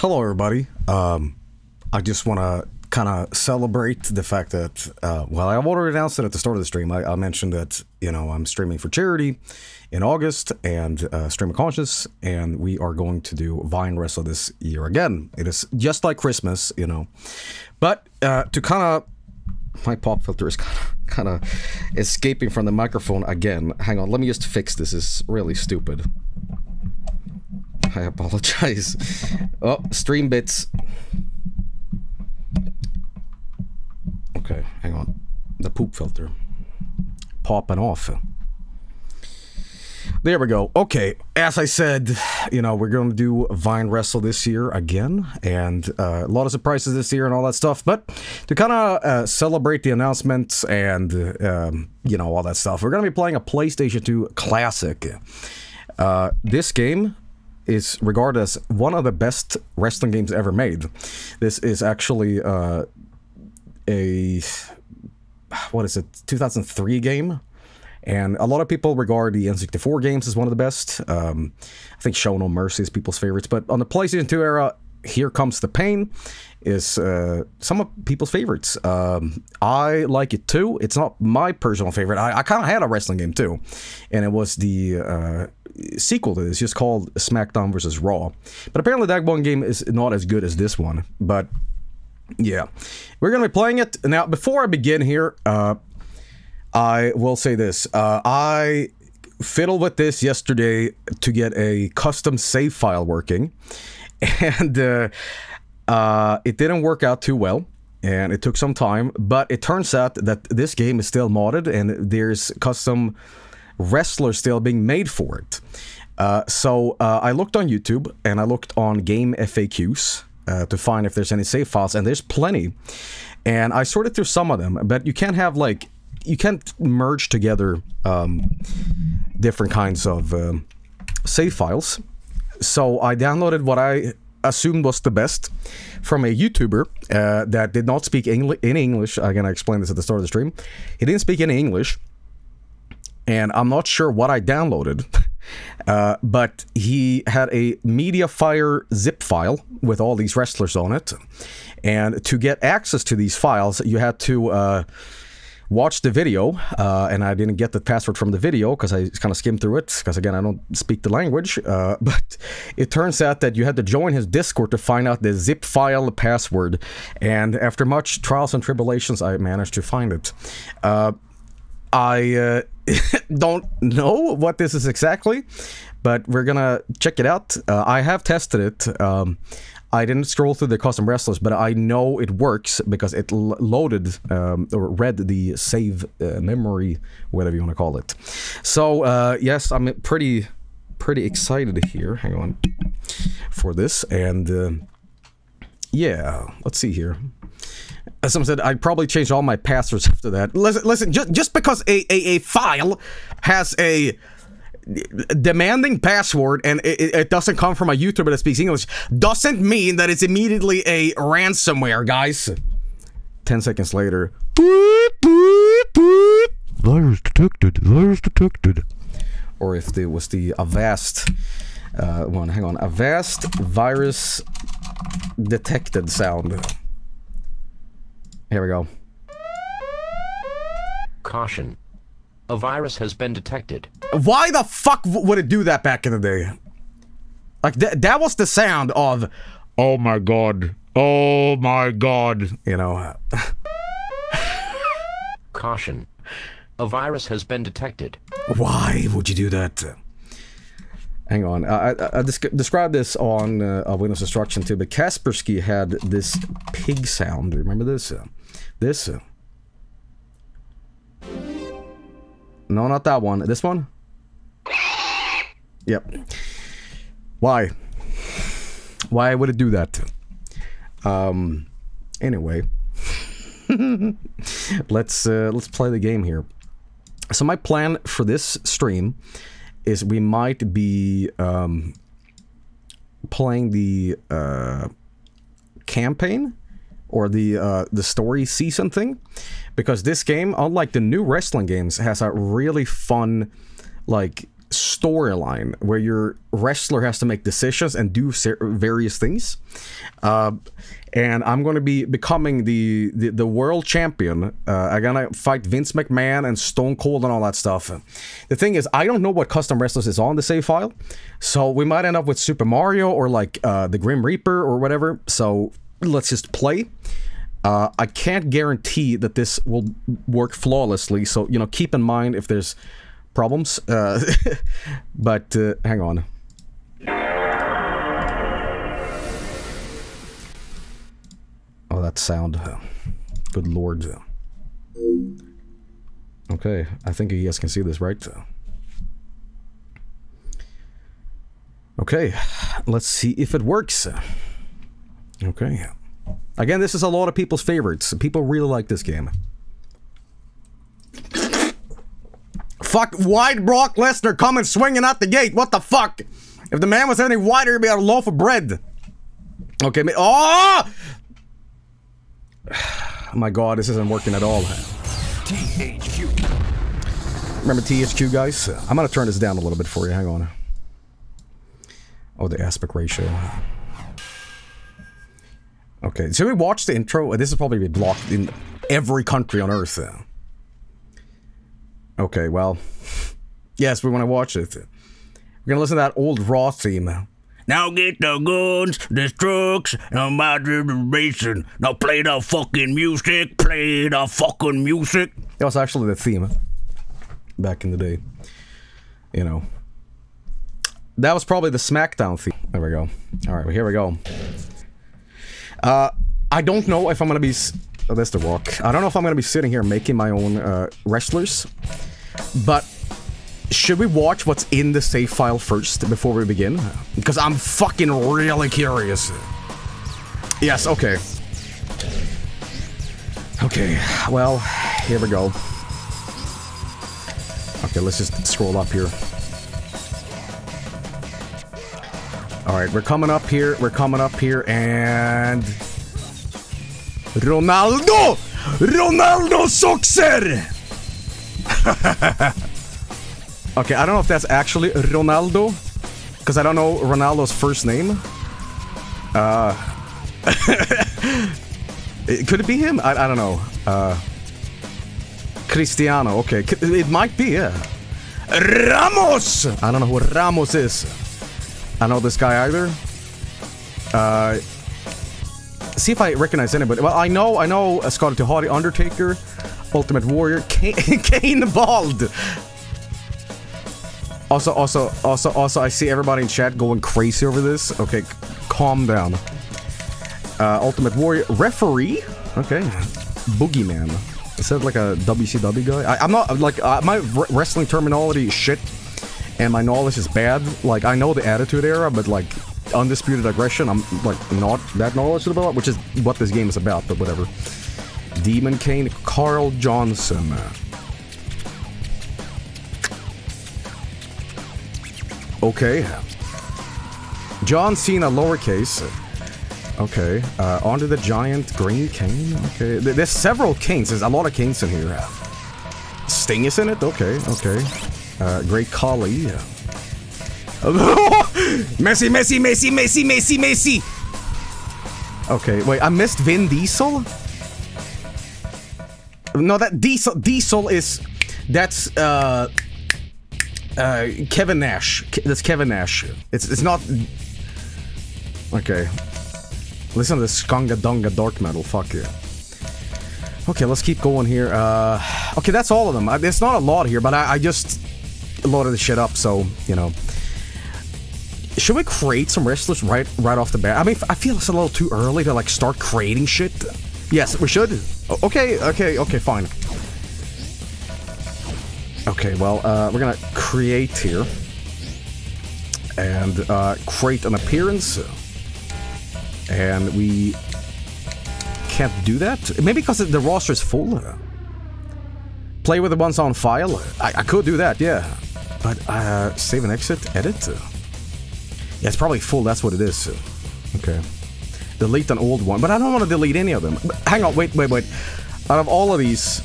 Hello, everybody. Um, I just want to kind of celebrate the fact that, uh, well, I've already announced it at the start of the stream. I, I mentioned that, you know, I'm streaming for charity in August and uh, Stream of Conscious, and we are going to do Vine Wrestle this year again. It is just like Christmas, you know. But uh, to kind of my pop filter is kind of escaping from the microphone again. Hang on, let me just fix this. It's really stupid. I apologize. Oh, stream bits. Okay, hang on. The poop filter. Popping off. There we go. Okay, as I said, you know, we're going to do Vine Wrestle this year again, and uh, a lot of surprises this year and all that stuff. But to kind of uh, celebrate the announcements and, um, you know, all that stuff, we're going to be playing a PlayStation 2 classic. Uh, this game is regarded as one of the best wrestling games ever made. This is actually uh, a what is it 2003 game and a lot of people regard the N64 games as one of the best. Um, I think Show No Mercy is people's favorites, but on the PlayStation 2 era, Here Comes the Pain is uh, some of people's favorites. Um, I like it too. It's not my personal favorite. I, I kind of had a wrestling game too, and it was the uh, sequel to this, just called SmackDown vs. Raw. But apparently, that one game is not as good as this one. But yeah, we're gonna be playing it now. Before I begin here, uh, I will say this: uh, I fiddled with this yesterday to get a custom save file working, and uh, uh, it didn't work out too well. And it took some time, but it turns out that this game is still modded, and there's custom wrestlers still being made for it. Uh, so uh, I looked on YouTube and I looked on game FAQs uh, to find if there's any save files, and there's plenty. And I sorted through some of them, but you can't have like you can't merge together um, different kinds of um, save files. So I downloaded what I assumed was the best from a YouTuber uh, that did not speak Engli- in English. Again, I explained this at the start of the stream. He didn't speak any English, and I'm not sure what I downloaded. Uh, but he had a MediaFire zip file with all these wrestlers on it. And to get access to these files, you had to uh, watch the video. Uh, and I didn't get the password from the video because I kind of skimmed through it. Because again, I don't speak the language. Uh, but it turns out that you had to join his Discord to find out the zip file password. And after much trials and tribulations, I managed to find it. Uh, I uh, don't know what this is exactly, but we're gonna check it out. Uh, I have tested it. Um, I didn't scroll through the custom wrestlers, but I know it works because it loaded um, or read the save uh, memory, whatever you want to call it. So uh, yes, I'm pretty pretty excited here. Hang on for this, and uh, yeah, let's see here as someone said, I'd probably changed all my passwords after that. Listen, listen, just, just because a, a, a file has a demanding password and it, it, doesn't come from a YouTuber that speaks English doesn't mean that it's immediately a ransomware, guys. 10 seconds later. Boop, boop, boop. Virus detected. Virus detected. Or if it was the Avast uh, one. Hang on. Avast virus detected sound. Here we go. Caution. A virus has been detected. Why the fuck would it do that back in the day? Like, th that was the sound of, oh my god, oh my god, you know. Caution. A virus has been detected. Why would you do that? Hang on, I, I, I described this on uh, Windows Destruction too, but Kaspersky had this pig sound. Remember this? This. No, not that one. This one? Yep. Why? Why would it do that? Um. Anyway, let's uh, let's play the game here. So my plan for this stream is we might be um, playing the uh, campaign or the uh, the story season thing because this game unlike the new wrestling games has a really fun like storyline where your wrestler has to make decisions and do various things. Uh, and I'm going to be becoming the, the, the world champion. Uh, I'm going to fight Vince McMahon and Stone Cold and all that stuff. The thing is, I don't know what custom wrestlers is on the save file. So we might end up with Super Mario or like uh, the Grim Reaper or whatever. So let's just play. Uh, I can't guarantee that this will work flawlessly, so you know keep in mind if there's problems. Uh, but uh, hang on. Oh, that sound. Good lord. Okay, I think you guys can see this, right? Okay, let's see if it works. Okay. Again, this is a lot of people's favorites. People really like this game. Fuck, wide Brock Lesnar coming swinging out the gate. What the fuck? If the man was any wider, he'd be a loaf of bread. Okay, oh! My god, this isn't working at all. THQ. Remember THQ, guys? I'm gonna turn this down a little bit for you. Hang on. Oh, the aspect ratio. Okay, so we watch the intro. This is probably be blocked in every country on Earth. Okay, well, yes, we want to watch it. We're gonna listen to that old Raw theme. Now get the guns, the trucks, and my generation. Now play the fucking music, play the fucking music. That was actually the theme back in the day. You know. That was probably the SmackDown theme. There we go. All right, well, here we go. Uh, I don't know if I'm gonna be. Oh, that's the walk. I don't know if I'm gonna be sitting here making my own uh, wrestlers, but should we watch what's in the save file first before we begin? Because I'm fucking really curious. Yes. Okay. Okay. Well, here we go. Okay, let's just scroll up here. Alright, we're coming up here, we're coming up here, and... Ronaldo! Ronaldo Soxer! okay, I don't know if that's actually Ronaldo, because I don't know Ronaldo's first name. Uh... Could it be him? I, I don't know. Uh... Cristiano, okay. It might be, yeah. Ramos! I don't know who Ramos is. I know this guy either. Uh, see if I recognize anybody. Well, I know, I know uh, Scotty Hardy, Undertaker, Ultimate Warrior, Kane, Bald. Also, also, also, also, I see everybody in chat going crazy over this. Okay, calm down. Uh, Ultimate Warrior, referee. Okay, Boogeyman. Is that like a WCW guy? I, am not like uh, my wrestling terminology shit and my knowledge is bad. Like, I know the Attitude Era, but like, Undisputed Aggression, I'm like not that knowledgeable about, which is what this game is about, but whatever. Demon Kane, Carl Johnson. Okay. John Cena, lowercase. Okay. Uh, Andre the Giant, Green Kane. Okay. There's several Kanes. There's a lot of Kanes in here. Sting is in it? Okay, okay. Uh, Great Khali. Messi, Messi, Messi, Messi, Messi, Messi. Okay, wait, I missed Vin Diesel? No, that Diesel, Diesel is, that's, uh, uh, Kevin Nash. That's Kevin Nash. It's, it's not, okay. Listen to this Skunga Dunga Dark Metal, fuck yeah. Okay, let's keep going here. Uh, okay, that's all of them. There's not a lot here, but I, I just loaded the shit up, so, you know. Should we create some wrestlers right right off the bat? I mean, I feel it's a little too early to, like, start creating shit. Yes, we should. Okay, okay, okay, fine. Okay, well, uh, we're gonna create here. And, uh, create an appearance. And we can't do that? Maybe because the roster is full? Play with the ones on file? I, I could do that, yeah. But, uh, save and exit? Edit? Yeah, it's probably full, that's what it is. Okay. Delete an old one, but I don't want to delete any of them. But hang on, wait, wait, wait. Out of all of these,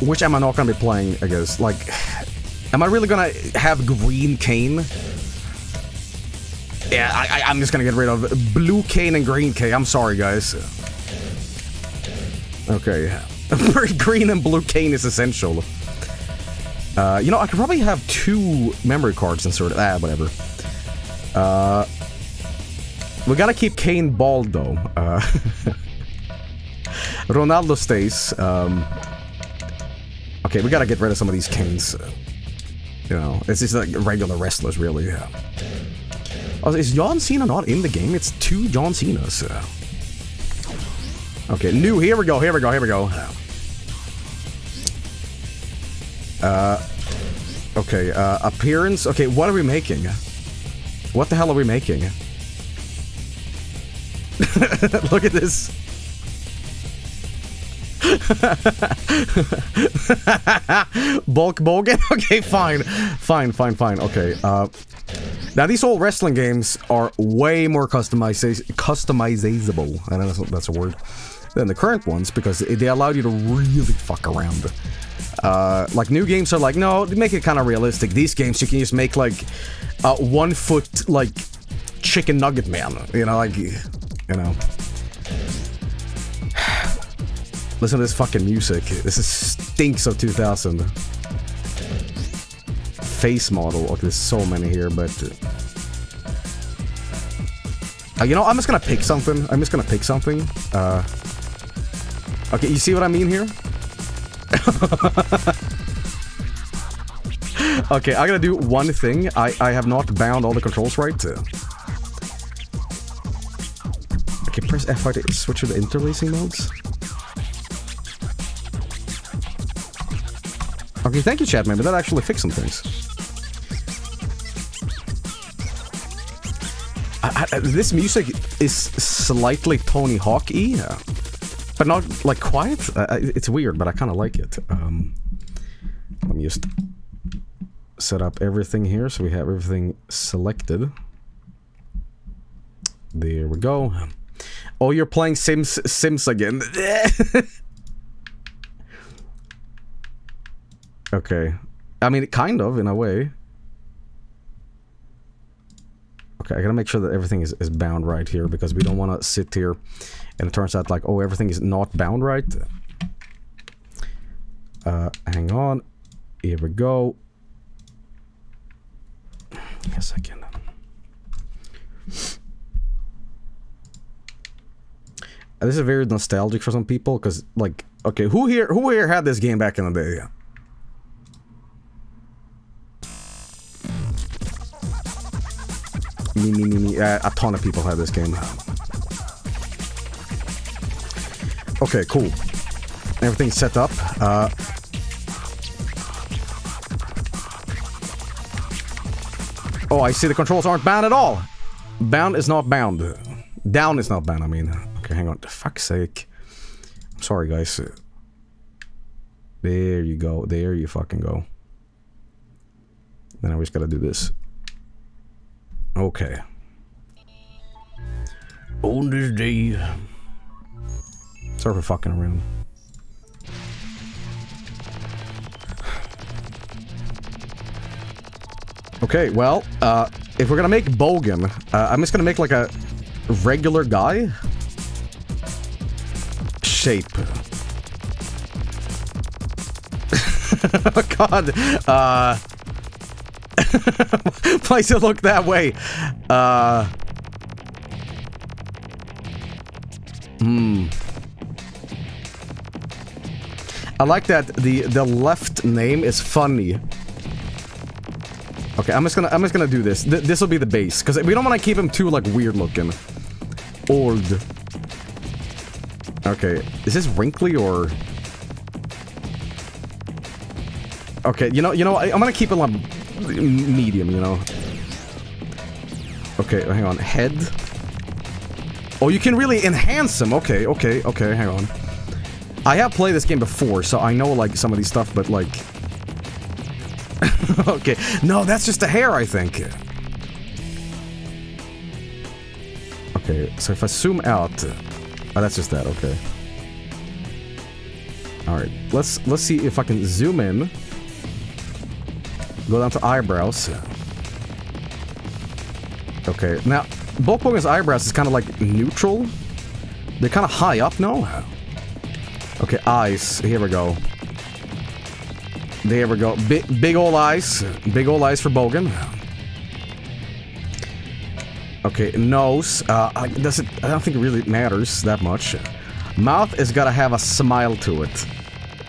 which am I not going to be playing, I guess? Like, Am I really gonna have green Kane? Yeah, I, I, am just gonna get rid of blue Kane and green Kane. I'm sorry, guys. Okay. green and blue Kane is essential. Uh, you know, I could probably have two memory cards inserted. Ah, whatever. Uh, we gotta keep Kane bald, though. Uh, Ronaldo stays. Um, okay, we gotta get rid of some of these Kanes. You know, it's just like regular wrestlers, really. Yeah. Oh, is John Cena not in the game? It's two John Cenas. Okay, new. Here we go. Here we go. Here we go. Uh, okay. Uh, appearance. Okay, what are we making? What the hell are we making? Look at this. Bulk Bogan? Okay, fine. Fine, fine, fine. Okay, uh... Now, these old wrestling games are way more customiza customizable, I know if that's a word, than the current ones, because they allowed you to really fuck around. Uh, like, new games are like, no, make it kind of realistic. These games, you can just make, like, a one-foot, like, chicken nugget man, you know, like, you know. Listen to this fucking music. This is stinks of 2000. Face model. Okay, there's so many here, but... Uh, you know, I'm just gonna pick something. I'm just gonna pick something. Uh, okay, you see what I mean here? okay, I gotta do one thing. I, I have not bound all the controls right. Okay, press F5 to switch to the interlacing modes. Okay, thank you, Chatman, but that actually fixed some things. I, I, this music is slightly Tony Hawk-y, but not, like, quiet. Uh, it's weird, but I kind of like it. Um, let me just set up everything here so we have everything selected. There we go. Oh, you're playing Sims Sims again. Okay. I mean, kind of, in a way. Okay, I gotta make sure that everything is, is bound right here, because we don't want to sit here and it turns out like, oh, everything is not bound right. Uh, hang on. Here we go. A second. This is very nostalgic for some people, because, like, okay, who here, who here had this game back in the day? Me, me, me, me. Uh, a ton of people had this game. Okay, cool. Everything's set up. Uh, oh, I see the controls aren't bound at all. Bound is not bound. Down is not bound, I mean. Okay, hang on. For fuck's sake. I'm sorry, guys. There you go. There you fucking go. Then I just gotta do this. Okay. On this day. Sorry for fucking room. Okay, well, uh, if we're gonna make Bogan, uh, I'm just gonna make like a regular guy shape. oh God, uh, Why does it look that way? Uh... Hmm. I like that the the left name is funny. Okay, I'm just gonna I'm just gonna do this. Th this will be the base because we don't want to keep him too like weird looking. Old. Okay, is this wrinkly or? Okay, you know you know I, am gonna keep it like medium, you know. Okay, hang on. Head. Oh, you can really enhance him. Okay, okay, okay, hang on. I have played this game before, so I know, like, some of these stuff, but, like... okay. No, that's just the hair, I think. Okay, so if I zoom out... Oh, that's just that, okay. Alright, let's, let's see if I can zoom in. Go down to eyebrows. Okay, now, Bulk Bogan's eyebrows is kind of like neutral. They're kind of high up now. Okay, eyes. Here we go. There we go. Big, big old eyes. Big old eyes for Bogan. Okay, nose. Uh, I, does it, I don't think it really matters that much. Mouth is gotta have a smile to it.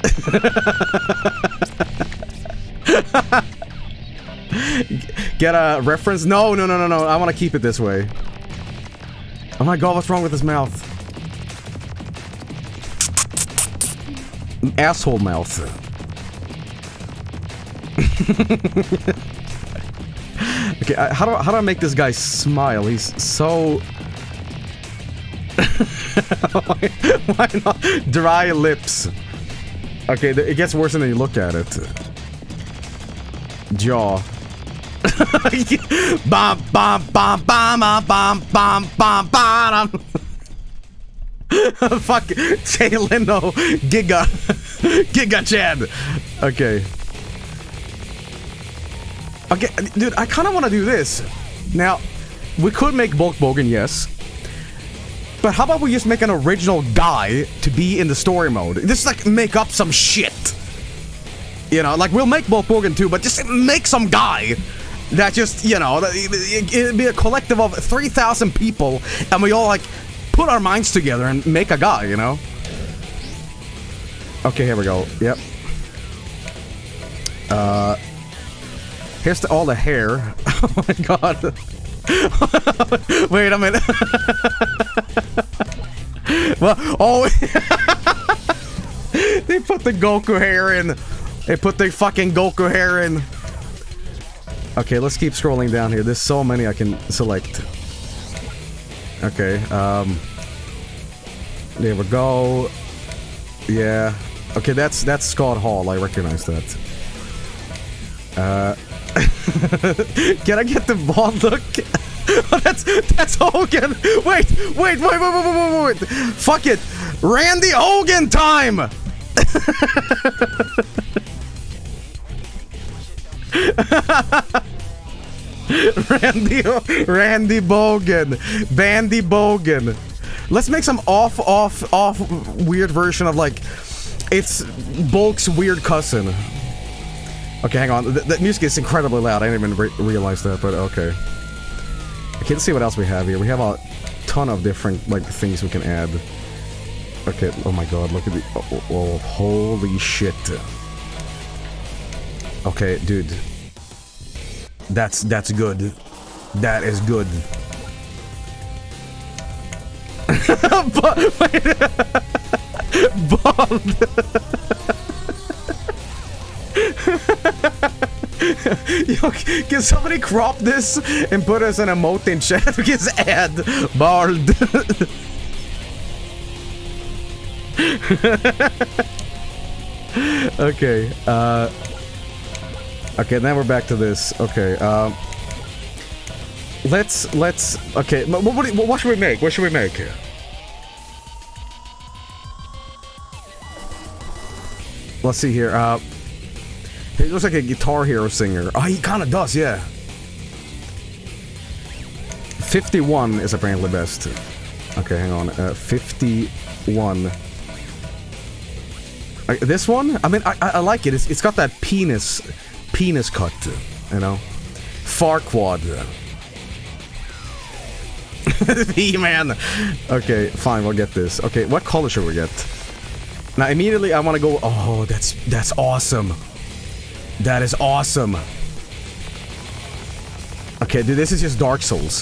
Get a reference? No, no, no, no, no. I want to keep it this way. Oh my god, what's wrong with his mouth? asshole mouth. okay, I, how do how do I make this guy smile? He's so. why, why not dry lips? Okay, it gets worse than you look at it. Jaw. bam, bam, bam, bam, bam, bam, bam, bam. Fuck Jay Leno, Giga, Giga Chad. Okay. Okay, dude, I kind of want to do this. Now, we could make Bulk Bogan, yes. But how about we just make an original guy to be in the story mode? Just like make up some shit. You know, like we'll make Bulk Bogan too, but just make some guy that just, you know, it'd be a collective of 3,000 people and we all like put our minds together and make a guy, you know? Okay, here we go. Yep. Uh, here's the, all the hair. oh my god. Wait a minute. well, oh, they put the Goku hair in. They put the fucking Goku hair in. Okay, let's keep scrolling down here. There's so many I can select. Okay, um... There we go. Yeah. Okay, that's that's Scott Hall. I recognize that. Uh... Can I get the bald look? that's that's Hogan. Wait, wait, wait, wait, wait, wait, wait, wait. Fuck it. Randy Hogan time. Randy Randy Bogan. Bandy Bogan. Let's make some off off off weird version of like it's Bulk's weird cousin. Okay, hang on. The music is incredibly loud. I didn't even re realize that, but okay. Okay, let's see what else we have here. We have a ton of different like things we can add. Okay, oh my god, look at the oh, oh, oh holy shit. Okay, dude. That's that's good. That is good. Bond. Yo, can somebody crop this and put us in an emote in chat? Because add bald. okay, uh... Okay, then we're back to this. Okay, um... Let's, let's... Okay, what, what, what should we make? What should we make? Let's see here, uh... He looks like a Guitar Hero singer. Oh, he kind of does, yeah. 51 is apparently best. Okay, hang on. Uh, 51. Uh, this one? I mean, I, I like it. It's, it's got that penis, penis cut, you know? Farquaad. He-Man. Okay, fine, we'll get this. Okay, what color should we get? Now, immediately I want to go... Oh, that's that's awesome. That is awesome. Okay, dude, this is just Dark Souls.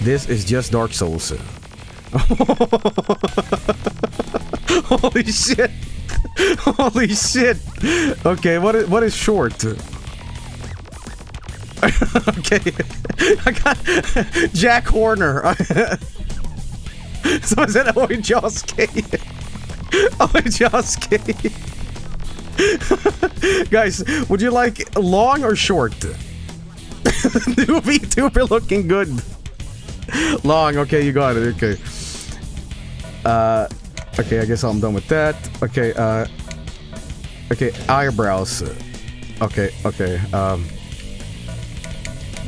This is just Dark Souls. Holy shit. Holy shit. Okay, what is, what is short? okay. I got Jack Horner. so is that? Oi Josuke. Guys, would you like long or short? Doobie Tuber looking good. Long, okay, you got it, okay. Uh, okay, I guess I'm done with that. Okay, uh, okay, eyebrows. Okay, okay. Um.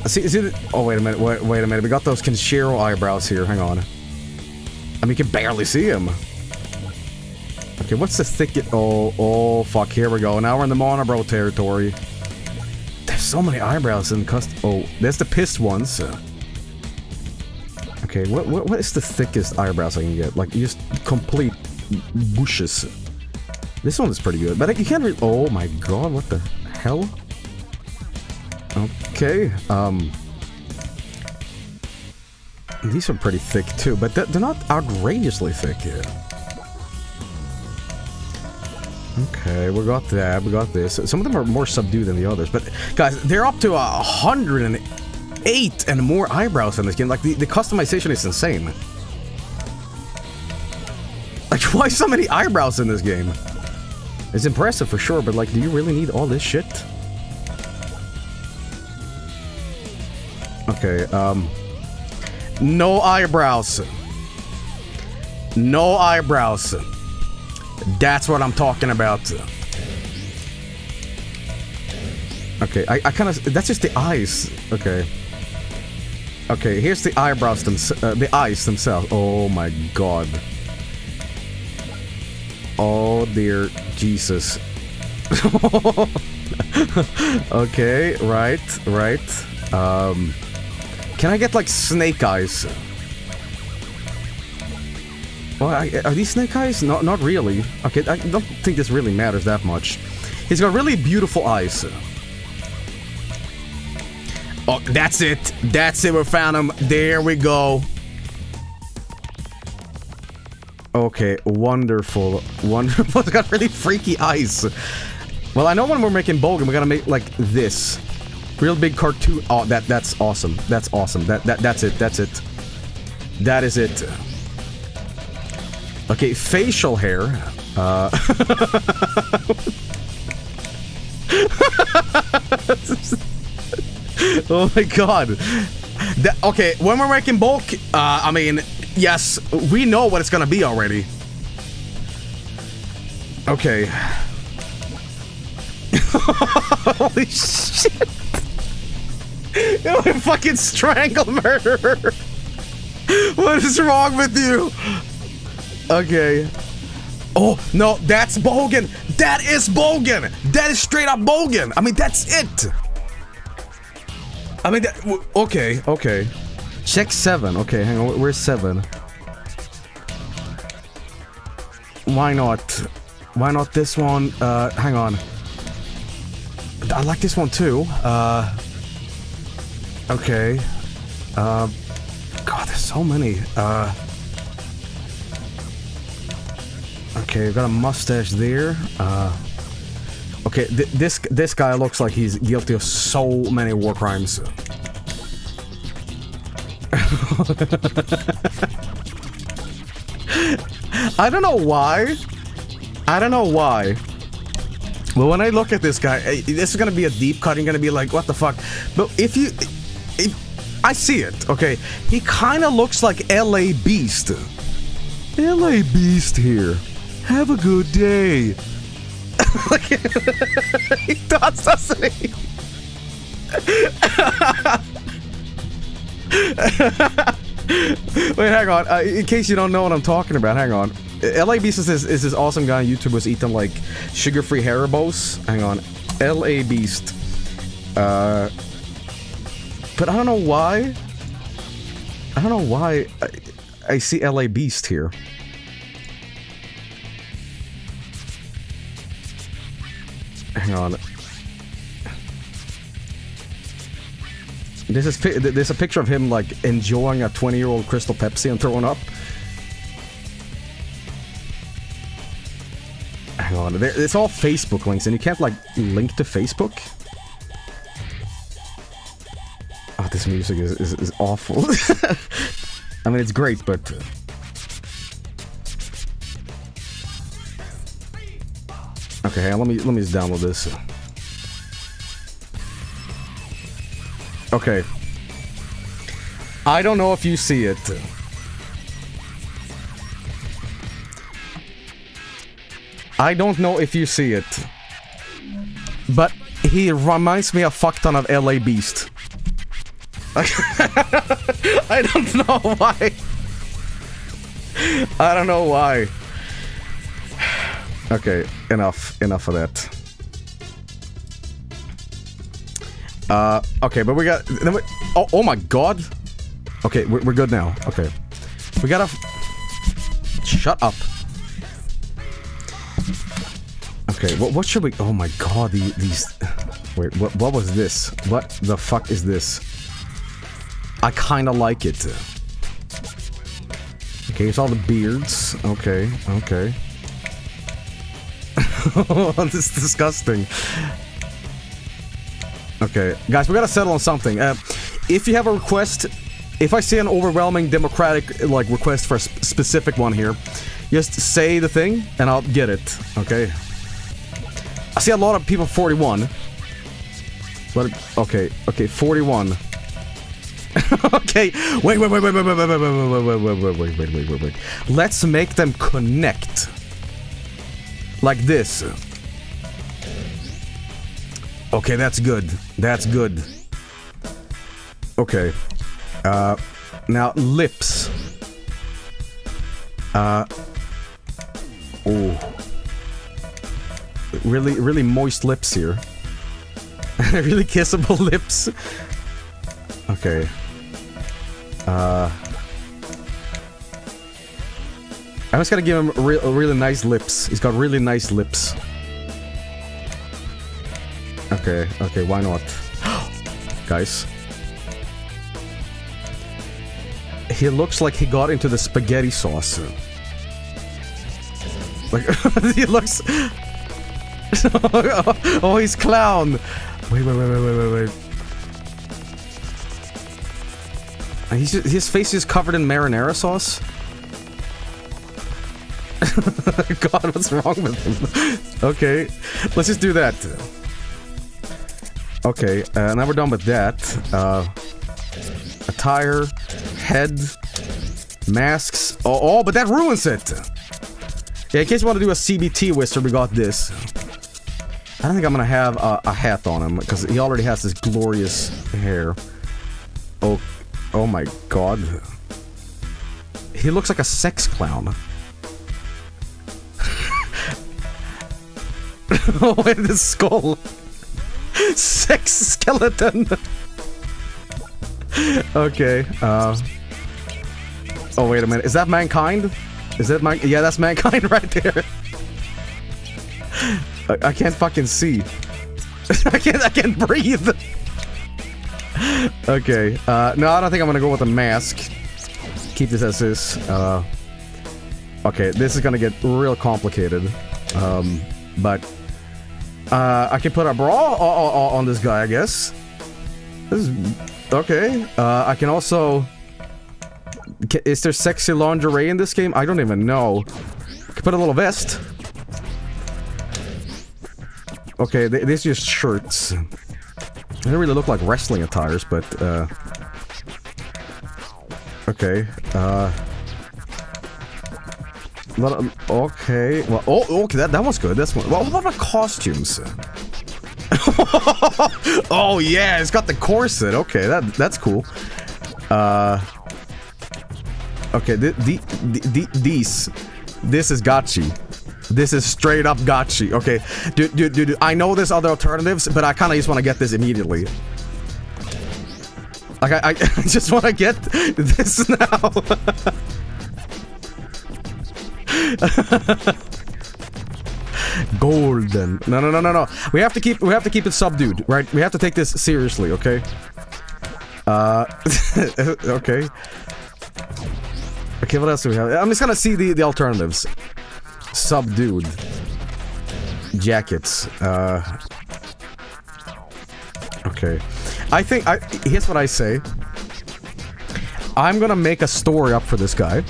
See, see. Oh, wait a minute. Wait, wait a minute. We got those Kenshiro eyebrows here. Hang on. I mean, you can barely see him. Okay, what's the thicket? Oh, oh, fuck. Here we go. Now we're in the monobrow territory. There's so many eyebrows in custom. Oh, there's the pissed ones. Okay, what, what what is the thickest eyebrows I can get? Like just complete bushes. This one is pretty good, but you can't really. Oh my god, what the hell? Okay, um. These are pretty thick too, but they're not outrageously thick here. Okay, we got that, we got this. Some of them are more subdued than the others, but guys, they're up to a hundred and eight and more eyebrows in this game. Like, the, the customization is insane. Like, why so many eyebrows in this game? It's impressive for sure, but like, do you really need all this shit? Okay, um... No eyebrows. No eyebrows. That's what I'm talking about. Okay, I, I kind of... That's just the eyes. Okay. Okay, here's the eyebrows themselves. Uh, the eyes themselves. Oh my god. Oh dear Jesus. okay, right, right. Um, can I get like snake eyes? Well, I, are these snake eyes? Not, not really. Okay, I don't think this really matters that much. He's got really beautiful eyes. Oh, that's it. That's it. We found him. There we go. Okay, wonderful. Wonderful. It's got really freaky eyes. Well, I know when we're making Bogan, we gotta make like this. Real big cartoon. Oh, that that's awesome. That's awesome. That that that's it. That's it. That is it. Okay, facial hair. Uh oh my god. That, okay, when we're making bulk, uh, I mean, yes, we know what it's gonna be already. Okay. Holy shit. You're a fucking strangle murderer. What is wrong with you? Okay. Oh, no, that's Bogan. That is Bogan. That is straight up Bogan. I mean, that's it. I mean, that, okay, okay. Check seven. Okay, hang on. Where's seven? Why not? Why not this one? Uh, hang on. I like this one too. Uh, okay. Uh, God, there's so many. Uh, okay, got a mustache there. Uh, okay, th this this guy looks like he's guilty of so many war crimes. I don't know why. I don't know why. But when I look at this guy, eh, this is gonna be a deep cut. You're gonna be like, what the fuck? But if you, if I see it, okay, he kind of looks like L.A. Beast. L.A. Beast here. Have a good day. He does, doesn't he? Wait, hang on. Uh, in case you don't know what I'm talking about, hang on. LA Beast is this, is this awesome guy on YouTube who's eating like sugar-free Haribos. Hang on. LA Beast. Uh, but I don't know why. I don't know why I, I see LA Beast here. Hang on. This is there's a picture of him like enjoying a 20 year old Crystal Pepsi and throwing up. Hang on, it's all Facebook links, and you can't like link to Facebook. Oh, this music is is, is awful. I mean, it's great, but. Uh, Okay, let me let me just download this. Okay. I don't know if you see it. I don't know if you see it. But he reminds me a fuck ton of LA Beast. I don't know why. I don't know why. Okay, enough, enough of that. Uh, okay, but we got. Then we, oh, oh my god. Okay, we're, we're good now. Okay, we gotta. Shut up. Okay, what what should we? Oh my god, the, these. Wait, what what was this? What the fuck is this? I kind of like it. Okay, it's all the beards. Okay, okay. This is disgusting. Okay, guys, we gotta settle on something. Uh, if you have a request, if I see an overwhelming democratic like request for a sp specific one here, just say the thing and I'll get it. Okay. I see a lot of people 41. But okay, okay, 41. okay, wait, wait, wait, wait, wait, wait, wait, wait, wait, wait, wait, wait, wait, wait, wait, wait, wait. Let's make them connect. Like this. Okay, that's good. That's good. Okay. Uh, now lips. Uh. Oh. Really, really moist lips here. really kissable lips. Okay. Uh. I just gotta give him re really nice lips. He's got really nice lips. Okay, okay, why not? Guys. He looks like he got into the spaghetti sauce. Like, he looks... oh, he's clown! Wait, wait, wait, wait, wait, wait, wait. He's just, his face is covered in marinara sauce? God, what's wrong with him? okay, let's just do that. Okay, uh, now we're done with that. Uh, attire, head, masks. Oh, oh, but that ruins it! Yeah, in case you want to do a CBT wizard, we got this. I don't think I'm gonna have a, a hat on him, because he already has this glorious hair. Oh, oh my god. He looks like a sex clown. oh, wait, the skull. Sex skeleton. okay. Uh. Oh wait a minute. Is that mankind? Is that man? Yeah, that's mankind right there. I, I can't fucking see. I can't. I can't breathe. okay. Uh, no, I don't think I'm gonna go with a mask. Keep this as is. Uh. Okay, this is gonna get real complicated. Um, but uh, I can put a bra on this guy, I guess. This is okay. Uh, I can also. Is there sexy lingerie in this game? I don't even know. I can put a little vest. Okay, th these are just shirts. They don't really look like wrestling attires, but uh. Okay. Uh. Of, okay. Well, oh, okay. That that was good. That's one. Well, what about costumes? oh yeah, it's got the corset. Okay, that that's cool. Uh. Okay, the, the, the, these, this is Gachi. This is straight up Gachi. Okay, dude, dude, dude, I know there's other alternatives, but I kind of just want to get this immediately. Like, I, I just want to get this now. Golden. No, no, no, no, no. We have to keep. We have to keep it subdued, right? We have to take this seriously, okay? Uh. okay. Okay, what else do we have? I'm just gonna see the the alternatives. Subdued. Jackets. Uh. Okay. I think I. Here's what I say. I'm gonna make a story up for this guy.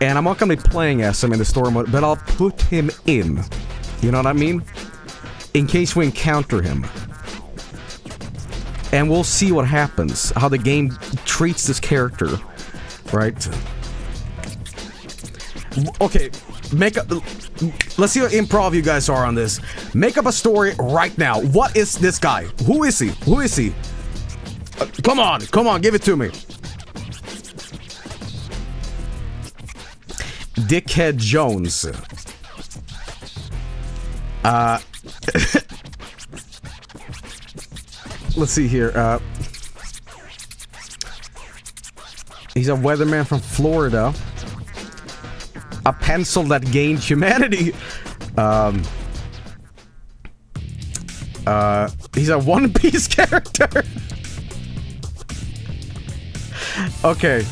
And I'm not gonna be playing as him in the story mode, but I'll put him in. You know what I mean? In case we encounter him. And we'll see what happens. How the game treats this character. Right? Okay, make up. Let's see what improv you guys are on this. Make up a story right now. What is this guy? Who is he? Who is he? Uh, come on, come on, give it to me. Dickhead Jones. Uh, let's see here. Uh, he's a weatherman from Florida. A pencil that gained humanity. Um, uh, he's a One Piece character. okay.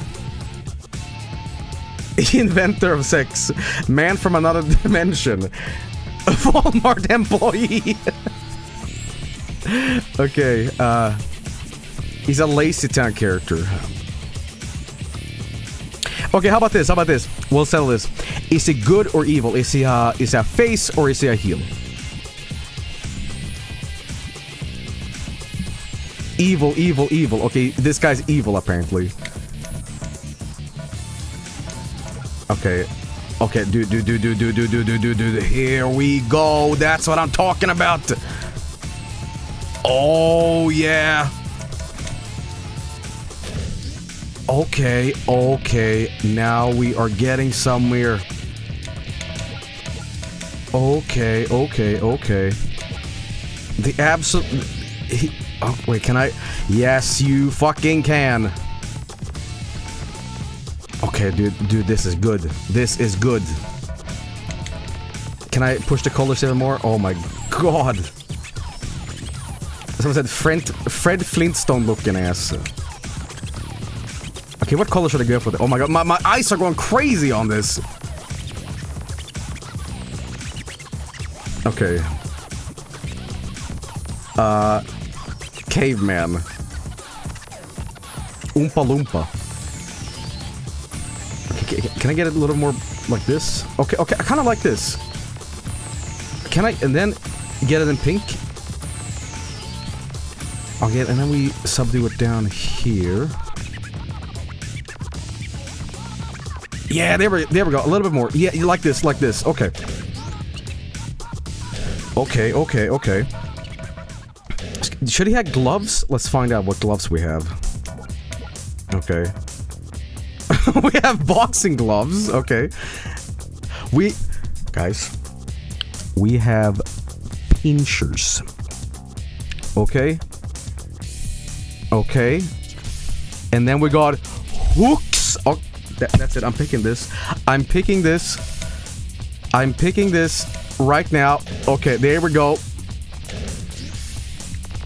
Inventor of sex. Man from another dimension. A Walmart employee. okay, uh... He's a Lazy Town character. Okay, how about this? How about this? We'll settle this. Is he good or evil? Is he a, is he a face or is he a heel? Evil, evil, evil. Okay, this guy's evil apparently. Okay. Okay, do do do do do do do do do do. Here we go. That's what I'm talking about. Oh yeah. Okay, okay. Now we are getting somewhere. Okay, okay, okay. The absolute. Oh wait, can I? Yes, you fucking can. Okay, dude, dude, this is good. This is good. Can I push the colors even more? Oh my god. Someone said Fred, Fred Flintstone looking ass. Okay, what color should I go for? Oh my god, my, my eyes are going crazy on this. Okay. Uh, caveman. Oompa Loompa. Can I get it a little more like this? Okay, okay, I kind of like this. Can I, and then get it in pink? Okay, and then we subdue it down here. Yeah, there we, there we go. A little bit more. Yeah, you like this, like this. Okay. Okay, okay, okay. Should he have gloves? Let's find out what gloves we have. Okay. we have boxing gloves. Okay. We... Guys. We have pinchers. Okay. Okay. And then we got hooks. Oh, that, that's it. I'm picking this. I'm picking this. I'm picking this right now. Okay, there we go.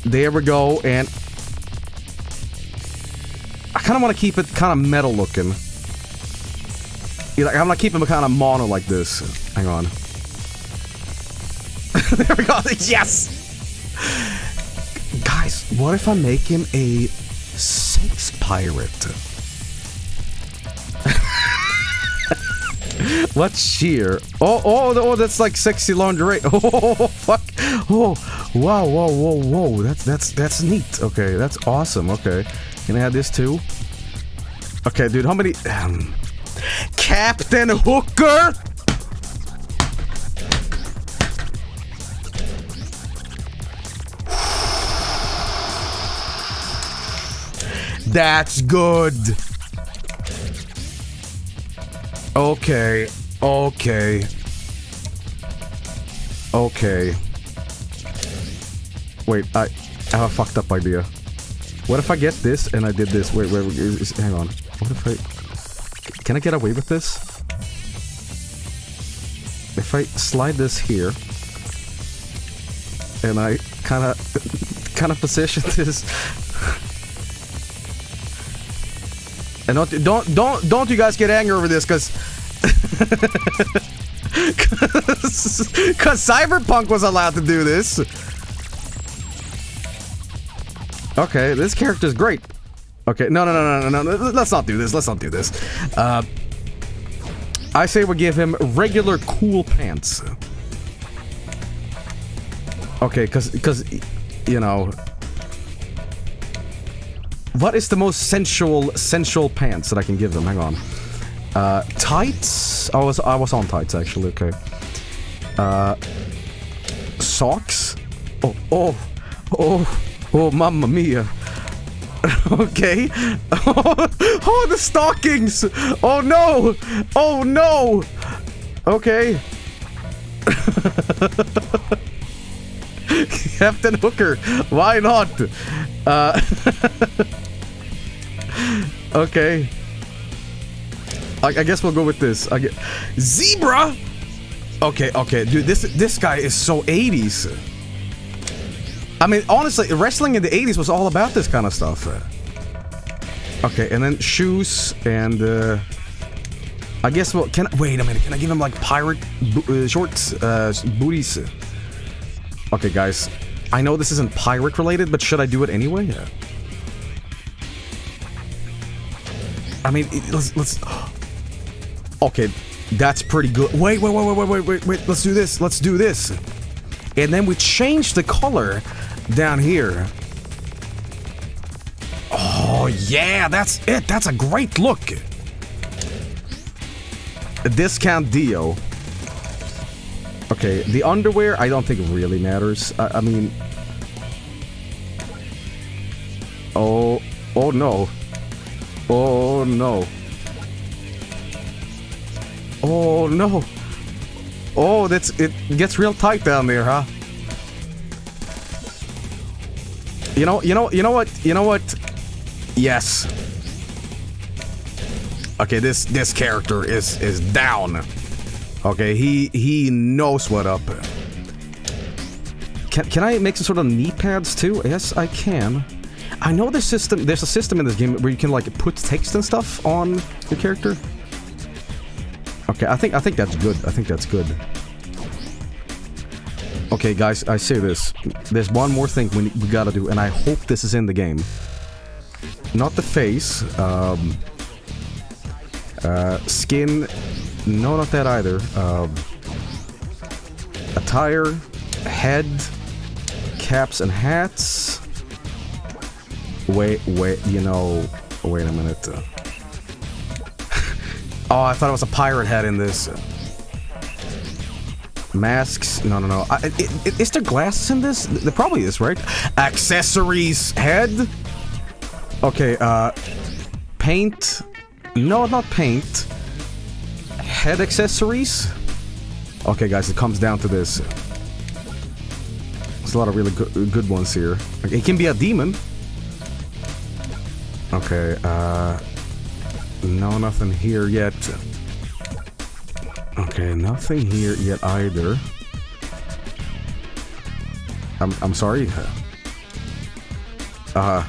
There we go. And I kind of want to keep it kind of metal looking. I'm not keeping it kind of mono like this. Hang on. there we go. Yes! Guys, what if I make him a sex pirate? What sheer? Oh, oh, oh, oh, that's like sexy lingerie. Oh, fuck. Oh, wow, whoa, whoa, whoa. That's, that's, that's neat. Okay, that's awesome. Okay. Can I add this too? Okay, dude, how many... Um, Captain Hooker? That's good. Okay. Okay. Okay. Wait, I have a fucked up idea. What if I get this and I did this? Wait, wait, wait hang on. What if I... Can I get away with this? If I slide this here... And I kind of... kind of position this... And don't don't don't don't you guys get angry over this because because Cyberpunk was allowed to do this. Okay, this character is great. Okay, no, no, no, no, no, no. Let's not do this. Let's not do this. Uh, I say we give him regular cool pants. Okay, because because you know what is the most sensual, sensual pants that I can give them? Hang on. Uh, tights? I was I was on tights actually. Okay. Uh, socks? Oh oh oh oh, mamma mia. okay. oh, the stockings. Oh no. Oh no. Okay. Captain Hooker. Why not? Uh, okay. I, I, guess we'll go with this. I get zebra. Okay, okay, dude. This this guy is so 80s. I mean, honestly, wrestling in the 80s was all about this kind of stuff. Okay, and then shoes and uh, I guess well, can I, wait a minute? Can I give him like pirate uh, shorts, uh, booties? Okay, guys, I know this isn't pirate related, but should I do it anyway? Yeah. I mean, let's let's. Okay, that's pretty good. Wait, wait, wait, wait, wait, wait, wait. Let's do this. Let's do this. And then we change the color down here. Oh yeah, that's it. That's a great look. A discount Dio. Okay, the underwear I don't think it really matters. I, I mean, oh, oh no. Oh no. Oh no. Oh, that's it gets real tight down there, huh? You know, you know, you know what? You know what? Yes. Okay, this this character is is down. Okay, he he knows what up. Can can I make some sort of knee pads too? Yes, I can. I know the system. There's a system in this game where you can like put text and stuff on the character. Okay, I think I think that's good. I think that's good. Okay, guys, I say this. There's one more thing we, we gotta do, and I hope this is in the game. Not the face. Um, uh, skin. No, not that either. Um, attire. Head. Caps and hats. Wait, wait, you know... Wait a minute. Oh, I thought it was a pirate hat in this. Masks? No, no, no. I, it, is there glasses in this? There probably is, right? Accessories. Head? Okay, uh... Paint? No, not paint. Head accessories? Okay, guys, it comes down to this. There's a lot of really good, good ones here. It can be a demon. Okay, uh... No, nothing here yet. Okay, nothing here yet either. I'm, I'm sorry. Uh...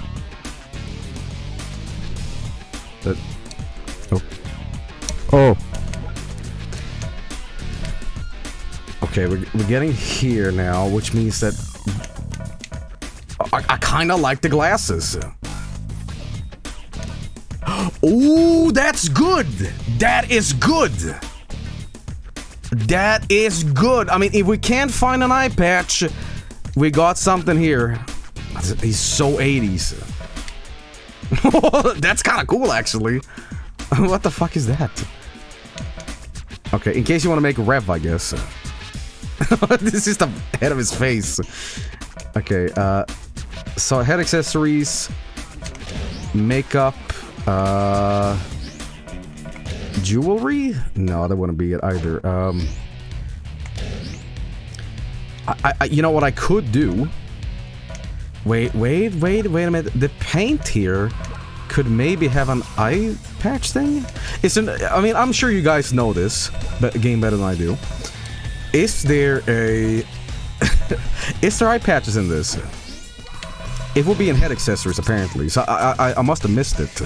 That... Oh. Oh! Okay, we're, we're getting here now, which means that... I, I kinda like the glasses. Oh, that's good. That is good. That is good. I mean, if we can't find an eye patch, we got something here. He's so 80s. that's kind of cool, actually. what the fuck is that? Okay, in case you want to make Rev, I guess. this is the head of his face. Okay, uh... So, head accessories... Makeup... Uh, jewelry? No, that wouldn't be it either. Um, I, I, you know what I could do? Wait, wait, wait, wait a minute. The paint here could maybe have an eye patch thing? It's an, I mean, I'm sure you guys know this but game better than I do. Is there a... is there eye patches in this? It will be in head accessories, apparently. So I, I, I must have missed it.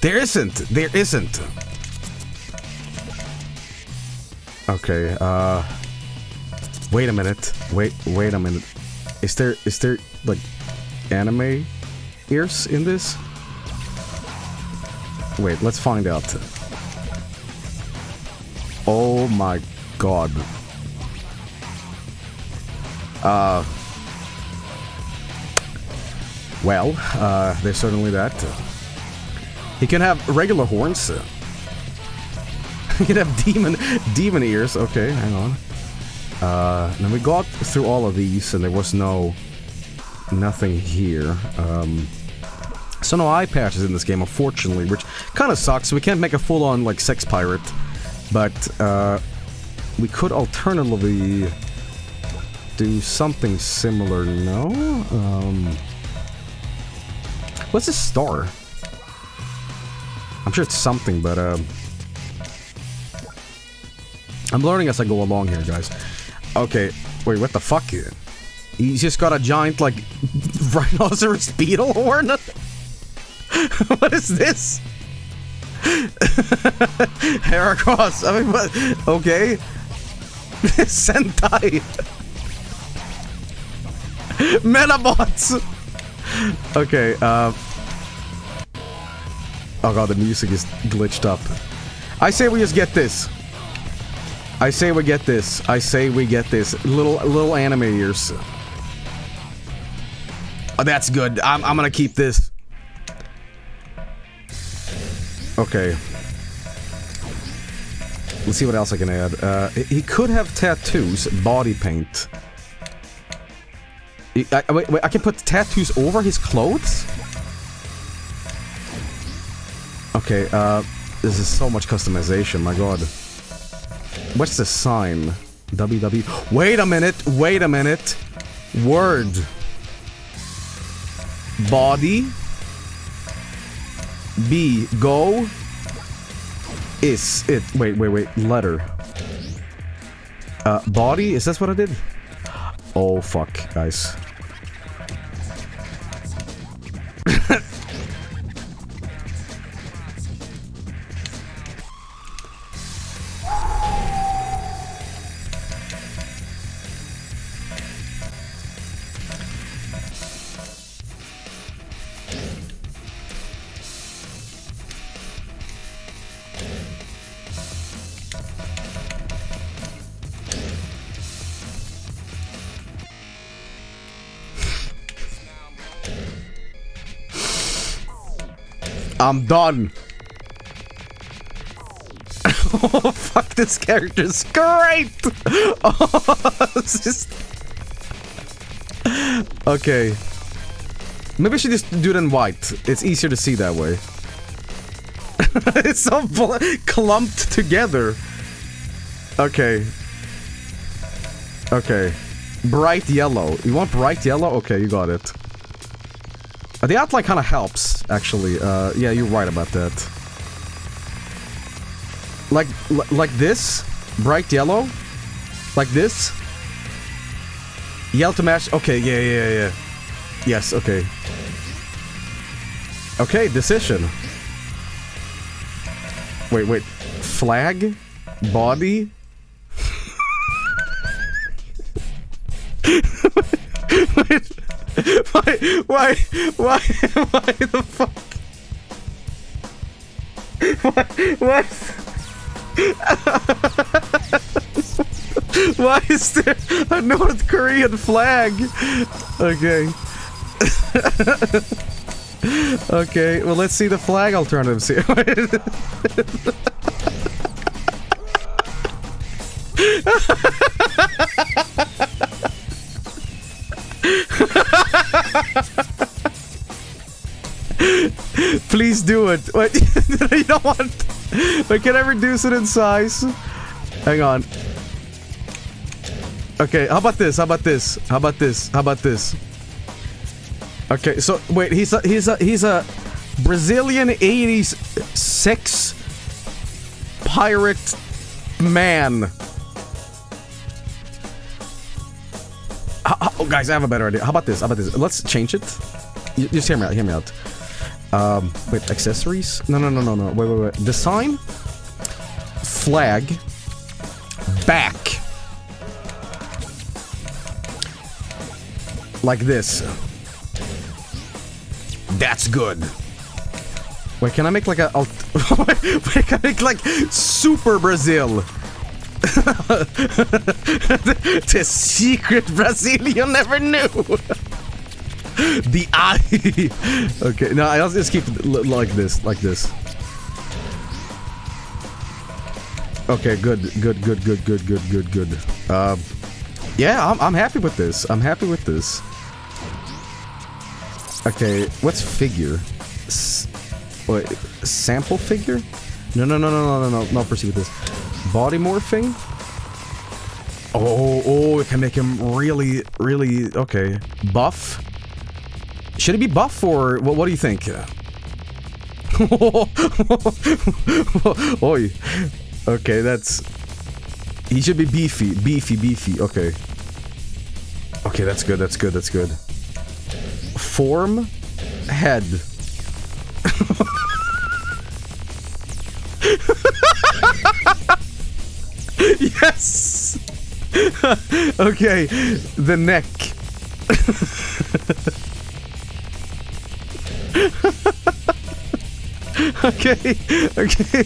There isn't. There isn't. Okay. Uh. Wait a minute. Wait. Wait a minute. Is there? Is there like anime ears in this? Wait. Let's find out. Oh my god. Uh. Well, uh, there's certainly that. He can have regular horns. you can have demon demon ears. Okay, hang on. Uh, then we got through all of these, and there was no nothing here. Um, so no eye patches in this game, unfortunately, which kind of sucks. We can't make a full-on like sex pirate, but uh, we could alternatively do something similar. No. Um, what's this star? I'm sure it's something, but uh, I'm learning as I go along here, guys. Okay, wait, what the fuck? He's just got a giant, like, rhinoceros beetle horn? what is this? Heracross, I mean, what? Okay. Sentai. Medabots! Okay, uh... Oh god, the music is glitched up. I say we just get this. I say we get this. I say we get this. Little little anime ears. Oh, that's good. I'm, I'm gonna keep this. Okay. Let's see what else I can add. Uh, he could have tattoos, body paint. He, I, wait, wait, I can put tattoos over his clothes? Okay, uh, this is so much customization, my god. What's the sign? WW. Wait a minute, wait a minute. Word. Body. B. Go. Is it. Wait, wait, wait. Letter. Uh, body? Is that what I did? Oh, fuck, guys. I'm done. oh, fuck, this character's great! Oh, just... Okay. Maybe I should just do it in white. It's easier to see that way. it's so clumped together. Okay. Okay. Bright yellow. You want bright yellow? Okay, you got it. The outline kind of helps, actually. Uh, yeah, you're right about that. Like, like this? Bright yellow? Like this? Yellow to match? Okay, yeah, yeah, yeah. Yes, okay. Okay, decision. Wait, wait. Flag? Body? wait. why, why, why, why the fuck? Why, what? why is there a North Korean flag? Okay. okay, well let's see the flag alternatives here. Please do it. Wait, you don't want... Wait, can I reduce it in size? Hang on. Okay, how about this? How about this? How about this? How about this? Okay, so wait, he's a he's a he's a Brazilian 80s sex pirate man. Oh, guys, I have a better idea. How about this? How about this? Let's change it. just hear me out. Hear me out. Um, wait, accessories? No, no, no, no, no. Wait, wait, wait. Design. Flag. Back. Like this. That's good. Wait, can I make like a... Wait, can I make like Super Brazil? the secret Brazil you never knew. the eye. okay, no, I'll just keep it like this, like this. Okay, good, good, good, good, good, good, good, good. Uh, yeah, I'm, I'm happy with this. I'm happy with this. Okay, what's figure? S wait, sample figure? No, no, no, no, no, no, no, not proceed with this. Body morphing? Oh, oh, it can make him really, really, okay. Buff? Should it be buff or, what, what do you think? Oi. Okay, that's... He should be beefy, beefy, beefy, okay. Okay, that's good, that's good, that's good. Form, head. yes! okay, the neck. okay, okay.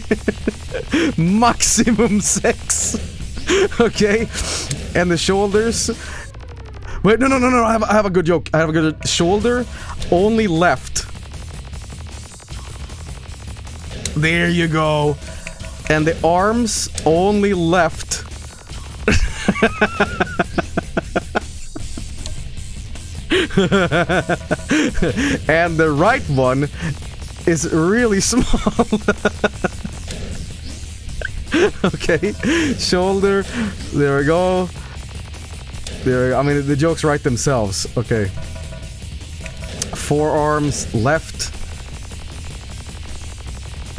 Maximum sex. okay, and the shoulders. Wait, no, no, no, no. I have, I have a good joke. I have a good shoulder. Only left. There you go. And the arms only left. and the right one is really small. okay, shoulder. There we go. There. I mean, the jokes write themselves. Okay. Forearms left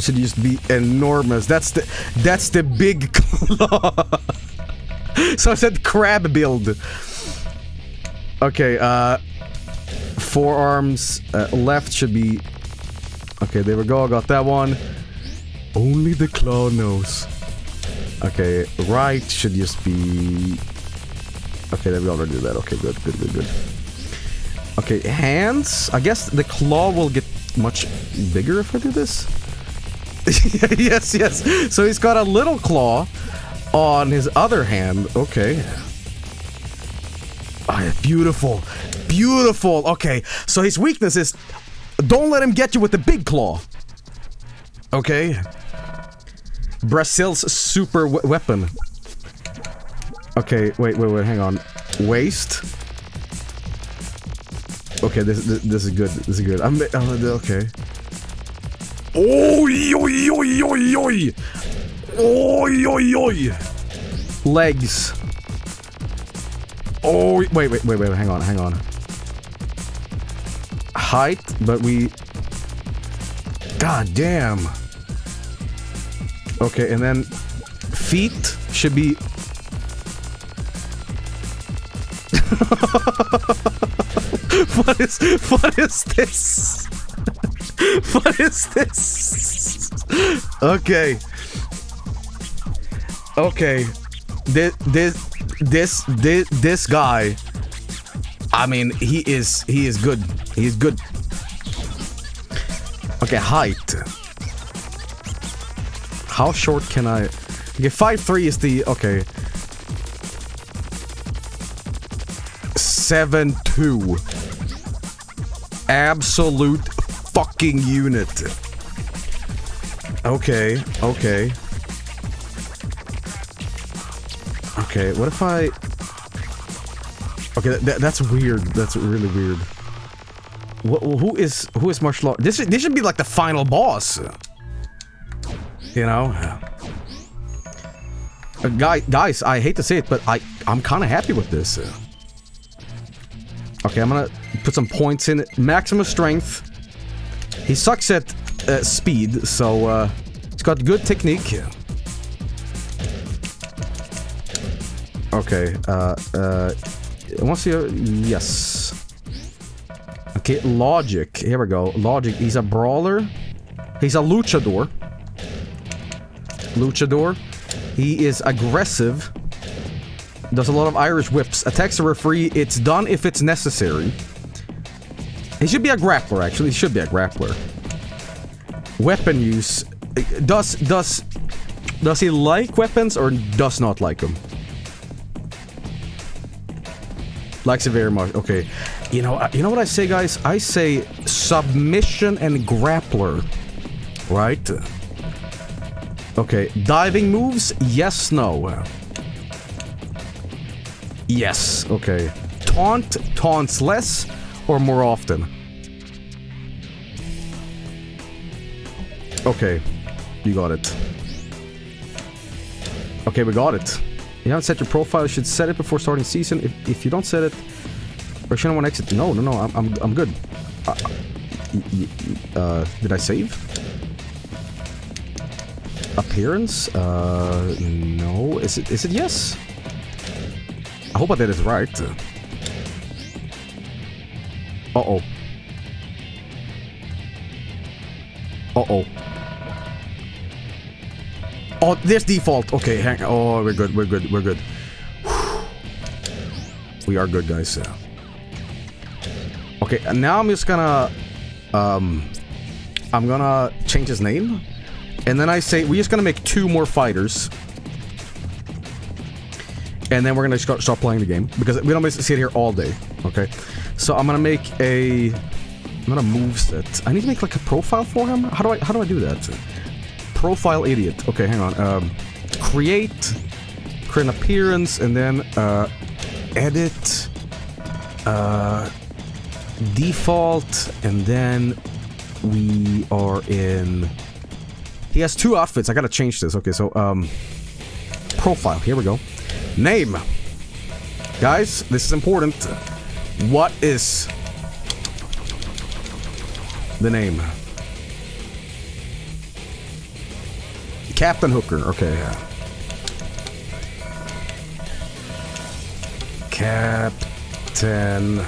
should just be enormous. That's the that's the big claw. so I said crab build. Okay, uh forearms uh, left should be Okay, there we go. I got that one. Only the claw knows. Okay, right should just be Okay, then we already did that. Okay, good, good, good, good. Okay, hands. I guess the claw will get much bigger if I do this. yes, yes. So he's got a little claw on his other hand. Okay. Oh, beautiful. Beautiful. Okay. So his weakness is don't let him get you with the big claw. Okay. Brazil's super we weapon. Okay, wait, wait, wait, hang on. Waist. Okay, this, this, this is good. This is good. I'm uh, okay. Oi, oi, oi, oi, oi! Oi, oi, oi! Legs. Oh, wait, wait, wait, wait, hang on, hang on. Height, but we... God damn. Okay, and then feet should be... what is... what is this? what is this? Okay. Okay. This this this this this guy. I mean, he is he is good. He is good. Okay, height. How short can I? Okay, five three is the okay. Seven two. Absolute fucking unit. Okay, okay. Okay, what if I... Okay, that, that's weird. That's really weird. What, who is who is martial art? This this should be like the final boss. You know. Uh, guy, guys, I hate to say it, but I I'm kind of happy with this. Okay, I'm gonna put some points in it. Maximum strength. He sucks at uh, speed, so uh, he's got good technique. Okay, uh, uh, once you, yes. Okay, logic, here we go. Logic, he's a brawler. He's a luchador. Luchador. He is aggressive. Does a lot of Irish whips. Attacks are free. It's done if it's necessary. He should be a grappler, actually. He should be a grappler. Weapon use. Does, does, does he like weapons or does not like them? Likes it very much. Okay. You know, uh, you know what I say, guys? I say submission and grappler. Right? Okay, diving moves, yes, no. Yes, okay. Taunt, taunts less or more often? Okay, you got it. Okay, we got it. You haven't set your profile, you should set it before starting season. If, if you don't set it, or should I want to exit? No, no, no, I'm, I'm, I'm good. Uh, uh, did I save? Appearance? Uh, no. Is it, is it yes? I hope I did it right. Uh-oh. Uh-oh. Oh, there's default. Okay, hang Oh, we're good, we're good, we're good. We are good, guys. Okay, and now I'm just gonna... Um... I'm gonna change his name. And then I say, we're just gonna make two more fighters. And then we're gonna start playing the game. Because we don't basically sit here all day. Okay? So I'm gonna make a... I'm gonna move set. I need to make like a profile for him? How do I, how do I do that? Profile idiot. Okay, hang on. Um, create, create an appearance, and then uh, edit, uh, default, and then we are in. He has two outfits. I gotta change this. Okay, so um, profile. Here we go. Name, guys. This is important. What is the name? Captain Hooker. Okay. yeah. Captain.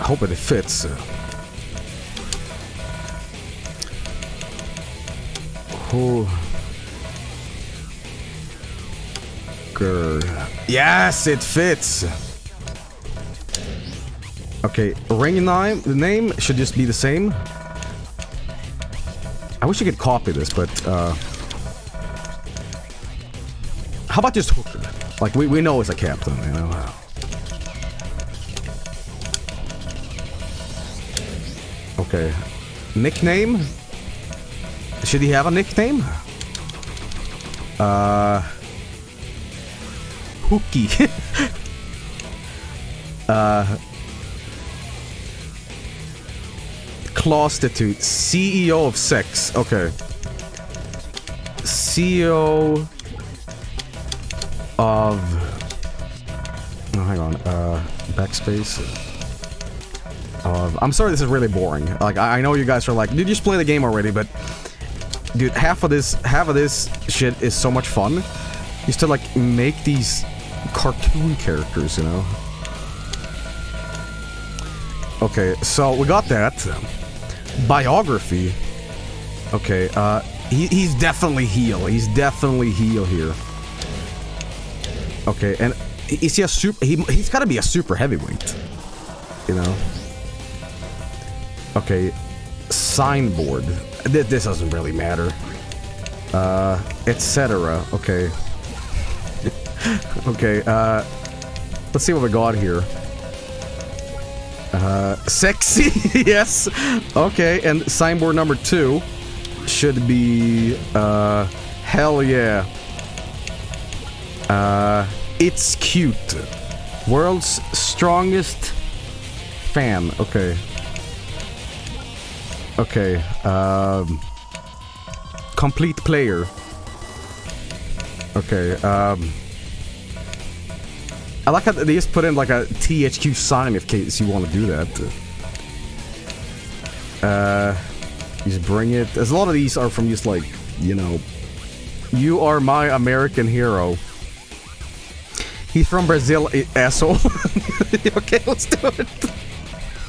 I hope it fits. Yes, it fits. Okay, ring name. The name should just be the same. I wish you could copy this, but uh, how about just Hooker? Like we we know it's a captain, you know. Okay, nickname. Should he have a nickname? Uh, Hookie. uh. Clawstitute, CEO of Sex. Okay. CEO of. No, hang on. Uh, backspace. Of. I'm sorry, this is really boring. Like, I, I know you guys are like, dude, just play the game already, but. Dude, half of this, half of this shit is so much fun. Just to like make these cartoon characters, you know. Okay, so we got that biography. Okay, uh, he, he's definitely heel. He's definitely heel here. Okay, and is he a super? He he's got to be a super heavyweight. You know. Okay, signboard. Th this doesn't really matter. Uh, etc. Okay. okay. Uh, let's see what we got here. Uh, sexy, yes. Okay, and signboard number two should be, uh, hell yeah. Uh, it's cute. World's strongest fan. Okay. Okay, um, complete player. Okay, um, I like how they just put in like a THQ sign if case you want to do that. Uh, just bring it. There's a lot of these are from just like, you know, you are my American hero. He's from Brazil, asshole. okay, let's do it.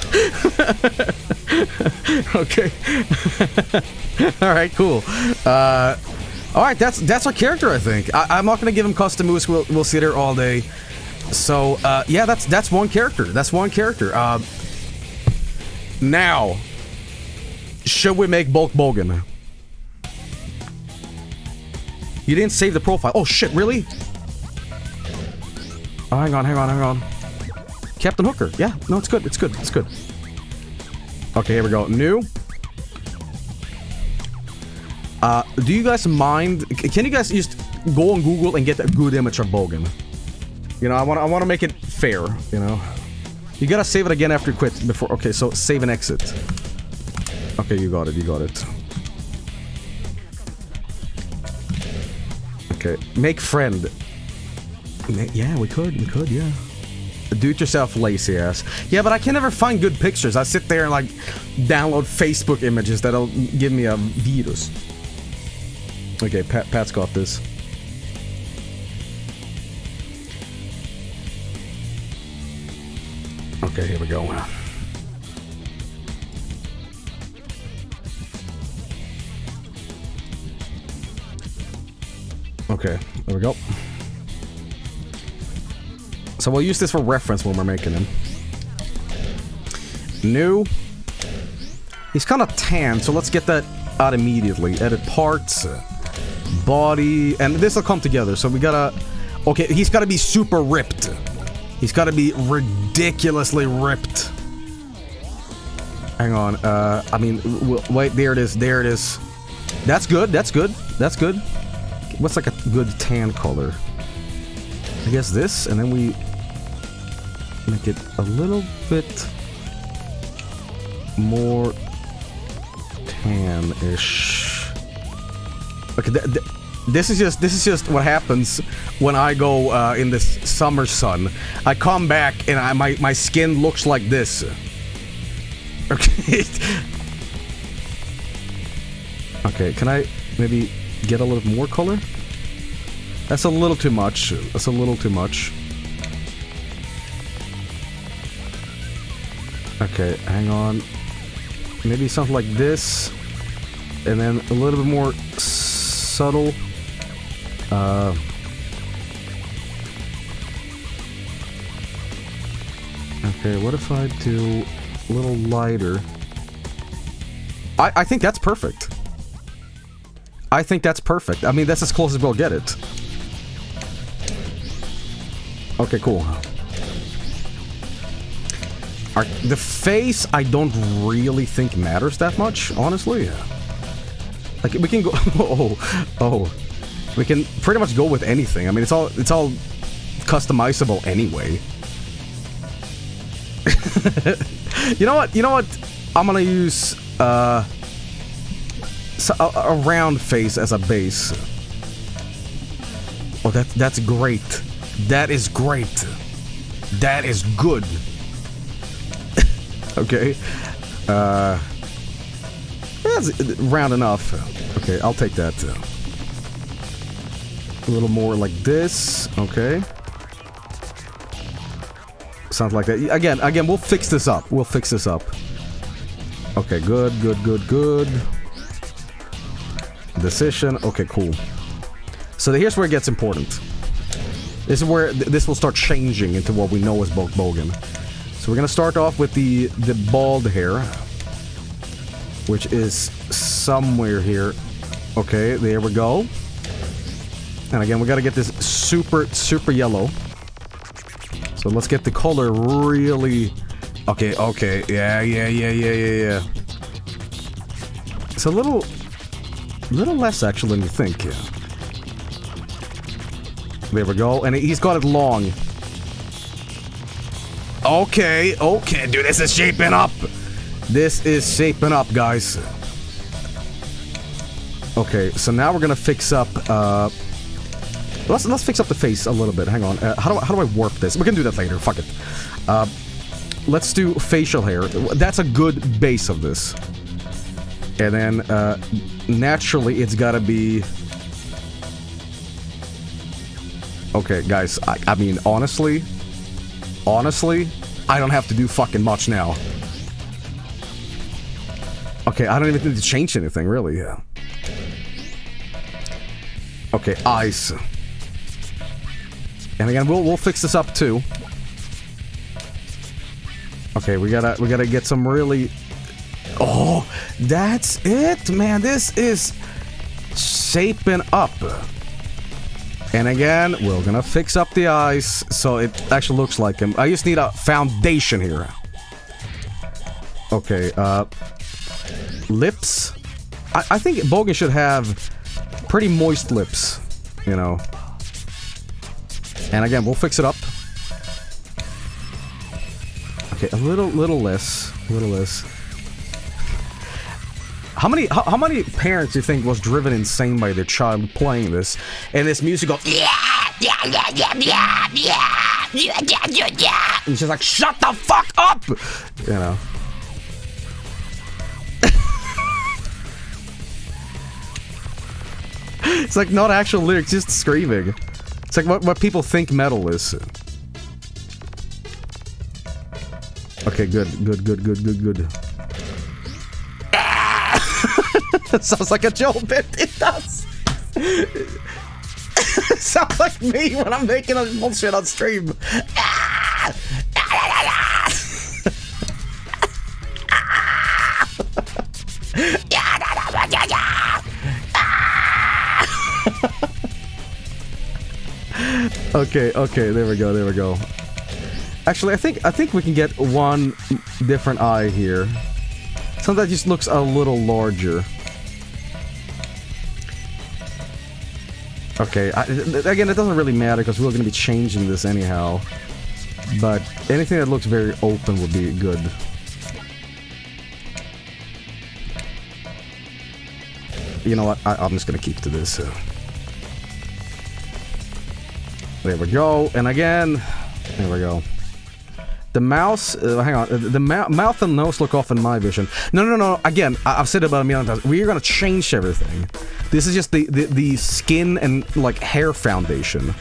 okay. all right, cool. Uh, all right, that's that's our character. I think I, I'm not gonna give him custom moves. We'll we'll sit here all day. So uh, yeah, that's that's one character. That's one character. Uh, now, should we make Bulk Bogan? You didn't save the profile. Oh shit, really? Oh, hang on, hang on, hang on. Captain Hooker. Yeah, no, it's good. It's good. It's good. Okay, here we go. New. Uh, do you guys mind? Can you guys just go on Google and get a good image of Bogan? You know, I want I want to make it fair. You know, you gotta save it again after you quit before. Okay, so save and exit. Okay, you got it. You got it. Okay, make friend. Yeah, we could. We could. Yeah. Do it yourself, lazy ass. Yeah, but I can never find good pictures. I sit there and like download Facebook images that'll give me a virus. Okay, Pat, Pat's got this. Okay, here we go. Okay, there we go. So we'll use this for reference when we're making him. New. He's kind of tan, so let's get that out immediately. Edit parts, uh, body, and this will come together. So we gotta. Okay, he's gotta be super ripped. He's gotta be ridiculously ripped. Hang on. Uh, I mean, wait. There it is. There it is. That's good. That's good. That's good. What's like a good tan color? I guess this, and then we make it a little bit more tan-ish. Okay, th th this is just this is just what happens when I go uh, in this summer sun. I come back and I, my my skin looks like this. Okay. okay, can I maybe get a little more color? That's a little too much. That's a little too much. Okay, hang on. Maybe something like this. And then a little bit more subtle. Uh, okay, what if I do a little lighter? I, I think that's perfect. I think that's perfect. I mean, that's as close as we'll get it. Okay, cool. Our, the face, I don't really think matters that much, honestly. Like we can go. Oh, oh, we can pretty much go with anything. I mean, it's all it's all customizable anyway. you know what? You know what? I'm gonna use uh a, a round face as a base. Oh, that that's great. That is great. That is good. okay. Uh, that's round enough. Okay, I'll take that. A little more like this. Okay. Sounds like that. Again, again, we'll fix this up. We'll fix this up. Okay, good, good, good, good. Decision. Okay, cool. So here's where it gets important. This is where th this will start changing into what we know as Bulk Bogan. So we're gonna start off with the the bald hair, which is somewhere here. Okay, there we go. And again, we gotta get this super super yellow. So let's get the color really. Okay, okay, yeah, yeah, yeah, yeah, yeah, yeah. It's a little, little less actually than you think. Yeah. There we go. And he's got it long. Okay, okay, dude, this is shaping up. This is shaping up, guys. Okay, so now we're gonna fix up, uh... Let's, let's fix up the face a little bit. Hang on. Uh, how, do I, how do I warp this? We can do that later. Fuck it. Uh, let's do facial hair. That's a good base of this. And then, uh, naturally, it's gotta be... Okay, guys, I, I mean, honestly, honestly, I don't have to do fucking much now. Okay, I don't even need to change anything, really, yeah. Okay, eyes. And again, we'll, we'll fix this up, too. Okay, we gotta, we gotta get some really... Oh, that's it, man. This is shaping up. And again, we're gonna fix up the eyes so it actually looks like him. I just need a foundation here. Okay, uh... Lips. I, I think Bogan should have pretty moist lips, you know. And again, we'll fix it up. Okay, a little, little less, a little less. How many, how, how many parents do you think was driven insane by their child playing this, and this music goes, yeah, yeah, yeah, yeah, yeah, yeah, yeah, yeah, yeah, yeah, and she's like, shut the fuck up, you know. it's like not actual lyrics, just screaming. It's like what, what people think metal is. Okay, good, good, good, good, good, good. Ah! that sounds like a Joel bit. It does. it sounds like me when I'm making a bullshit on stream. Ah! Okay, okay, there we go, there we go. Actually, I think I think we can get one different eye here. Something that just looks a little larger. Okay, I, again, it doesn't really matter because we're going to be changing this anyhow. But anything that looks very open would be good. You know what? I, am just going to keep to this. Uh. There we go. And again, there we go. The mouse, uh, hang on, the mouth and nose look off in my vision. No, no, no, again, I have said it about a million times. We're gonna change everything. This is just the, the, the skin and, like, hair foundation.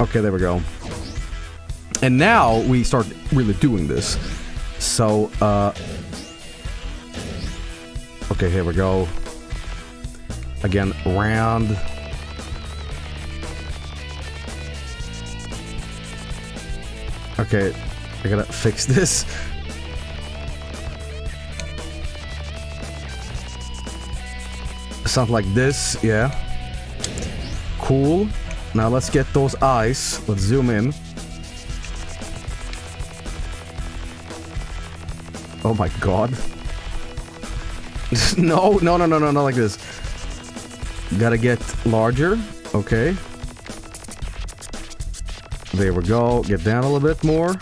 Okay, there we go. And now we start really doing this. So, uh... Okay, here we go. Again, round... Okay, I gotta fix this. Something like this, yeah. Cool. Now let's get those eyes. Let's zoom in. Oh my god. no, no, no, no, no, not like this. Gotta get larger. Okay. There we go. Get down a little bit more.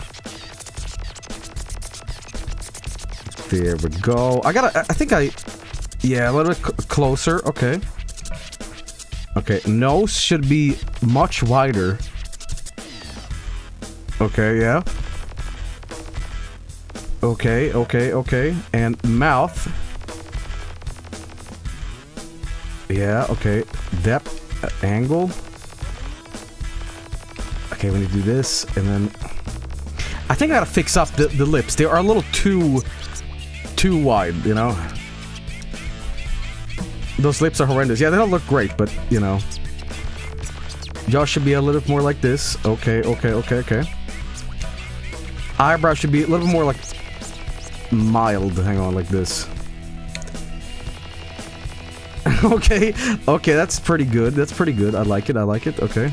There we go. I gotta... I think I... Yeah, a little bit closer. Okay. Okay, nose should be much wider. Okay, yeah. Okay, okay, okay. And mouth. Yeah, okay. Depth, uh, angle. Okay, we need to do this, and then... I think I gotta fix up the, the lips. They are a little too... too wide, you know? Those lips are horrendous. Yeah, they don't look great, but, you know... Jaw should be a little bit more like this. Okay, okay, okay, okay. Eyebrow should be a little bit more like... mild. Hang on, like this. okay, okay, that's pretty good. That's pretty good. I like it, I like it. Okay.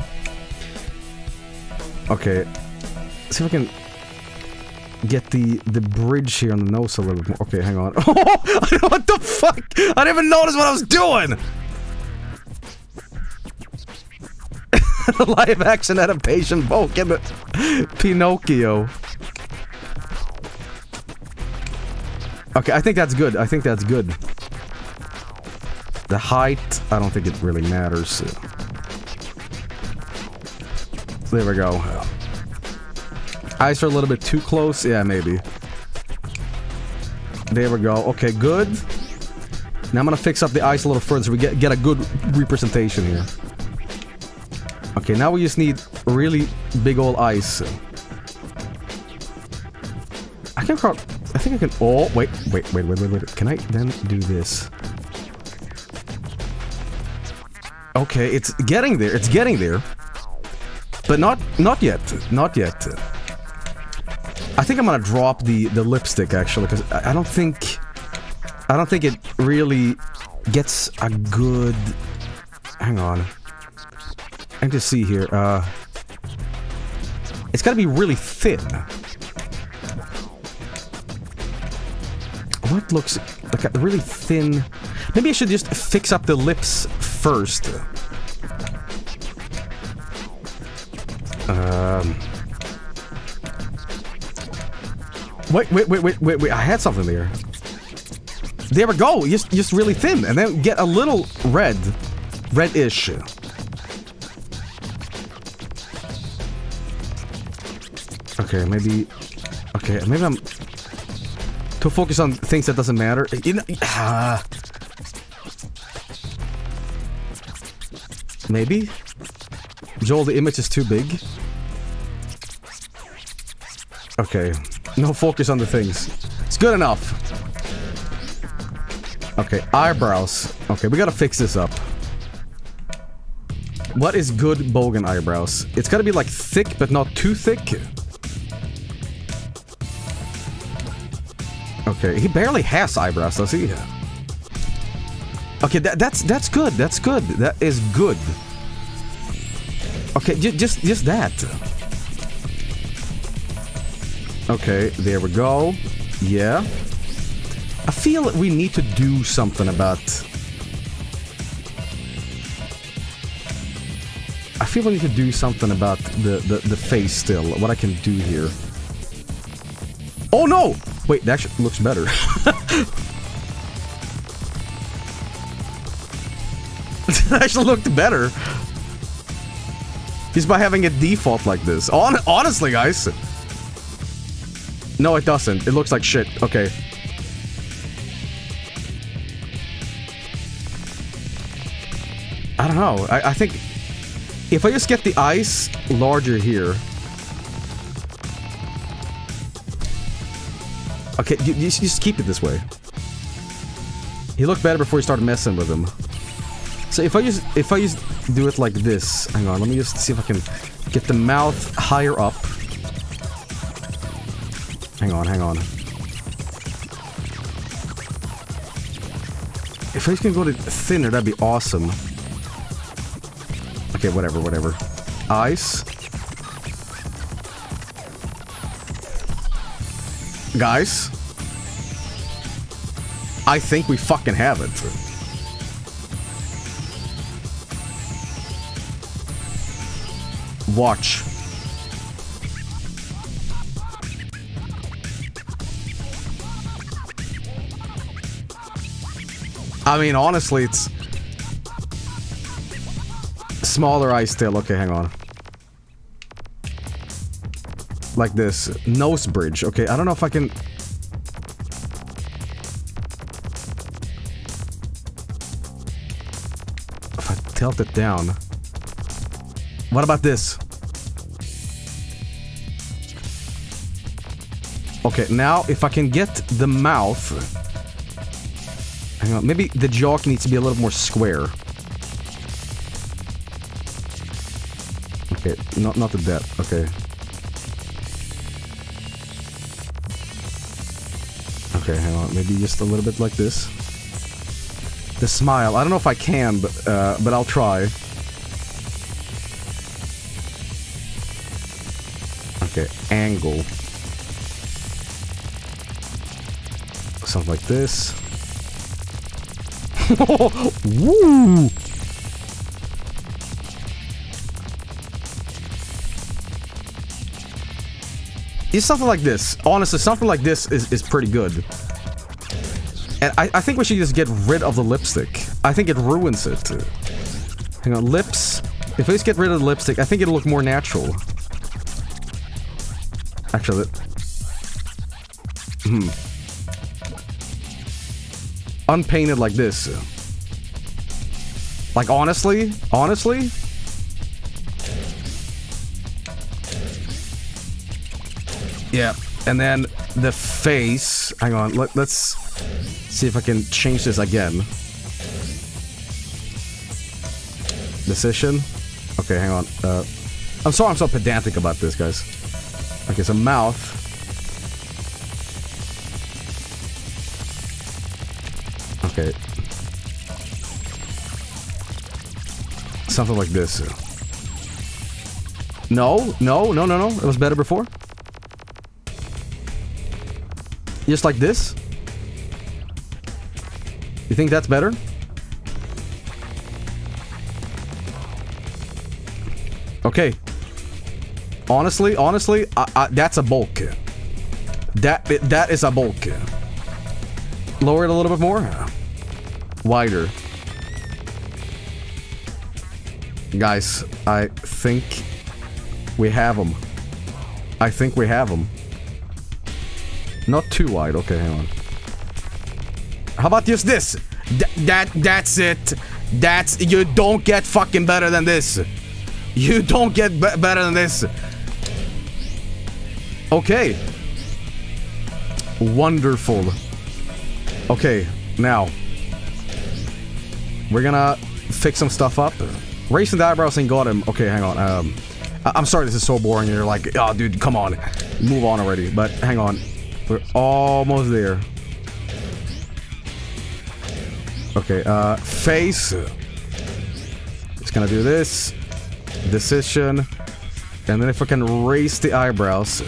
Okay. See if I can get the the bridge here on the nose a little bit more. Okay, hang on. what the fuck? I didn't even notice what I was doing. Live action adaptation Vulcan Pinocchio. Okay, I think that's good. I think that's good. The height, I don't think it really matters. There we go. Eyes are a little bit too close. Yeah, maybe. There we go. Okay, good. Now I'm gonna fix up the eyes a little further so we get, get a good representation here. Okay, now we just need really big old eyes. I can I think I can... Oh, wait, wait, wait, wait, wait, wait. Can I then do this? Okay, it's getting there. It's getting there. But not not yet. Not yet. I think I'm gonna drop the the lipstick actually because I, I don't think I don't think it really gets a good. Hang on. I can see here. Uh, it's got to be really thin. what looks like a really thin... Maybe I should just fix up the lips first. Wait, wait, wait, wait, wait, wait, I had something there. There we go, just, just really thin, and then get a little red. Red-ish. Okay, maybe... Okay, maybe I'm... To focus on things that doesn't matter. You know, ah. maybe? Joel, the image is too big. Okay. No focus on the things. It's good enough. Okay, eyebrows. Okay, we gotta fix this up. What is good Bogan eyebrows? It's gotta be like thick, but not too thick. Okay, he barely has eyebrows, does he? Okay, that, that's that's good. That's good. That is good. Okay, just just that. Okay, there we go. Yeah. I feel that we need to do something about... I feel we need to do something about the, the, the face still. What I can do here. Oh no! Wait, that actually looks better. that actually looked better. Just by having a default like this. On honestly, guys. No, it doesn't. It looks like shit. Okay. I don't know. I, I think if I just get the ice larger here. Okay, you, you just keep it this way. He looked better before you started messing with him. So if I just if I just do it like this, hang on, let me just see if I can get the mouth higher up. Hang on, hang on. If I can go to thinner, that'd be awesome. Okay, whatever, whatever. Ice. Guys. I think we fucking have it. Watch. I mean, honestly, it's... Smaller eye still. Okay, hang on. Like this. Nose bridge. Okay, I don't know if I can... If I tilt it down. What about this? Okay, now if I can get the mouth... Hang on, maybe the jaw needs to be a little more square. Okay, not not the depth. Okay. Okay, hang on. Maybe just a little bit like this. The smile. I don't know if I can, but uh, but I'll try. Okay, angle. Something like this. Woo! Something like this. Honestly, something like this is, is pretty good. And I, I think we should just get rid of the lipstick. I think it ruins it. Hang on, lips. If we just get rid of the lipstick, I think it'll look more natural. Actually, hmm. Unpainted like this. Like, honestly? Honestly? Yeah, and then the face. Hang on, let, let's see if I can change this again. Decision. Okay, hang on. Uh, I'm sorry I'm so pedantic about this, guys. Okay, so mouth. Okay. Something like this. No, no, no, no, no. It was better before. Just like this? You think that's better? Okay. Honestly, honestly, I, I, that's a bulk. That that is a bulk. Lower it a little bit more. Wider. Guys, I think we have them. I think we have them. Not too wide. Okay, hang on. How about just this? Th that that's it. That's you don't get fucking better than this. You don't get be better than this. Okay. Wonderful. Okay, now we're gonna fix some stuff up. Racing the eyebrows ain't got him. Okay, hang on. Um, I am sorry this is so boring. You're like, oh, dude, come on, move on already. But hang on, we're almost there. Okay, uh, face. Just gonna do this. Decision. And then if I can raise the eyebrows.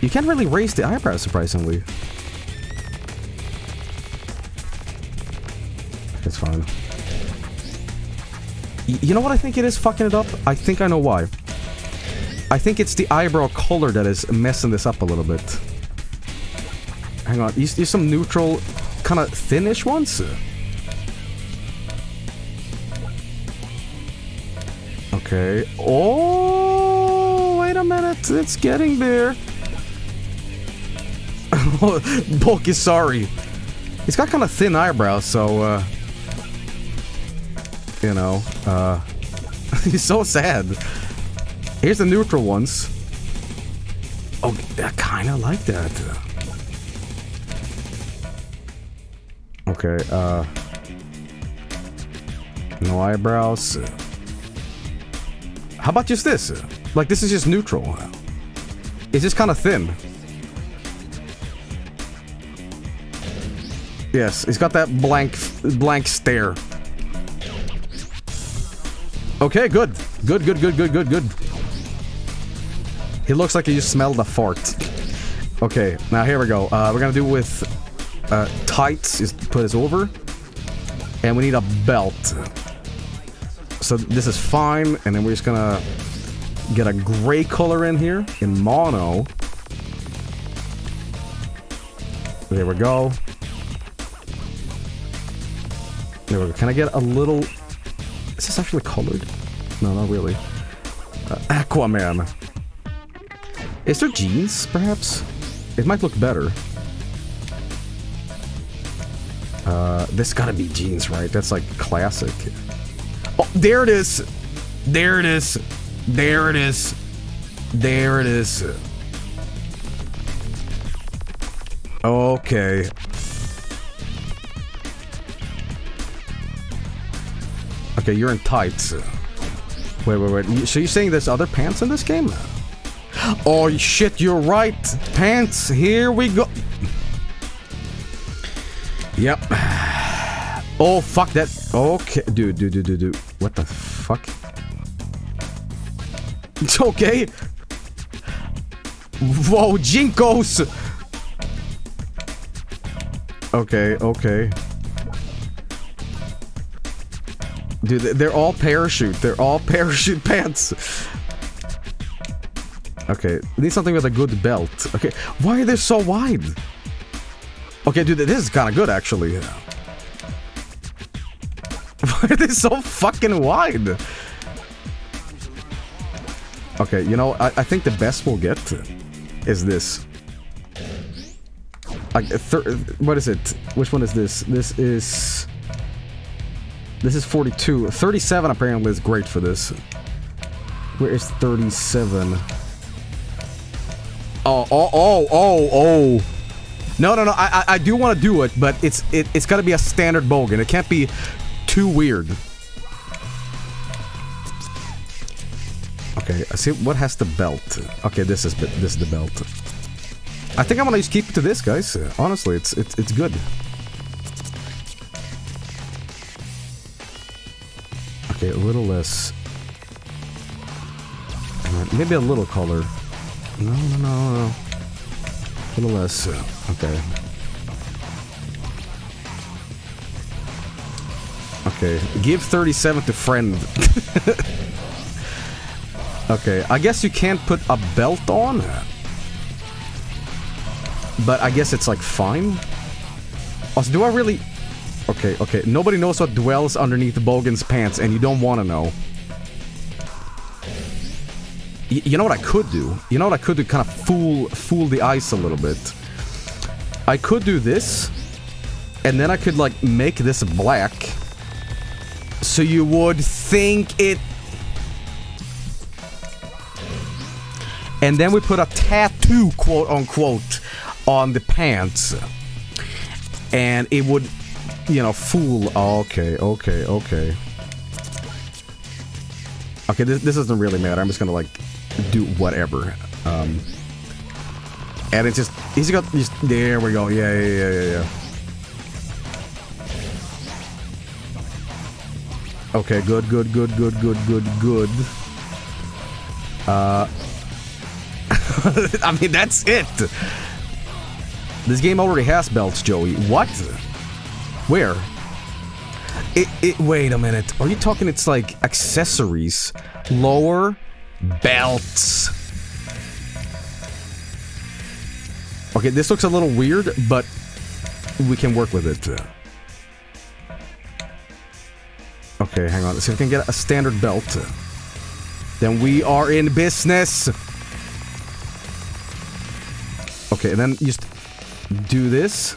You can't really raise the eyebrows, surprisingly. Fine. You know what I think it is fucking it up? I think I know why. I think it's the eyebrow color that is messing this up a little bit. Hang on, use, use some neutral, kind of thinnish ones? Okay. Oh, wait a minute. It's getting there. Bulk is sorry. He's got kind of thin eyebrows, so, uh... You know, uh... he's so sad. Here's the neutral ones. Oh, I kind of like that. Okay, uh... No eyebrows. How about just this? Like, this is just neutral. It's just kind of thin. Yes, he's got that blank, blank stare. Okay, good. Good, good, good, good, good, good. He looks like he just smelled a fart. Okay, now here we go. Uh, we're gonna do with uh, tights, just put this over. And we need a belt. So this is fine, and then we're just gonna get a gray color in here, in mono. There we go. There we go. Can I get a little... Is this actually colored? No, not really. Uh, Aquaman. Is there jeans, perhaps? It might look better. Uh, this gotta be jeans, right? That's like classic. Oh, there it is! There it is! There it is! There it is! Okay. Okay, you're in tights. Wait, wait, wait. So you're saying there's other pants in this game? Oh, shit, you're right. Pants, here we go. Yep. Oh, fuck that. Okay. Dude, dude, dude, dude, dude. What the fuck? It's okay. Whoa, Jinkos! Okay, okay. Dude, they're all parachute. They're all parachute pants. Okay, need something with a good belt. Okay, why are they so wide? Okay, dude, this is kind of good, actually. Why are they so fucking wide? Okay, you know, I, I think the best we'll get is this. Like, what is it? Which one is this? This is... This is 42. 37 apparently is great for this. Where is 37? Oh, oh, oh, oh, oh. No, no, no. I, I, I do want to do it, but it's it, it's got to be a standard bogan. It can't be too weird. Okay, I see what has the belt. Okay, this is this is the belt. I think I'm gonna just keep it to this, guys. Honestly, it's it's it's good. Okay, a little less. Uh, maybe a little color. No, no, no, no. A little less. Uh, okay. Okay. Give 37th to friend. okay, I guess you can't put a belt on. But I guess it's like fine. Also, do I really... Okay, okay, nobody knows what dwells underneath Bogan's pants and you don't want to know. Y you know what I could do? You know what I could do? Kind of fool, fool the ice a little bit. I could do this. And then I could like make this black. So you would think it... And then we put a tattoo, quote unquote, on the pants. And it would, you know, fool... Okay, okay, okay. Okay, this, this doesn't really matter. I'm just gonna, like, do whatever. Um, and it's just... He's got... Just, there we go. Yeah, yeah, yeah, yeah, yeah. Okay, good, good, good, good, good, good, good. Uh... I mean, that's it! This game already has belts, Joey. What? Where? It, it, wait a minute. Are you talking it's like accessories? Lower belts. Okay, this looks a little weird, but we can work with it. Okay, hang on. Let's see if we can get a standard belt. Then we are in business. Okay, and then just do this.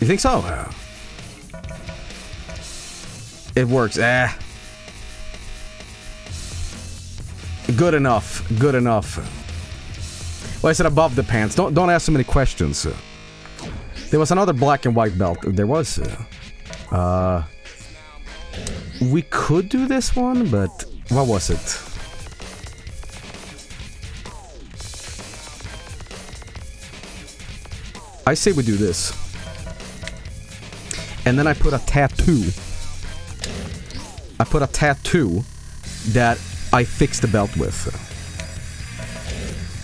You think so? It works. Eh. Good enough. Good enough. Well, I said above the pants. Don't don't ask so many questions. There was another black and white belt. There was. Uh, we could do this one, but what was it? I say we do this. And then I put a tattoo. I put a tattoo that I fix the belt with.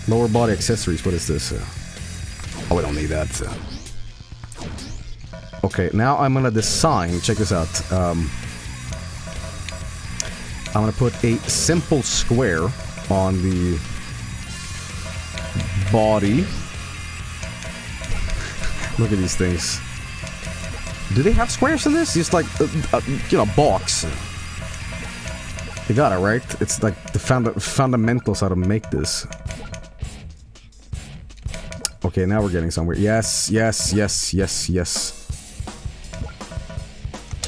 Lower body accessories, what is this? Oh, we don't need that. Okay, now I'm gonna design, check this out. Um, I'm gonna put a simple square on the body. Look at these things. Do they have squares in this? Just like, uh, uh, you know, box. You got it, right? It's like the funda fundamentals how to make this. Okay, now we're getting somewhere. Yes, yes, yes, yes, yes.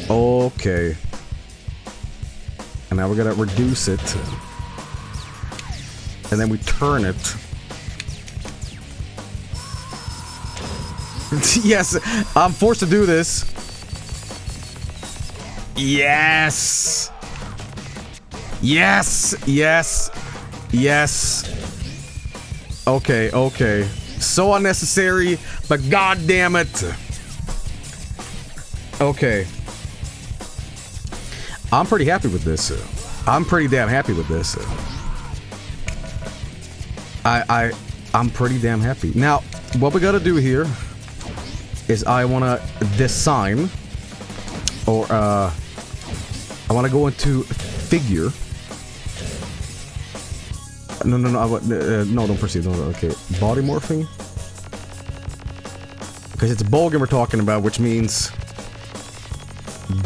Okay. And now we're gonna reduce it. And then we turn it. yes, I'm forced to do this. Yes. Yes, yes, yes. Okay, okay. So unnecessary, but god damn it. Okay. I'm pretty happy with this. I'm pretty damn happy with this. I I I'm pretty damn happy. Now, what we gotta do here is I wanna design or uh I wanna go into figure. No, no, no, I, uh, no, don't proceed. No, okay, body morphing. Because it's Bogan we're talking about, which means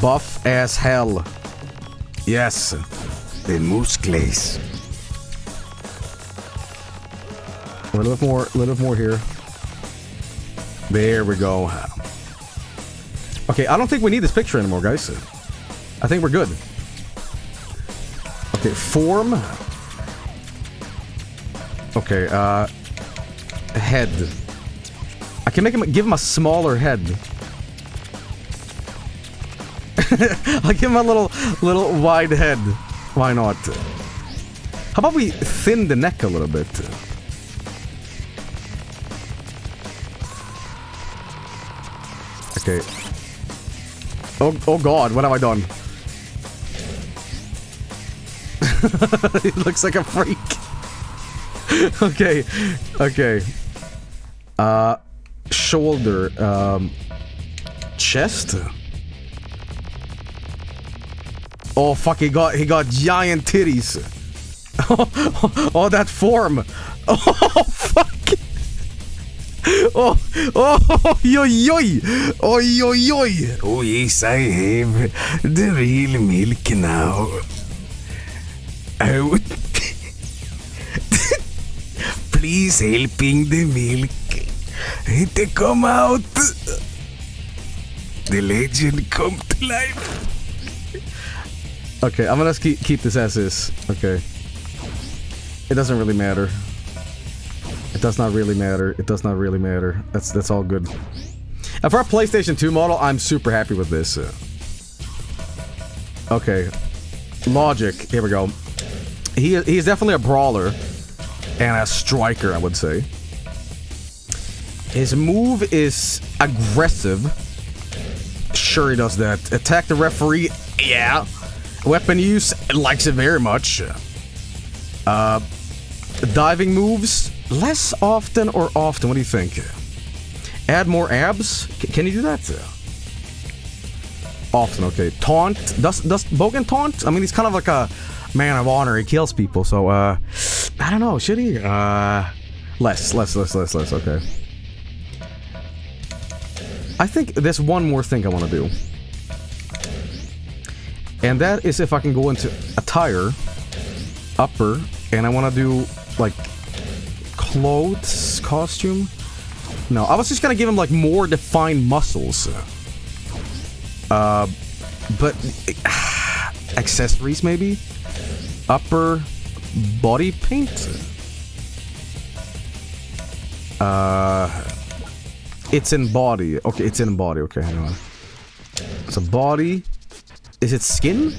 buff as hell. Yes, the muscles. A little bit more, a little bit more here. There we go. Okay, I don't think we need this picture anymore, guys. I think we're good. Okay, form. Okay, uh... Head. I can make him give him a smaller head. I'll give him a little little wide head. Why not? How about we thin the neck a little bit? Okay. Oh, oh god, what have I done? he looks like a freak. okay, okay. Uh, shoulder, um, chest. Oh fuck! He got he got giant titties. oh, that form. Oh fuck! Oh, oh, oi, oi, oi, oi, oi. Oh yes, I have the real milk now. Oh, please helping the milk to come out. The legend come to life. Okay, I'm gonna keep keep this as is. Okay. It doesn't really matter. It does not really matter. It does not really matter. That's that's all good. And for our PlayStation 2 model, I'm super happy with this. Okay. Logic. Here we go. He he's definitely a brawler and a striker, I would say. His move is aggressive. Sure he does that. Attack the referee. Yeah. Weapon use, likes it very much. Uh, diving moves, less often or often. What do you think? Add more abs? C can you do that? Often, okay. Taunt. Does does Bogan taunt? I mean, he's kind of like a man of honor. He kills people, so uh, I don't know. Should he? Uh, less, less, less, less, less. Okay. I think there's one more thing I want to do. And that is if I can go into attire, upper, and I want to do, like, clothes, costume? No, I was just gonna give him, like, more defined muscles. Uh, but, accessories, maybe? Upper, body paint? Uh, it's in body. Okay, it's in body. Okay, hang on. So body... Is it skin?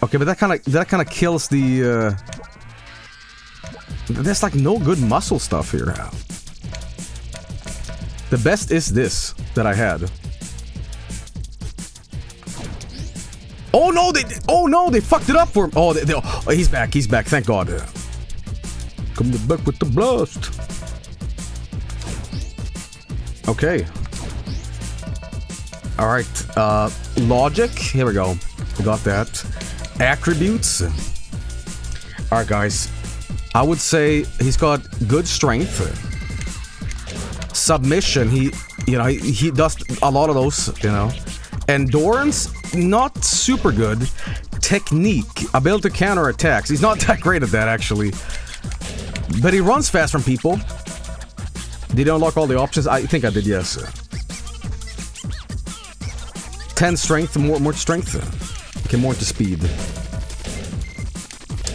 Okay, but that kind of that kind of kills the. Uh, there's like no good muscle stuff here. The best is this that I had. Oh no! They oh no! They fucked it up for him. Oh, they, they, oh he's back. He's back. Thank God. Come back with the blast. Okay. All right, uh, logic. Here we go. We got that. Attributes. All right, guys. I would say he's got good strength. Submission. He, you know, he, he does a lot of those. You know, endurance. Not super good. Technique. Ability to counter attacks. He's not that great at that actually. But he runs fast from people. Did he unlock all the options? I think I did. Yes. 10 strength, more more strength. Okay, more to speed.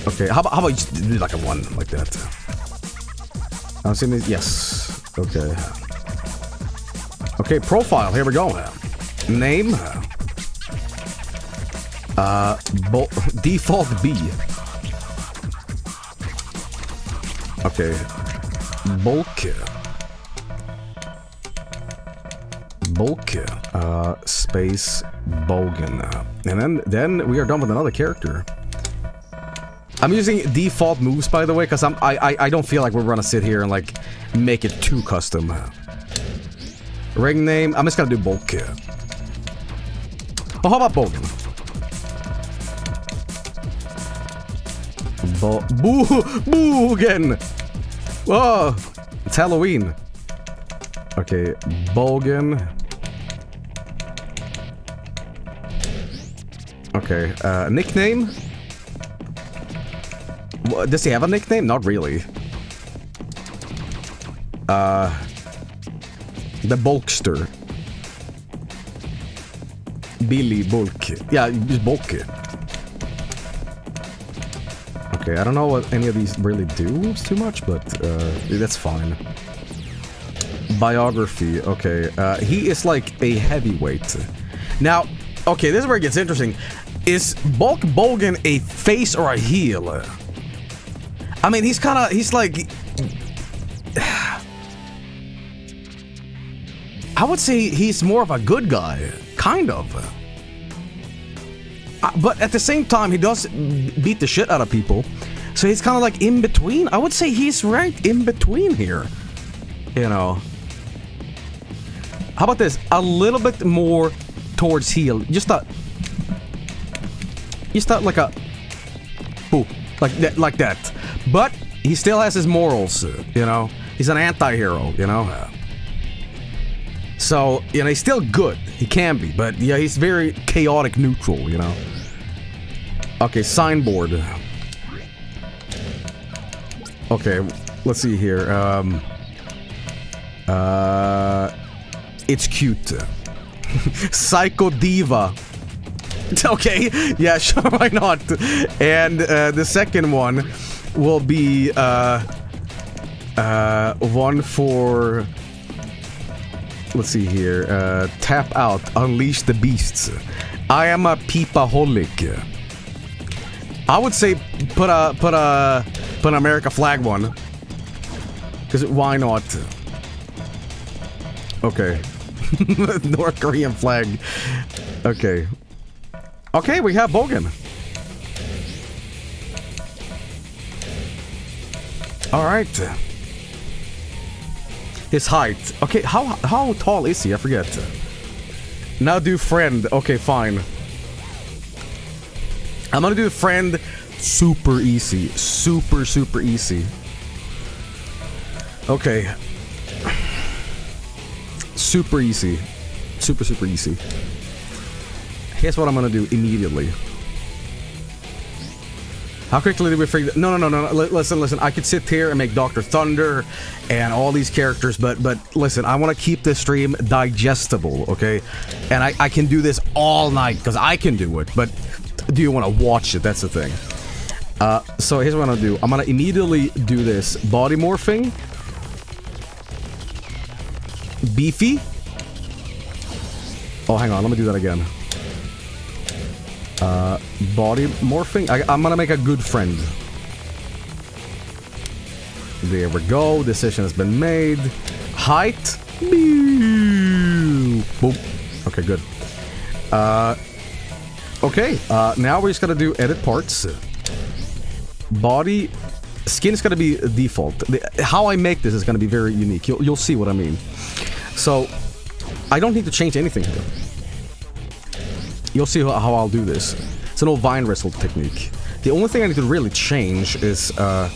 Okay, how about, how about you just do like a 1, like that? I'm assuming, yes. Okay. Okay, profile, here we go. Name. Uh, default B. Okay. Bulk. Bulk, uh, space, Bogan. And then, then we are done with another character. I'm using default moves, by the way, because I'm I, I I don't feel like we're gonna sit here and like make it too custom. Ring name, I'm just gonna do Bulk. Oh, how about Bogan? Bo Boo Boogan! Whoa! It's Halloween. Okay, Bogan. Okay, uh, nickname? Does he have a nickname? Not really. Uh, the Bulkster. Billy Bulk. Yeah, just Bulk. Okay, I don't know what any of these really do too much, but uh, that's fine. Biography, okay. Uh, he is like a heavyweight. Now, okay, this is where it gets interesting. Is Bulk Bogan a face or a heel? I mean, he's kind of, he's like... I would say he's more of a good guy. Kind of. Uh, but at the same time, he does beat the shit out of people. So he's kind of like in between. I would say he's right in between here. You know. How about this? A little bit more towards heel. Just a... Just a, like a... Ooh, like that, like that. But he still has his morals, you know. He's an anti-hero, you know. So, you know, he's still good. He can be, but yeah, he's very chaotic neutral, you know. Okay, signboard. Okay, let's see here. Um, uh, it's cute. Psycho Diva. Okay, yeah, sure, why not? And uh, the second one will be uh, uh, one for let's see here. Uh, tap out, unleash the beasts. I am a peepaholic. I would say put a put a put an America flag one. Cause why not? Okay. North Korean flag. Okay. Okay, we have Bogan. All right. His height. Okay, how how tall is he? I forget. Now do friend. Okay, fine. I'm gonna do friend super easy. Super, super easy. Okay. Super easy. Super, super easy. Here's what I'm gonna do immediately. How quickly did we figure? No, no, no, no. listen, listen. I could sit here and make Doctor Thunder and all these characters, but but listen. I want to keep this stream digestible, okay? And I I can do this all night because I can do it. But do you want to watch it? That's the thing. Uh, so here's what I'm gonna do. I'm gonna immediately do this body morphing, beefy. Oh, hang on. Let me do that again. Uh, body morphing. I, I'm gonna make a good friend. There we go. Decision has been made. Height. Boom. Okay, good. Uh, okay. Uh, now we're just gonna do edit parts. Body. Skin is gonna be default. The, how I make this is gonna be very unique. You'll, you'll see what I mean. So, I don't need to change anything here. You'll see how I'll do this. It's an old vine wrestle technique. The only thing I need to really change is uh,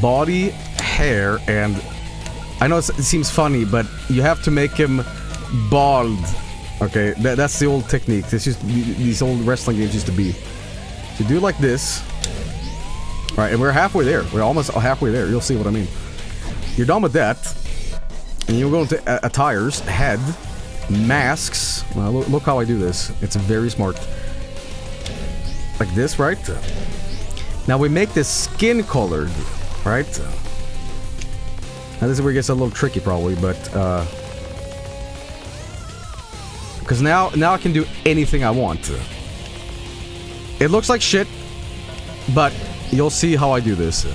body, hair, and... I know it seems funny, but you have to make him bald. Okay, that, that's the old technique. This just these old wrestling games used to be. So do like this. All right, and we're halfway there. We're almost halfway there. You'll see what I mean. You're done with that, and you go into uh, attires, head, masks. Look, look, how I do this. It's very smart. Like this, right? Now we make this skin colored, right? Now this is where it gets a little tricky probably, but uh because now now I can do anything I want. It looks like shit, but you'll see how I do this.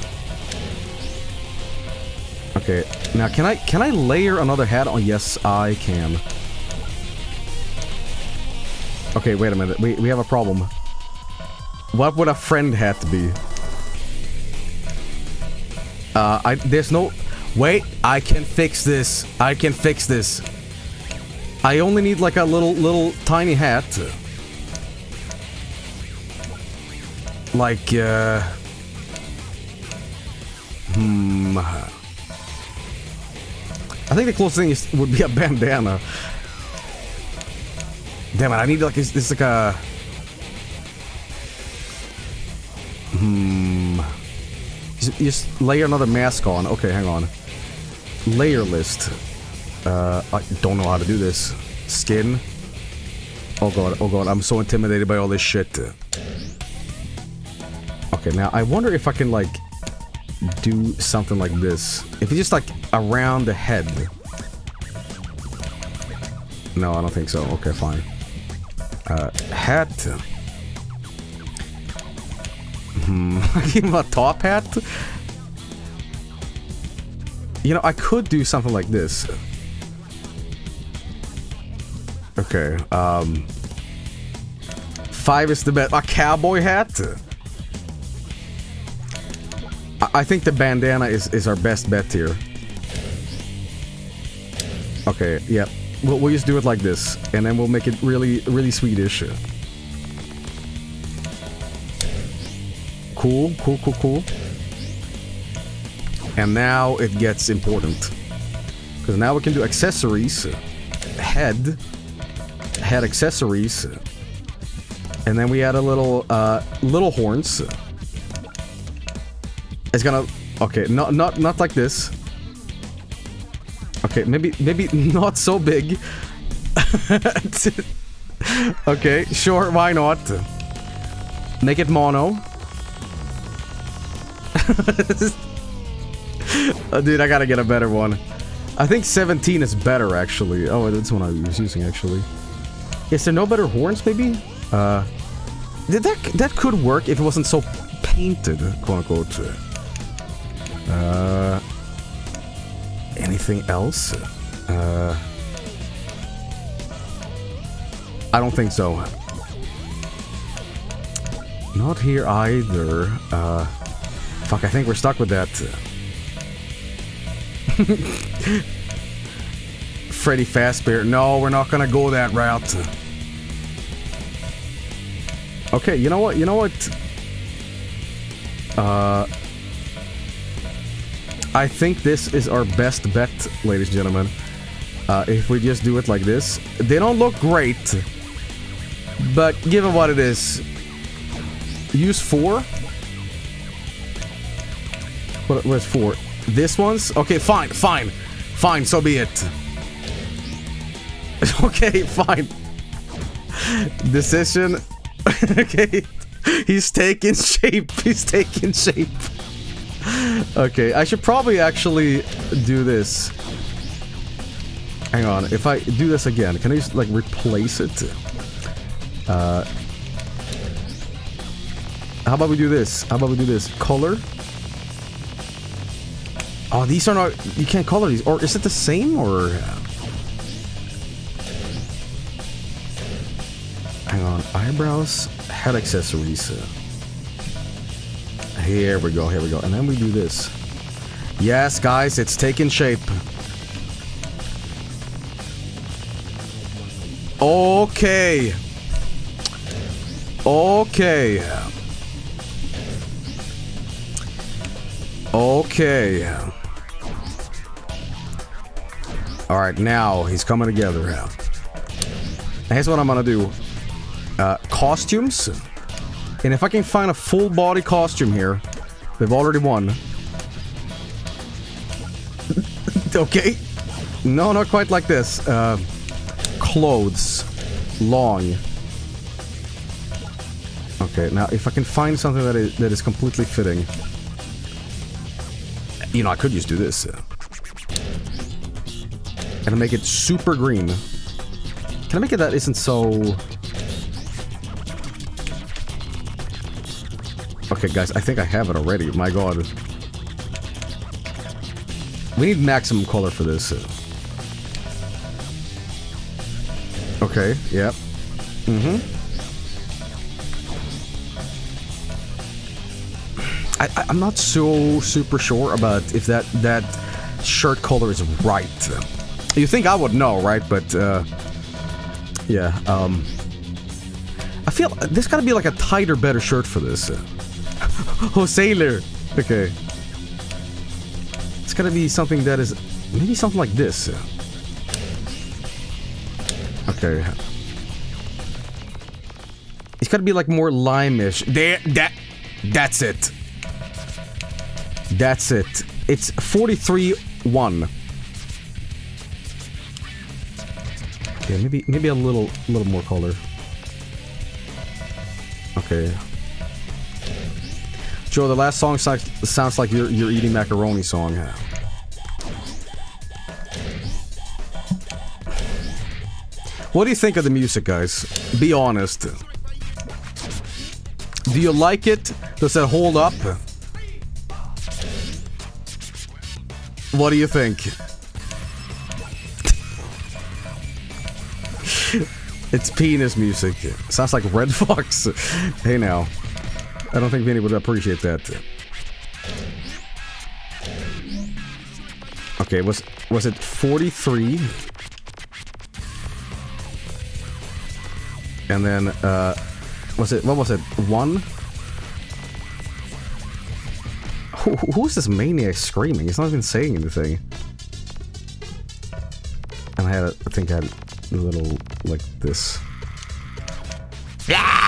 Okay, now can I can I layer another hat on? Yes, I can. Okay, wait a minute. We, we have a problem. What would a friend hat be? Uh, I, there's no... Wait, I can fix this. I can fix this. I only need like a little, little tiny hat. Like, uh... Hmm... I think the closest thing is, would be a bandana. Damn it, I need like, this, like a... Hmm... Just, layer another mask on. Okay, hang on. Layer list. Uh, I don't know how to do this. Skin. Oh god, oh god, I'm so intimidated by all this shit. Okay, now I wonder if I can like do something like this. If it's just like around the head. No, I don't think so. Okay, fine. Uh, hat. Hmm, give him a top hat? You know, I could do something like this. Okay, um... Five is the best. A cowboy hat? I, I think the bandana is, is our best bet here. Okay, yeah. We'll, we'll just do it like this. And then we'll make it really, really Swedish. Cool, cool, cool, cool. And now it gets important. Because now we can do accessories. Head. Head accessories. And then we add a little, uh, little horns. It's gonna... Okay, not, not, not like this. Okay, maybe, maybe not so big. okay, sure, why not? Make it mono. oh, dude, I gotta get a better one. I think 17 is better, actually. Oh, that's one I was using, actually. Is there no better horns, maybe? Uh, that that could work if it wasn't so painted, quote unquote. Uh, anything else? Uh, I don't think so. Not here either. Uh, fuck, I think we're stuck with that. Freddy Fazbear. No, we're not gonna go that route. Okay, you know what? You know what? Uh, I think this is our best bet, ladies and gentlemen. Uh, if we just do it like this. They don't look great. But given what it is, use four. What, what's four? This one's? Okay, fine, fine. Fine, so be it. okay, fine. Decision. okay. He's taking shape. He's taking shape. Okay, I should probably actually do this. Hang on, if I do this again, can I just like replace it? Uh, how about we do this? How about we do this? Color? Oh, these are not... You can't color these. Or is it the same, or... Hang on. Eyebrows, head accessories. Here we go, here we go. And then we do this. Yes, guys, it's taking shape. Okay. Okay. Okay. Alright, now he's coming together. Here's what I'm gonna do. Uh, costumes. And if I can find a full body costume here, we've already won. okay. No, not quite like this. Uh, clothes. Long. Okay, now if I can find something that is, that is completely fitting. You know, I could just do this. And make it super green. Can I make it that isn't so... Okay, guys, I think I have it already. My god. We need maximum color for this. Okay, yep. Mm-hmm. I, I'm not so super sure about if that that shirt color is right. You think I would know, right? But uh, yeah, um, I feel there's got to be like a tighter, better shirt for this. oh, sailor. Okay. It's got to be something that is maybe something like this. Okay. It's got to be like more lime-ish. There, that, that's it. That's it. It's 43-1. Okay, maybe maybe a little little more color. Okay. Joe, the last song sounds, sounds like you're, you're eating macaroni song. What do you think of the music, guys? Be honest. Do you like it? Does it hold up? What do you think? it's penis music. Sounds like Red Fox. hey now. I don't think Vinny would appreciate that. Okay, was was it 43? And then uh was it what was it? 1? Who, who's this maniac screaming? He's not even saying anything. And I had, a, I think I had a little like this. Yeah!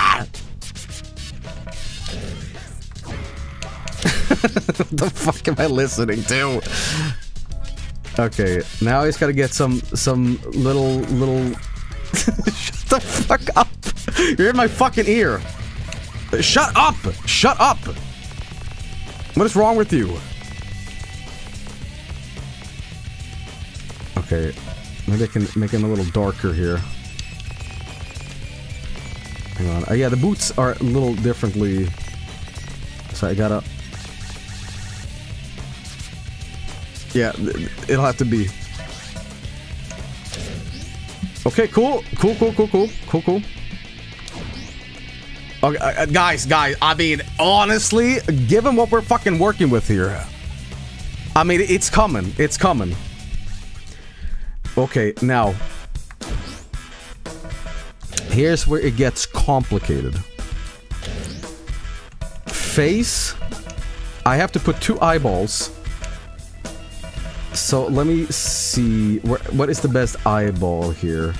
the fuck am I listening to? Okay, now he's gotta get some some little little. Shut the fuck up! You're in my fucking ear. Shut up! Shut up! What is wrong with you? Okay, maybe I can make it a little darker here. Hang on. Uh, yeah, the boots are a little differently. So I gotta. Yeah, it'll have to be. Okay, cool, cool, cool, cool, cool, cool, cool. Okay, uh, uh, guys, guys. I mean, honestly, given what we're fucking working with here, I mean, it's coming. It's coming. Okay, now. Here's where it gets complicated. Face. I have to put two eyeballs. So let me see. Where, what is the best eyeball here?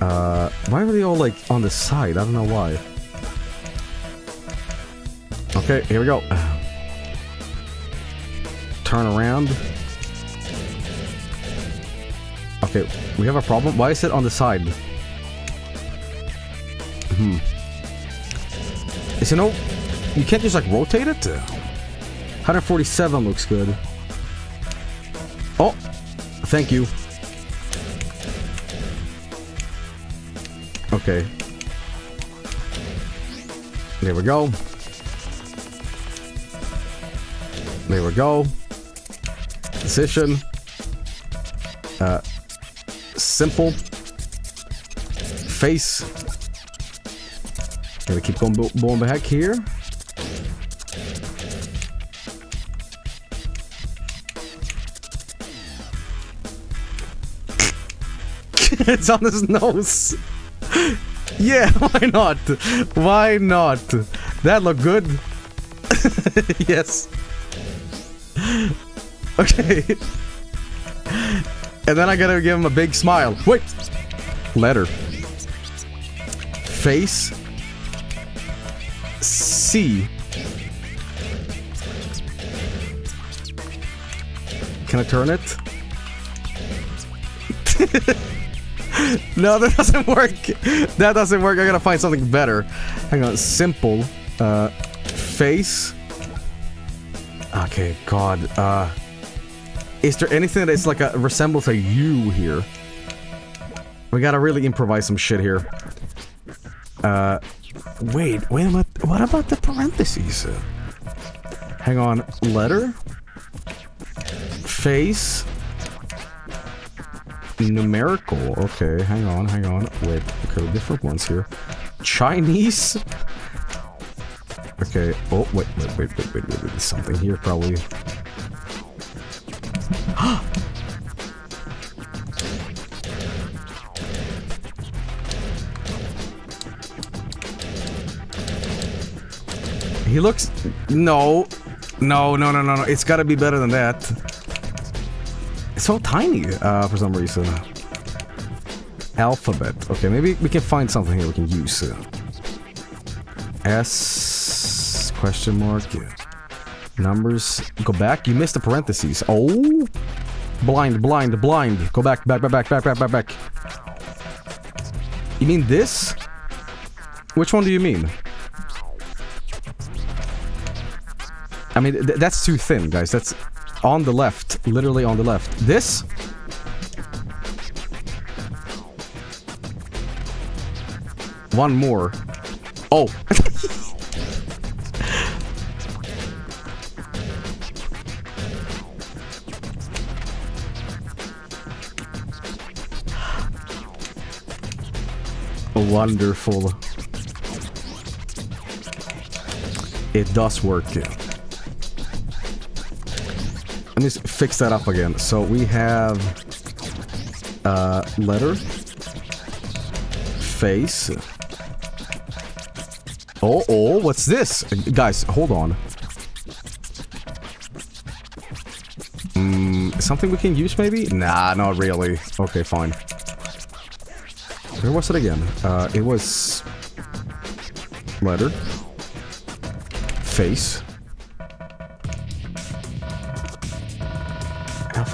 Uh, why are they all like on the side? I don't know why. Okay, here we go. Turn around. Okay, we have a problem. Why is it on the side? Hmm. Is it no? You can't just like rotate it. 147 looks good. Oh, thank you. Okay. There we go. There we go. Position. Uh, simple. Face. Gotta keep going, going back here. it's on his nose. Yeah, why not? Why not? That look good. yes. Okay. And then I gotta give him a big smile. Wait. Letter. Face. C. Can I turn it? No, that doesn't work. That doesn't work. I gotta find something better. Hang on. Simple. Uh, face. Okay, God. Uh, is there anything that's like a resembles a U here? We gotta really improvise some shit here. Uh, wait, wait a minute. What about the parentheses? Hang on. Letter. Face. Numerical. Okay, hang on, hang on. Wait, okay, different ones here. Chinese. Okay. Oh, wait, wait, wait, wait, wait, wait. wait. Something here, probably. he looks. No. No, no, no, no, no. It's gotta be better than that. So tiny uh, for some reason. Alphabet. Okay, maybe we can find something here we can use. S question mark. Numbers. Go back. You missed the parentheses. Oh. Blind, blind, blind. Go back, back, back, back, back, back, back, back. You mean this? Which one do you mean? I mean, th that's too thin, guys. That's on the left. Literally on the left. This? One more. Oh. Wonderful. It does work. Let me fix that up again. So we have uh, letter, face. Oh, oh, what's this? Guys, hold on. Mm, something we can use maybe? Nah, not really. Okay, fine. Where was it again? Uh, it was letter, face,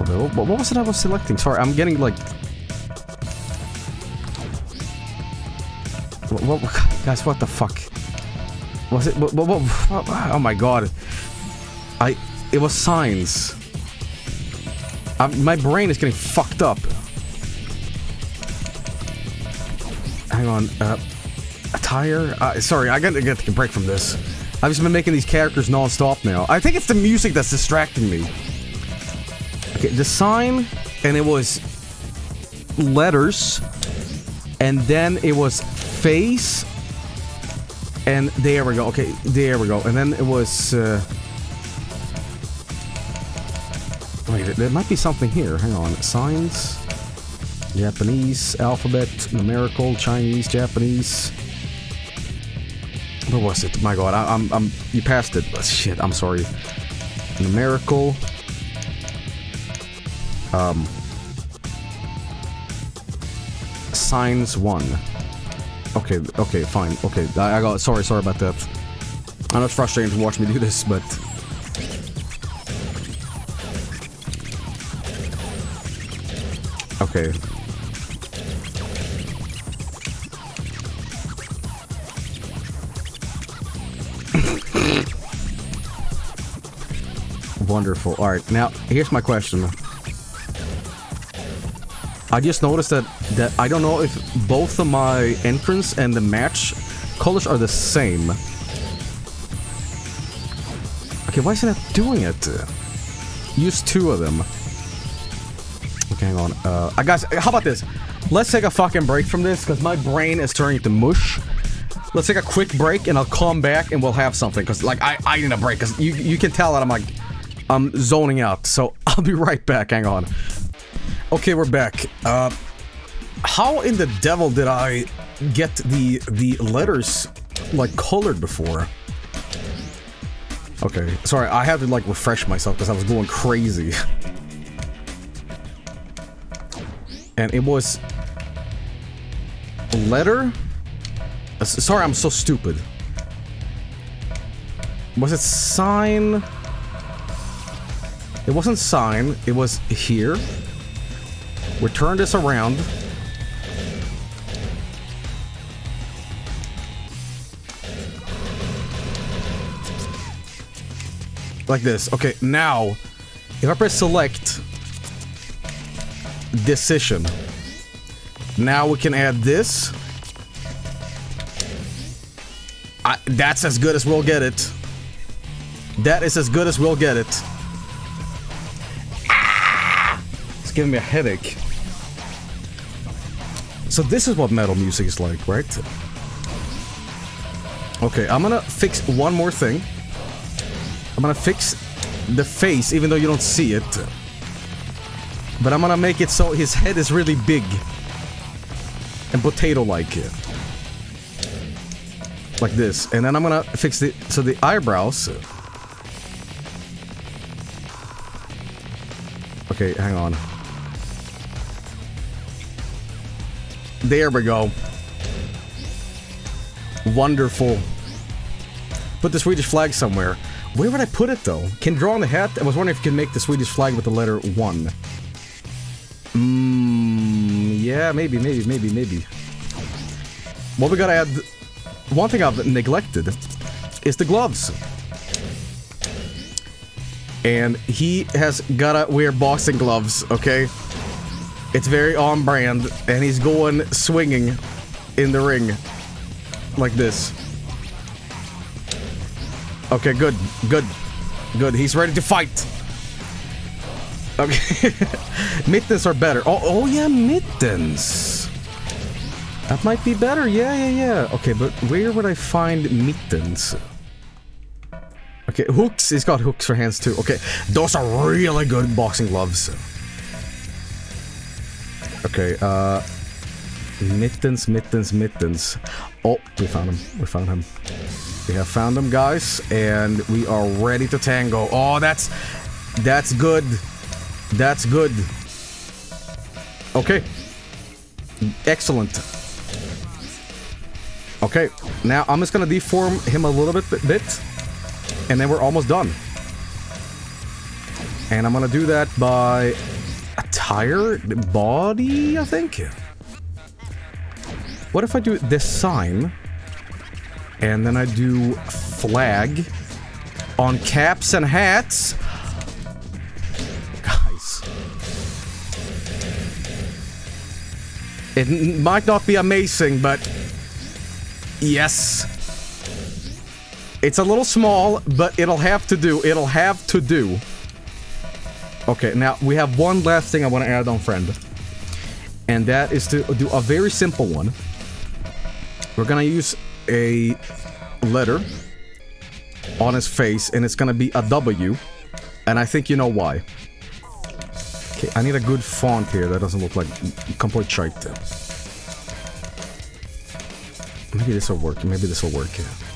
alphabet. What, what was it I was selecting? Sorry, I'm getting like. What, what, guys, what the fuck? Was it? What, what, what, oh my god! I. It was signs. i my brain is getting fucked up. Hang on. Uh, attire? Uh, sorry, I gotta get a break from this. I've just been making these characters non-stop now. I think it's the music that's distracting me. Okay, the sign, and it was letters, and then it was face, and there we go. Okay, there we go. And then it was. Uh, wait, there might be something here. Hang on. Signs. Japanese, alphabet, numerical, Chinese, Japanese. What was it? My god, I, I'm, I'm, you passed it. Shit, I'm sorry. Numerical. Um. Signs one. Okay, okay, fine. Okay, I, I got, sorry, sorry about that. I know it's frustrating to watch me do this, but... Okay. Wonderful. Alright, now, here's my question. I just noticed that, that I don't know if both of my entrance and the match colors are the same. Okay, why is it not doing it? Use two of them. Okay, hang on. Uh, uh, guys, how about this? Let's take a fucking break from this, because my brain is turning to mush. Let's take a quick break, and I'll come back, and we'll have something. Because, like, I, I need a break, because you, you can tell that I'm, like, I'm zoning out. So, I'll be right back. Hang on. Okay, we're back. Uh, how in the devil did I get the the letters, like, colored before? Okay, sorry, I had to, like, refresh myself, because I was going crazy. and it was letter. Uh, Sorry, I'm so stupid. Was it sign? It wasn't sign. It was here. We turn this around. Like this. Okay, now, if I press select, decision. Now we can add this. I, that's as good as we'll get it. That is as good as we'll get it. Ah! It's giving me a headache. So this is what metal music is like, right? Okay, I'm gonna fix one more thing. I'm gonna fix the face, even though you don't see it. But I'm gonna make it so his head is really big. And potato-like. Like this. And then I'm gonna fix the... So the eyebrows... Okay, hang on. There we go. Wonderful. Put the Swedish flag somewhere. Where would I put it, though? Can draw on the hat? I was wondering if you can make the Swedish flag with the letter 1. Mmm, yeah, maybe, maybe, maybe, maybe. What we gotta add... One thing I've neglected is the gloves. and he has gotta wear boxing gloves, okay? It's very on brand, and he's going swinging in the ring like this. Okay, good, good, good. He's ready to fight. Okay, mittens are better. Oh, oh yeah, mittens. That might be better. Yeah, yeah, yeah. Okay, but where would I find mittens? Okay, hooks. He's got hooks for hands too. Okay, those are really good boxing gloves. Okay, uh... Mittens, mittens, mittens. Oh, we found him. We found him. We have found him, guys, and we are ready to tango. Oh, that's... That's good. That's good. Okay. Excellent. Okay, now I'm just gonna deform him a little bit, bit, and then we're almost done. And I'm gonna do that by attire, body, I think. What if I do this sign, and then I do flag on caps and hats? Guys. It might not be amazing, but yes. It's a little small, but it'll have to do. It'll have to do. Okay, now we have one last thing I want to add on, friend. And that is to do a very simple one. We're gonna use a letter on his face, and it's gonna be a W. And I think you know why. Okay, I need a good font here that doesn't look like complete shite. Maybe this will work. Maybe this will work. Yeah.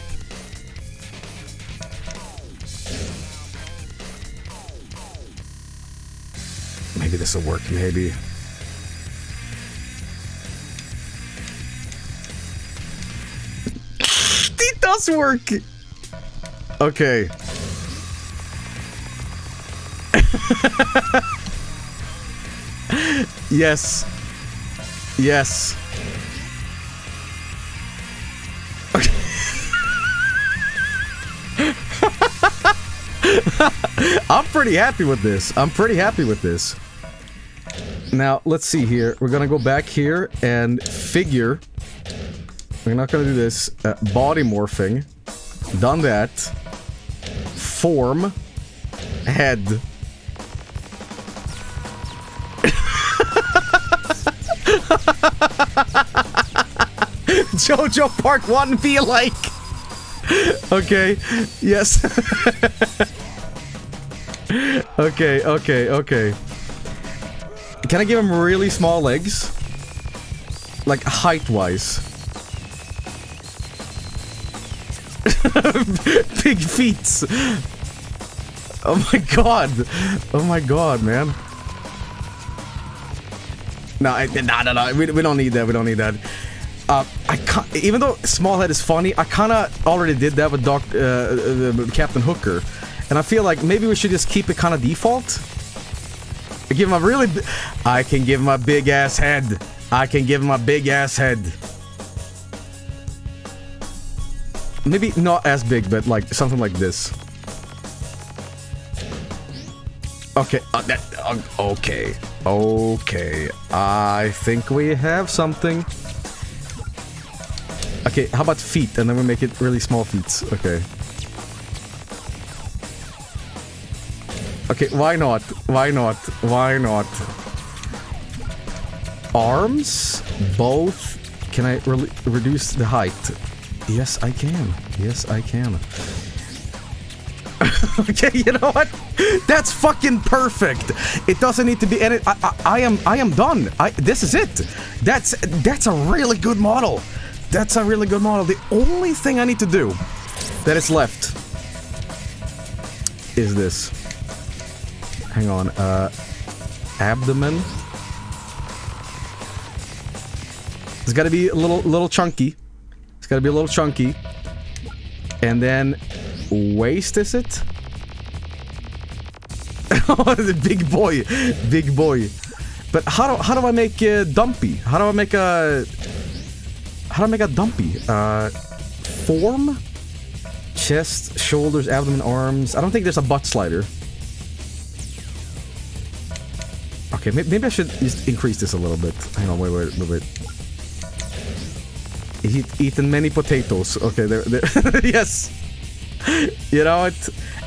Maybe this will work. Maybe. it does work. Okay. yes. Yes. I'm pretty happy with this. I'm pretty happy with this. Now, let's see here. We're gonna go back here and figure. We're not gonna do this. Uh, body morphing. Done that. Form. Head. Jojo Part 1 be like. Okay. Yes. okay, okay, okay. Can I give him really small legs? Like height-wise. Big feet. Oh my god. Oh my god, man. No, I, no, no, no. We, we don't need that. We don't need that. Uh, I can't, even though small head is funny, I kind of already did that with Doc, uh, uh, Captain Hooker, and I feel like maybe we should just keep it kind of default. I give him a really, I can give him a big ass head. I can give him a big ass head. Maybe not as big, but like something like this. Okay, uh, that, uh, okay, okay. I think we have something. Okay, how about feet? And then we make it really small feet. Okay. Okay, why not? Why not? Why not? Arms? Both? Can I re reduce the height? Yes, I can. Yes, I can. okay, you know what? That's fucking perfect. It doesn't need to be edit. I, I, I am I am done. I this is it. That's that's a really good model. That's a really good model. The only thing I need to do that is left is this. Hang on. Uh abdomen. It's got to be a little little chunky. It's got to be a little chunky. And then waist is it? oh, the big boy, big boy. But how do how do I make a dumpy? How do I make a how do I make a dumpy? Uh, form, chest, shoulders, abdomen, arms. I don't think there's a butt slider. Okay, maybe I should just increase this a little bit. Hang on, wait, wait, wait, wait. He eaten many potatoes. Okay, there, there. yes. You know what?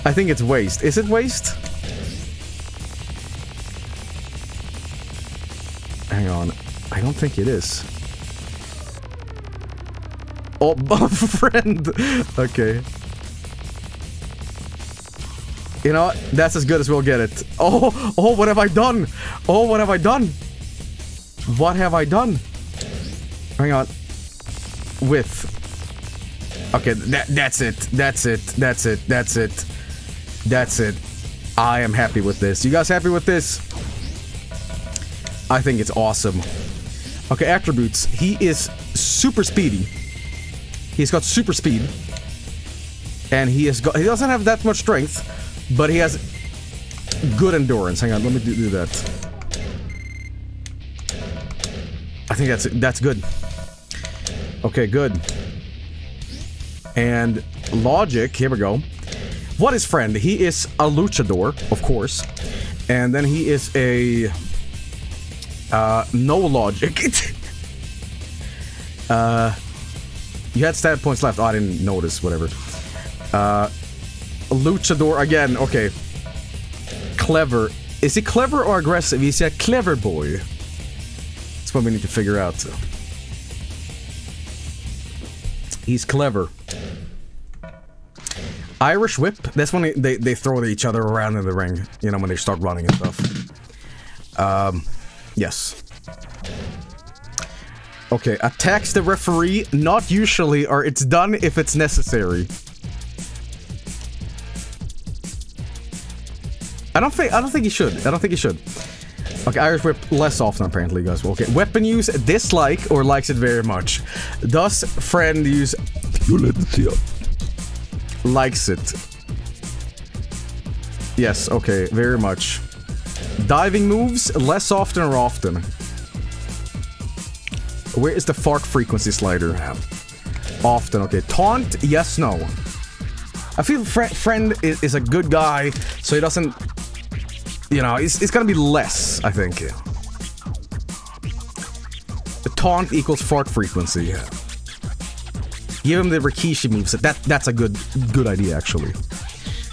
I think it's waste. Is it waste? Hang on. I don't think it is. Oh, friend. Okay. You know, that's as good as we'll get it. Oh, oh, what have I done? Oh, what have I done? What have I done? Hang on. With. Okay, that, that's it. That's it. That's it. That's it. That's it. I am happy with this. You guys happy with this? I think it's awesome. Okay, attributes. He is super speedy. He's got super speed. And he has got he doesn't have that much strength, but he has good endurance. Hang on, let me do, do that. I think that's that's good. Okay, good. And logic, here we go. What is friend? He is a luchador, of course. And then he is a uh, no logic. uh, you had stat points left. Oh, I didn't notice. Whatever. Uh, luchador again. Okay. Clever. Is he clever or aggressive? He's a clever boy. That's what we need to figure out. He's clever. Irish whip. That's when they, they, they throw each other around in the ring. You know, when they start running and stuff. Um, yes. Okay, attacks the referee, not usually, or it's done if it's necessary. I don't think I don't think he should. I don't think he should. Okay, Irish whip less often apparently, guys. Okay, weapon use dislike or likes it very much. Does friend use Violencia. likes it? Yes. Okay, very much. Diving moves less often or often. Where is the fart frequency slider? Often. Okay, taunt. Yes. No. I feel fri friend is, is a good guy, so he doesn't you know, it's, it's gonna be less, I think. The taunt equals fart frequency. Give him the Rikishi moveset. That that's a good good idea actually.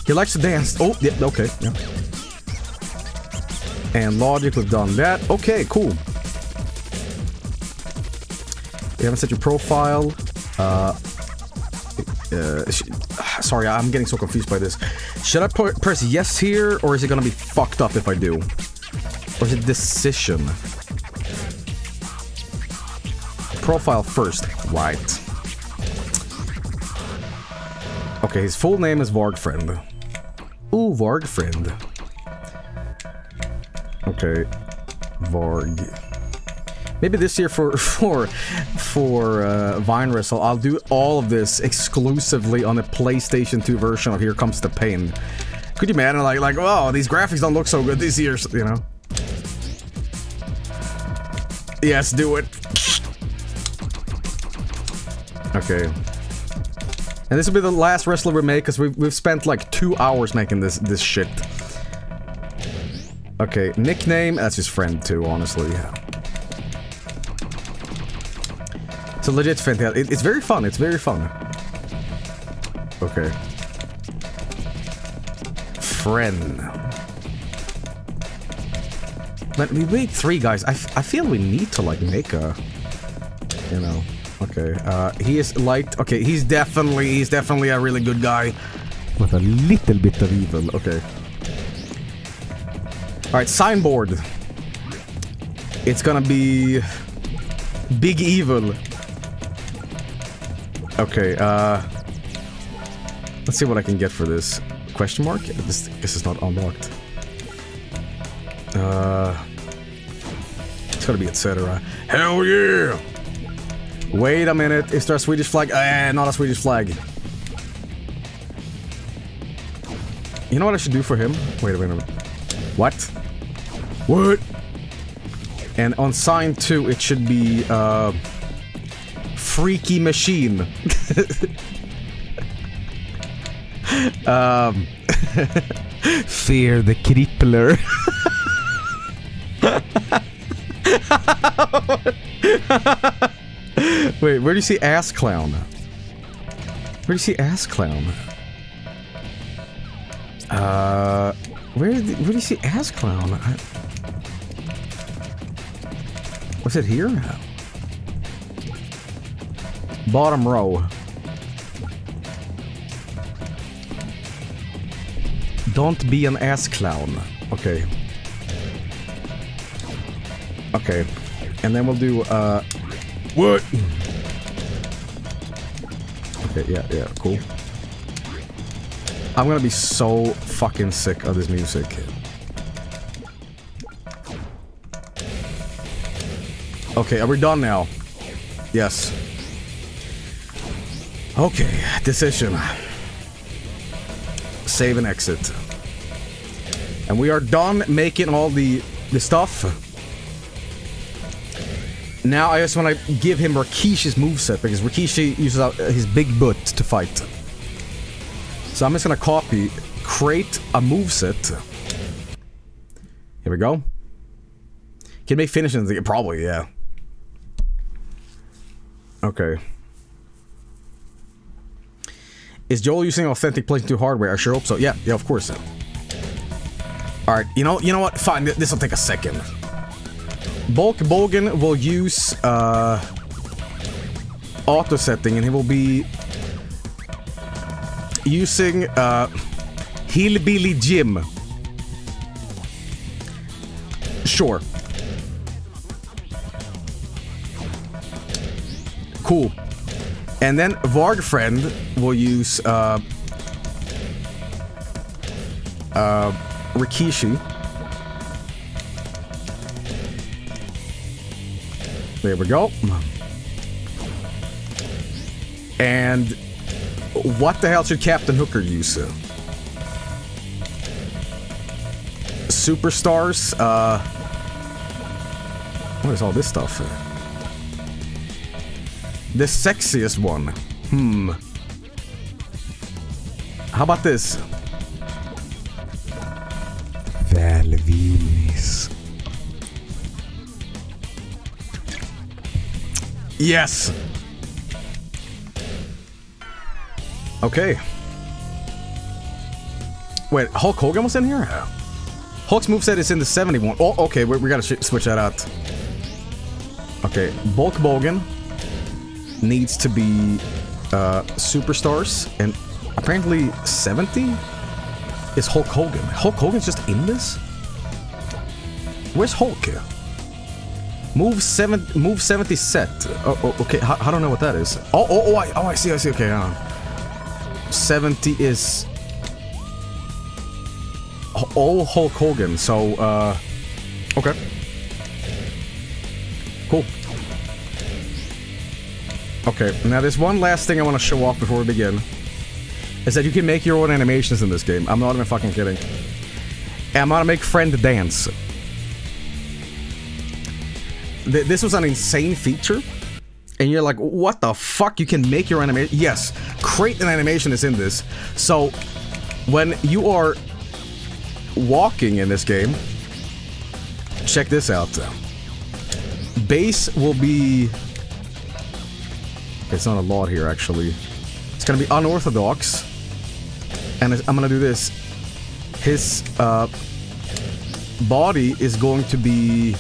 He likes to dance. Oh, yeah, okay, yeah. And logic, we've done that. Okay, cool. You haven't set your profile. Uh, uh, sorry, I'm getting so confused by this. Should I press yes here, or is it gonna be fucked up if I do? Or is it decision? Profile first. Right. Okay, his full name is Vargfriend. Ooh, Vargfriend. Okay. Varg. Maybe this year for for for uh, Vine Wrestle, I'll do all of this exclusively on a PlayStation 2 version of Here Comes the Pain. Could you imagine, like, like, oh, these graphics don't look so good this year, you know? Yes, do it. Okay. And this will be the last wrestler we make because we've we've spent like two hours making this this shit. Okay, nickname. That's his friend too, honestly. Yeah. It's legit fantastic. It, it's very fun. It's very fun. Okay. Friend. But we made three guys. I, I feel we need to like make a, you know. Okay. Uh, he is liked. Okay, he's definitely he's definitely a really good guy with a little bit of evil. Okay. All right, signboard. It's gonna be big evil. Okay, uh... Let's see what I can get for this. Question mark? This, this is not unlocked. Uh... It's gotta be etc. Hell yeah! Wait a minute, is there a Swedish flag? Eh, not a Swedish flag. You know what I should do for him? Wait a minute. What? What? And on sign 2, it should be, uh... Freaky Machine. um... Fear the Crippler. Wait, where do you see ass clown? Where do you see ass clown? Uh, where, the, where do you see ass clown? I, was it here? Bottom row. Don't be an ass clown. Okay. Okay. And then we'll do, uh... What? Okay, yeah, yeah, cool. I'm gonna be so fucking sick of this music. Okay, are we done now? Yes. Okay, decision. Save and exit. And we are done making all the, the stuff. Now I just want to give him Rikishi's moveset because Rikishi uses his big butt to fight. So I'm just gonna copy, create a moveset. Here we go. Can make finishing probably, yeah. Okay. Is Joel using authentic PlayStation 2 hardware? I sure hope so. Yeah, yeah, of course. Alright, you know, you know what? Fine, this will take a second. Bulk Bogan will use uh, auto setting and he will be using uh, Hillbilly Jim. Sure. Cool. And then Vargfriend will use uh, uh, Rikishi. There we go. And what the hell should Captain Hooker use? Superstars? Uh, what is all this stuff? The sexiest one. Hmm. How about this? Välvilnis. Yes. Okay. Wait, Hulk Hogan was in here? Hulk's moveset is in the 71. Oh, okay, we, we gotta sh- switch that out. Okay, Bulk Bogan needs to be uh, superstars, and apparently 70 is Hulk Hogan. Hulk Hogan's just in this? Where's Hulk? Move seven, move 70 set. Oh, oh okay, I, I don't know what that is. Oh, oh, oh, I, oh, I see, I see, okay, on. 70 is all Hulk Hogan, so, uh, okay. Okay, now there's one last thing I want to show off before we begin. Is that you can make your own animations in this game. I'm not even fucking kidding. I'm gonna make friend dance. Th this was an insane feature. And you're like, what the fuck? You can make your animation? Yes, create an animation is in this. So, when you are walking in this game, check this out. Base will be... It's not a lot here, actually. It's gonna be unorthodox. And I'm gonna do this. His, uh, body is going to be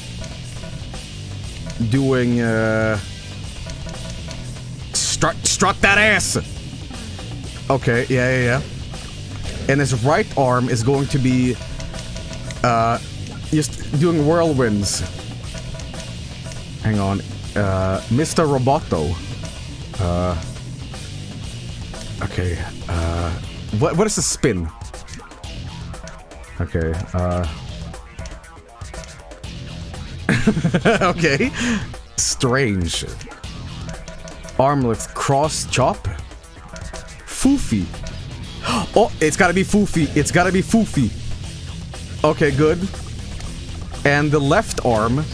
doing, uh... Strut, strut that ass! Okay, yeah, yeah, yeah. And his right arm is going to be, uh, just doing whirlwinds. Hang on. Uh, Mr. Roboto. Uh... Okay, uh... What, what is the spin? Okay, uh... okay. Strange. Arm lift, cross chop. Foofy. Oh, it's gotta be Foofy. It's gotta be Foofy. Okay, good. And the left arm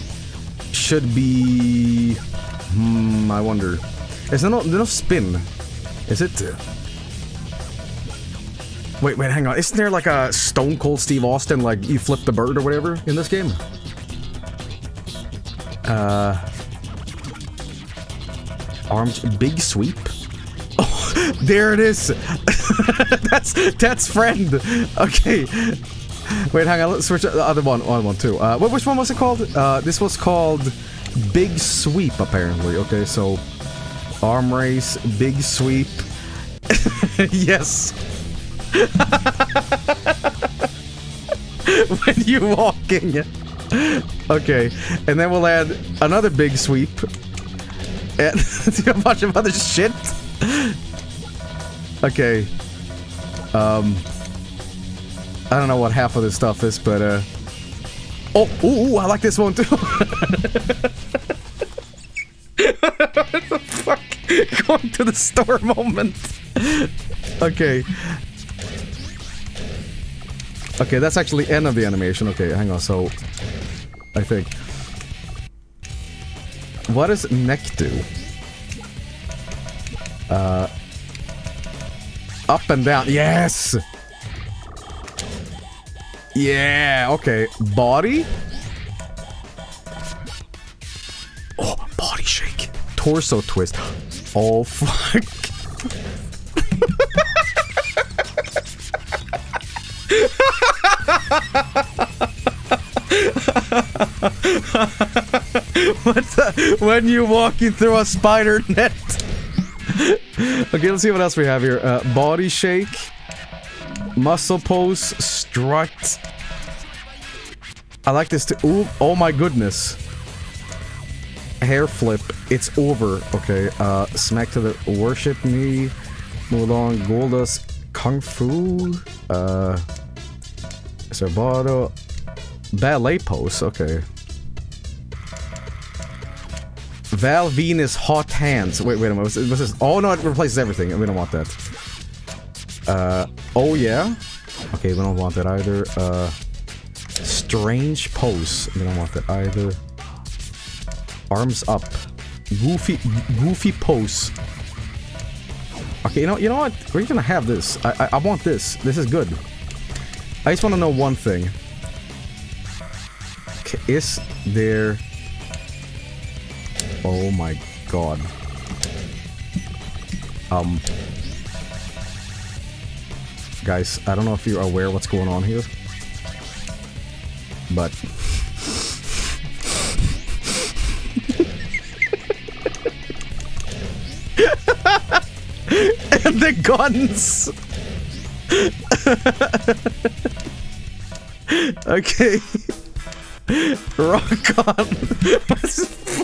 should be... Hmm, I wonder. Is there no, there no spin? Is it? Wait, wait, hang on. Isn't there like a Stone Cold Steve Austin, like you flip the bird or whatever in this game? Uh, arms, big sweep. Oh, there it is. that's that's friend. Okay. Wait, hang on. Let's switch the other one. Other one too. Uh, which one was it called? Uh, this was called Big Sweep, apparently. Okay, so arm race, big sweep. yes. when you're walking. Okay, and then we'll add another big sweep. And a bunch of other shit. Okay. Um. I don't know what half of this stuff is, but uh. Oh, ooh, ooh I like this one too. what the fuck? Going to the store moment. okay. Okay, that's actually end of the animation. Okay, hang on. So, I think. What does neck do? Uh, up and down. Yes. Yeah. Okay. Body. Oh, body shake. Torso twist. Oh fuck. what the? When you walking through a spider net? okay, let's see what else we have here. Uh, body shake, muscle pose, strut. I like this too. Ooh, oh my goodness. Hair flip. It's over. Okay. Uh, smack to the worship me. Mulan Golda's Kung Fu. Uh, Serbato. Ballet pose. Okay. Val Venis hot hands. Wait, wait a minute. What's this? Oh no, it replaces everything. We don't want that. Uh, oh yeah. Okay, we don't want that either. Uh, strange pose. We don't want that either. Arms up. Goofy, goofy pose. Okay, you know, you know what? We're gonna have this. I, I, I want this. This is good. I just want to know one thing. Okay, is there? Oh my god. Um. Guys, I don't know if you're aware what's going on here. But... the guns! okay. Rock on.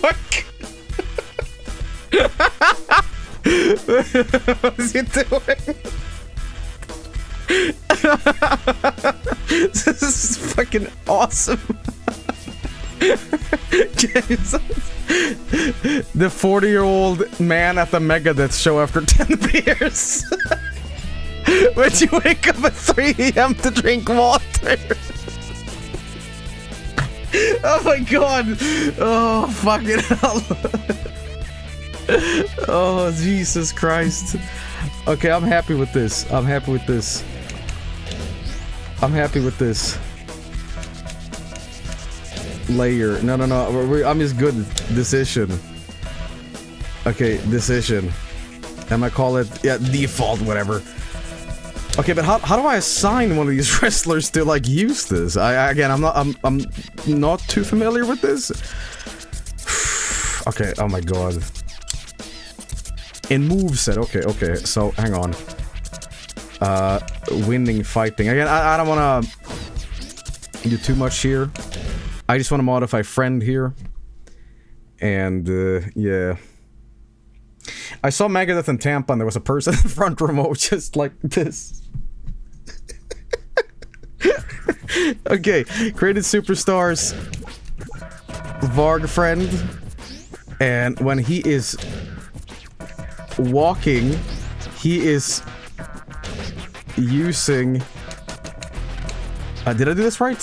fuck? what is he doing? this is fucking awesome. the 40 year old man at the Megadeth show after 10 beers. when you wake up at 3 a.m. to drink water. oh my god. Oh, fucking hell. oh, Jesus Christ. Okay, I'm happy with this. I'm happy with this. I'm happy with this. Layer. No, no, no. I'm just good. Decision. Okay, decision. Am I call it, yeah, default, whatever. Okay, but how, how do I assign one of these wrestlers to, like, use this? I, again, I'm not, I'm, I'm not too familiar with this. okay, oh my god. In moveset, okay, okay, so, hang on. Uh, winning fighting. Again, I, I don't want to do too much here. I just want to modify friend here. And, uh, yeah. I saw Megadeth in Tampa and there was a person in the front row just like this. okay, created superstars. Varg friend. And when he is walking, he is using... Uh, did I do this right?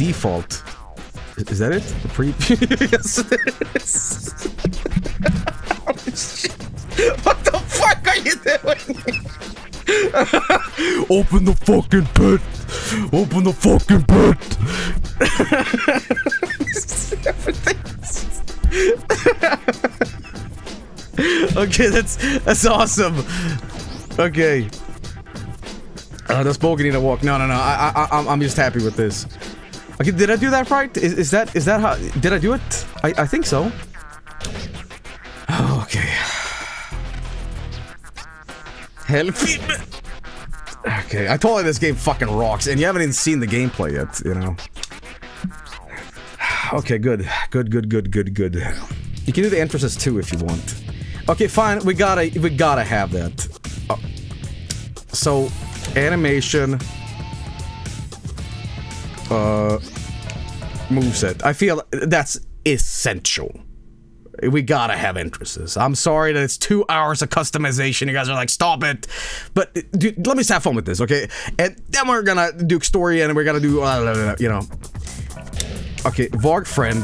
Default. Is that it? The pre- yes, it is. oh, what the fuck are you doing? Open the fucking pit! Open the fucking pit! okay, that's that's awesome. Okay. Uh, spoken need to walk. No, no, no. I, I, I'm just happy with this. Okay, did I do that right? Is, is that, is that how? Did I do it? I, I think so. Okay. Help me. Okay, I told you this game fucking rocks, and you haven't even seen the gameplay yet, you know. Okay, good. Good, good, good, good, good. You can do the entrances too if you want. Okay, fine. We gotta, we gotta have that. Uh, so, animation. Uh, moveset. I feel that's essential. We gotta have entrances. I'm sorry that it's two hours of customization. You guys are like, stop it. But, dude, let me just have fun with this, okay? And then we're gonna do story and we're gonna do, uh, you know. Okay, Varg friend.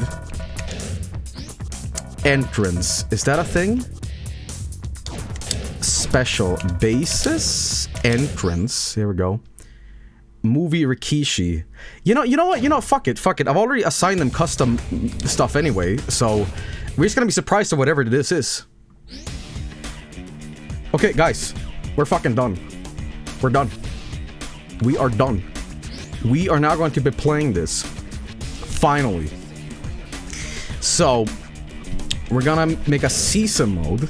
Entrance. Is that a thing? Special basis entrance. Here we go. Movie Rikishi. You know, you know what? You know, fuck it, fuck it. I've already assigned them custom stuff anyway, so we're just gonna be surprised at whatever this is. Okay, guys, we're fucking done. We're done. We are done. We are now going to be playing this. Finally. So, we're gonna make a season mode.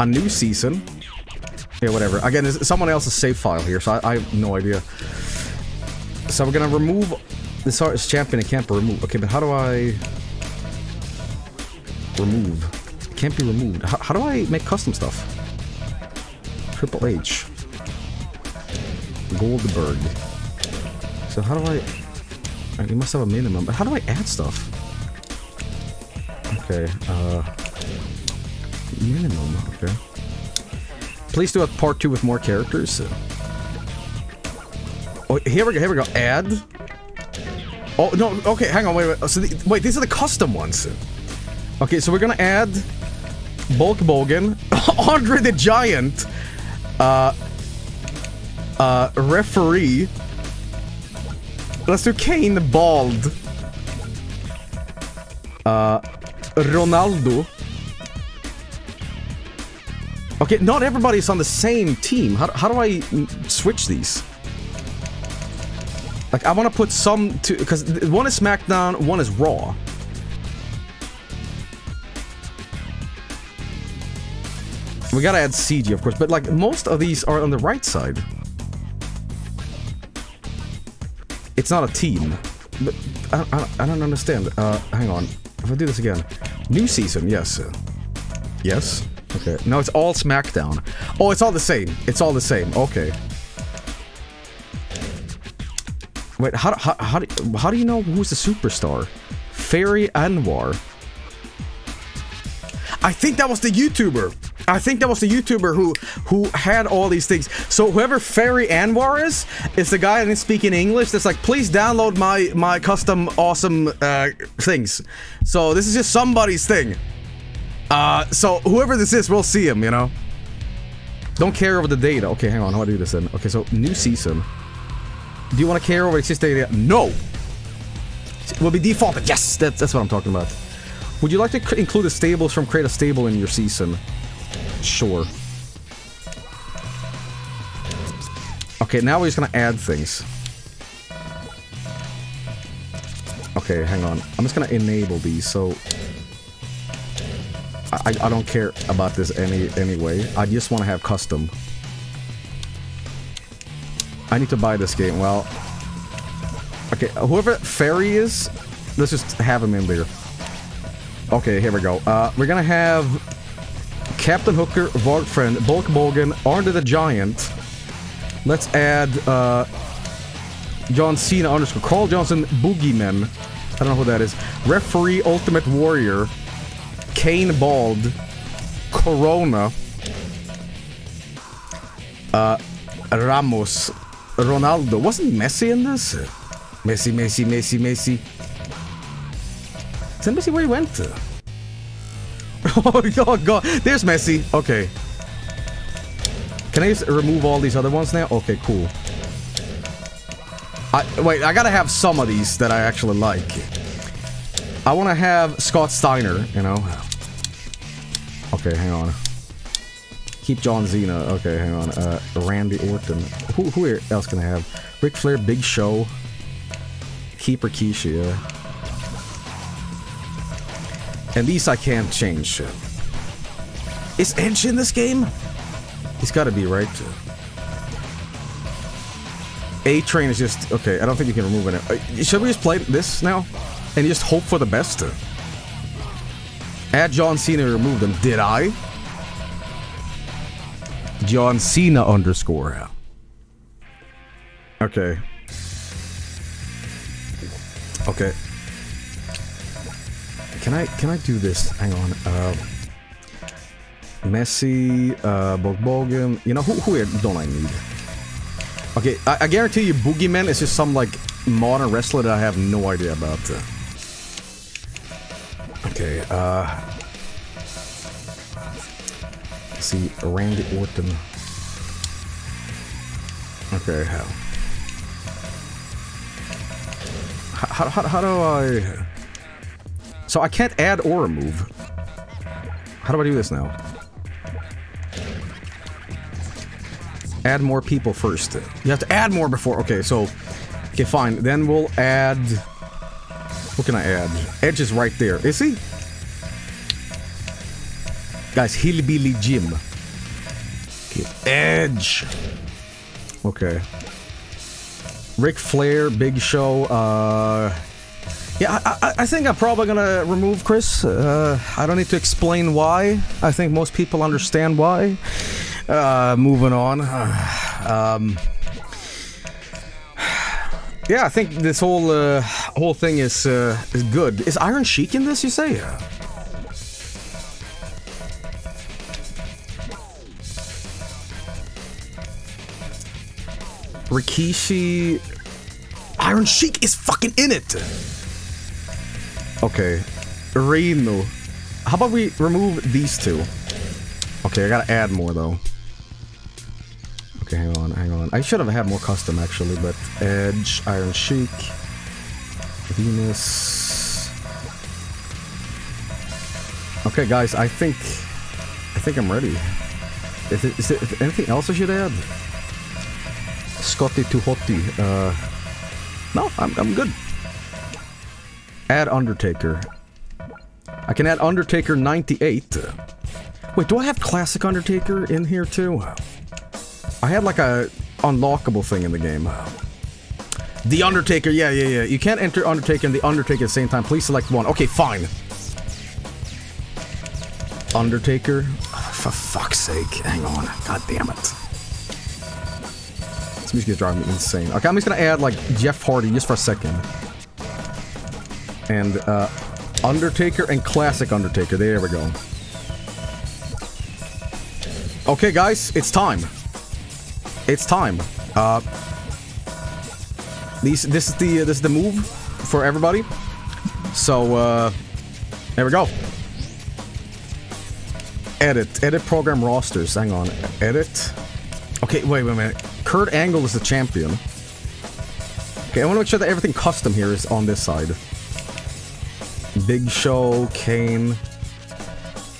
A new season. Yeah, whatever. Again, it's someone else's save file here, so I, I have no idea. So we're gonna remove this artist champion. It can't be removed. Okay, but how do I remove? It can't be removed. How, how do I make custom stuff? Triple H. Goldberg. So how do I? You must have a minimum. But how do I add stuff? Okay. Uh. Minimum. Okay. Please do a part two with more characters. Oh, here we go. Here we go. Add. Oh no. Okay, hang on. Wait. Wait. So the, wait. These are the custom ones. Okay, so we're gonna add Bulk Bogan, Andre the Giant, uh, uh, referee. Let's do Kane Bald. Uh, Ronaldo. Okay, not everybody's on the same team. How, how do I switch these? Like, I want to put some to... Because one is SmackDown, one is Raw. We gotta add CJ, of course, but like, most of these are on the right side. It's not a team. But I, I, I don't understand. Uh, hang on. If I do this again. New season, yes. Yes. Okay. No, it's all SmackDown. Oh, it's all the same. It's all the same. Okay. Wait, how, how, how, do, how do you know who's the superstar? Fairy Anwar. I think that was the YouTuber. I think that was the YouTuber who who had all these things. So whoever Fairy Anwar is, is the guy that didn't speak in English that's like, please download my my custom awesome uh, things. So this is just somebody's thing. Uh, so whoever this is, we'll see him, you know? Don't care over the data. Okay, hang on, how do I do this then? Okay, so new season. Do you want to care over existing data? No! Will be defaulted. Yes! That's, that's what I'm talking about. Would you like to include the stables from Create a Stable in your season? Sure. Okay, now we're just gonna add things. Okay, hang on. I'm just gonna enable these, so... I, I don't care about this any anyway. I just want to have custom. I need to buy this game. Well... Okay, whoever Fairy is, let's just have him in there. Okay, here we go. Uh, we're gonna have Captain Hooker, Vargfriend, Bulk Bogan, Andre the Giant. Let's add uh, John Cena underscore Carl Johnson Boogeyman. I don't know who that is. Referee Ultimate Warrior. Kane Bald. Corona. Uh, Ramos. Ronaldo. Wasn't Messi in this? Messi, Messi, Messi, Messi. Is that Messi where he went to? oh god, there's Messi. Okay. Can I just remove all these other ones now? Okay, cool. I, wait, I gotta have some of these that I actually like. I want to have Scott Steiner, you know. Okay, hang on. Keep John Cena. Okay, hang on. Uh, Randy Orton. Who, who else can I have? Ric Flair, Big Show. Keep Rikishi, yeah. And these I can't change. Is Edge in this game? He's gotta be, right? A-Train is just... Okay, I don't think you can remove it. Uh, Should we just play this now? And just hope for the best? Add John Cena remove them. Did I? John Cena underscore. Okay. Okay. Can I can I do this? Hang on. Uh, Messi, uh, Bogbogan. You know who who don't I need? Okay, I, I guarantee you, Boogeyman is just some like modern wrestler that I have no idea about. Okay. Uh. See, Randy Orton. Okay, how? How, how, how do I... So I can't add or remove. How do I do this now? Add more people first. You have to add more before... Okay, so... Okay, fine. Then we'll add... What can I add? Edge is right there. Is he? Guys, Hillbilly Jim. Edge. Okay. Ric Flair, Big Show. Uh, yeah, I, I, I think I'm probably gonna remove Chris. Uh, I don't need to explain why. I think most people understand why. Uh, moving on. Um, yeah, I think this whole uh, whole thing is uh, is good. Is Iron Sheik in this? You say? Rikishi. Iron Sheik is fucking in it. Okay, Rhino. How about we remove these two? Okay, I gotta add more though. Okay, hang on, hang on. I should have had more custom actually, but Edge, Iron Sheik, Venis. Okay, guys, I think I think I'm ready. Is, it, is there anything else I should add? Scotty 2 Hotty. Uh, no, I'm I'm good. Add Undertaker. I can add Undertaker 98. Wait, do I have Classic Undertaker in here too? I had like a unlockable thing in the game. The Undertaker, yeah, yeah, yeah. You can't enter Undertaker and the Undertaker at the same time. Please select one. Okay, fine. Undertaker? For fuck's sake. Hang on. God damn it. This music is driving me insane. Okay, I'm just gonna add like Jeff Hardy just for a second. And uh, Undertaker and Classic Undertaker. There we go. Okay, guys, it's time. It's time. Uh, these, this is the this is the move for everybody. So uh, there we go. Edit, edit program rosters. Hang on, edit. Okay, wait, wait a minute. Kurt Angle is the champion. Okay, I want to make sure that everything custom here is on this side. Big Show, Kane.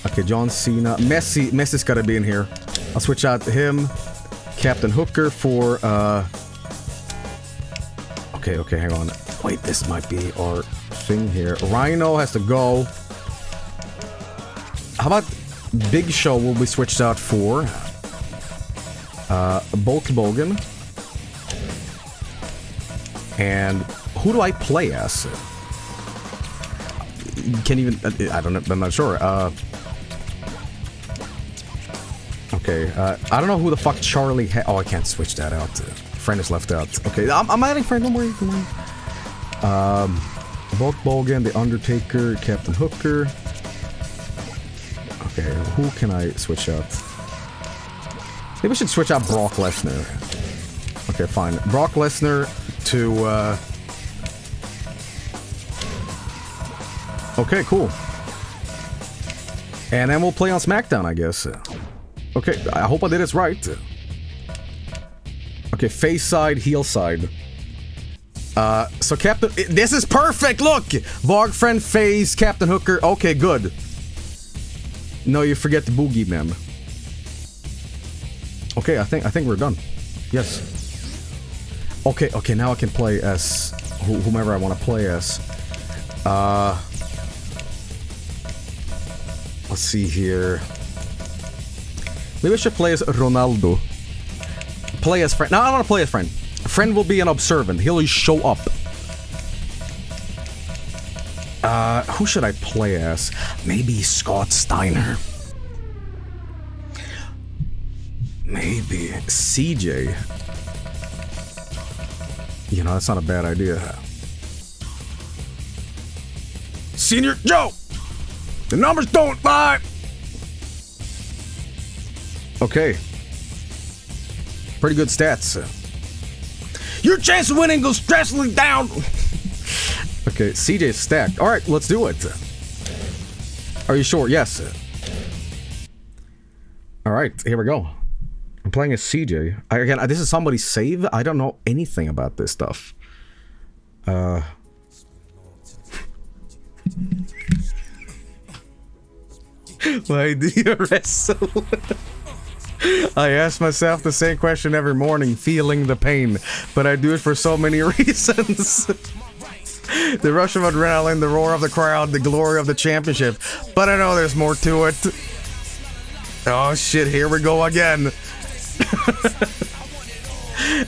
Okay, John Cena. Messi. Messi's gotta be in here. I'll switch out to him. Captain Hooker for, uh... Okay, okay, hang on. Wait, this might be our thing here. Rhino has to go. How about Big Show will be switched out for? Uh, Bulk Bogan. And who do I play as? Can't even. I don't know. I'm not sure. Uh, okay. Uh, I don't know who the fuck Charlie. Ha oh, I can't switch that out. Friend is left out. Okay, I'm, I'm adding friend. Don't worry. Don't worry. Um, Bulk Bogan, The Undertaker, Captain Hooker. Okay, who can I switch out? Maybe we should switch out Brock Lesnar. Okay, fine. Brock Lesnar to, uh... Okay, cool. And then we'll play on SmackDown, I guess. Okay, I hope I did this right. Okay, face side, heel side. Uh, so Captain, this is perfect. Look, Varg friend phase, Captain Hooker. Okay, good. No, you forget the boogeyman. Okay, I think I think we're done. Yes. Okay, okay, now I can play as wh whomever I want to play as. Uh, let's see here. Maybe I should play as Ronaldo. Play as friend. No, I don't want to play as friend. Friend will be an observant. He'll just show up. Uh, who should I play as? Maybe Scott Steiner. Maybe CJ. You know, that's not a bad idea. Senior Joe! The numbers don't lie! Okay. Pretty good stats. Your chance of winning goes drastically down! okay, CJ stacked. Alright, let's do it. Are you sure? Yes. Alright, here we go. I'm playing as CJ. I, again, this is somebody's save. I don't know anything about this stuff. Uh. Why do you wrestle? I ask myself the same question every morning, feeling the pain, but I do it for so many reasons. the rush of adrenaline, the roar of the crowd, the glory of the championship. But I know there's more to it. Oh shit, here we go again.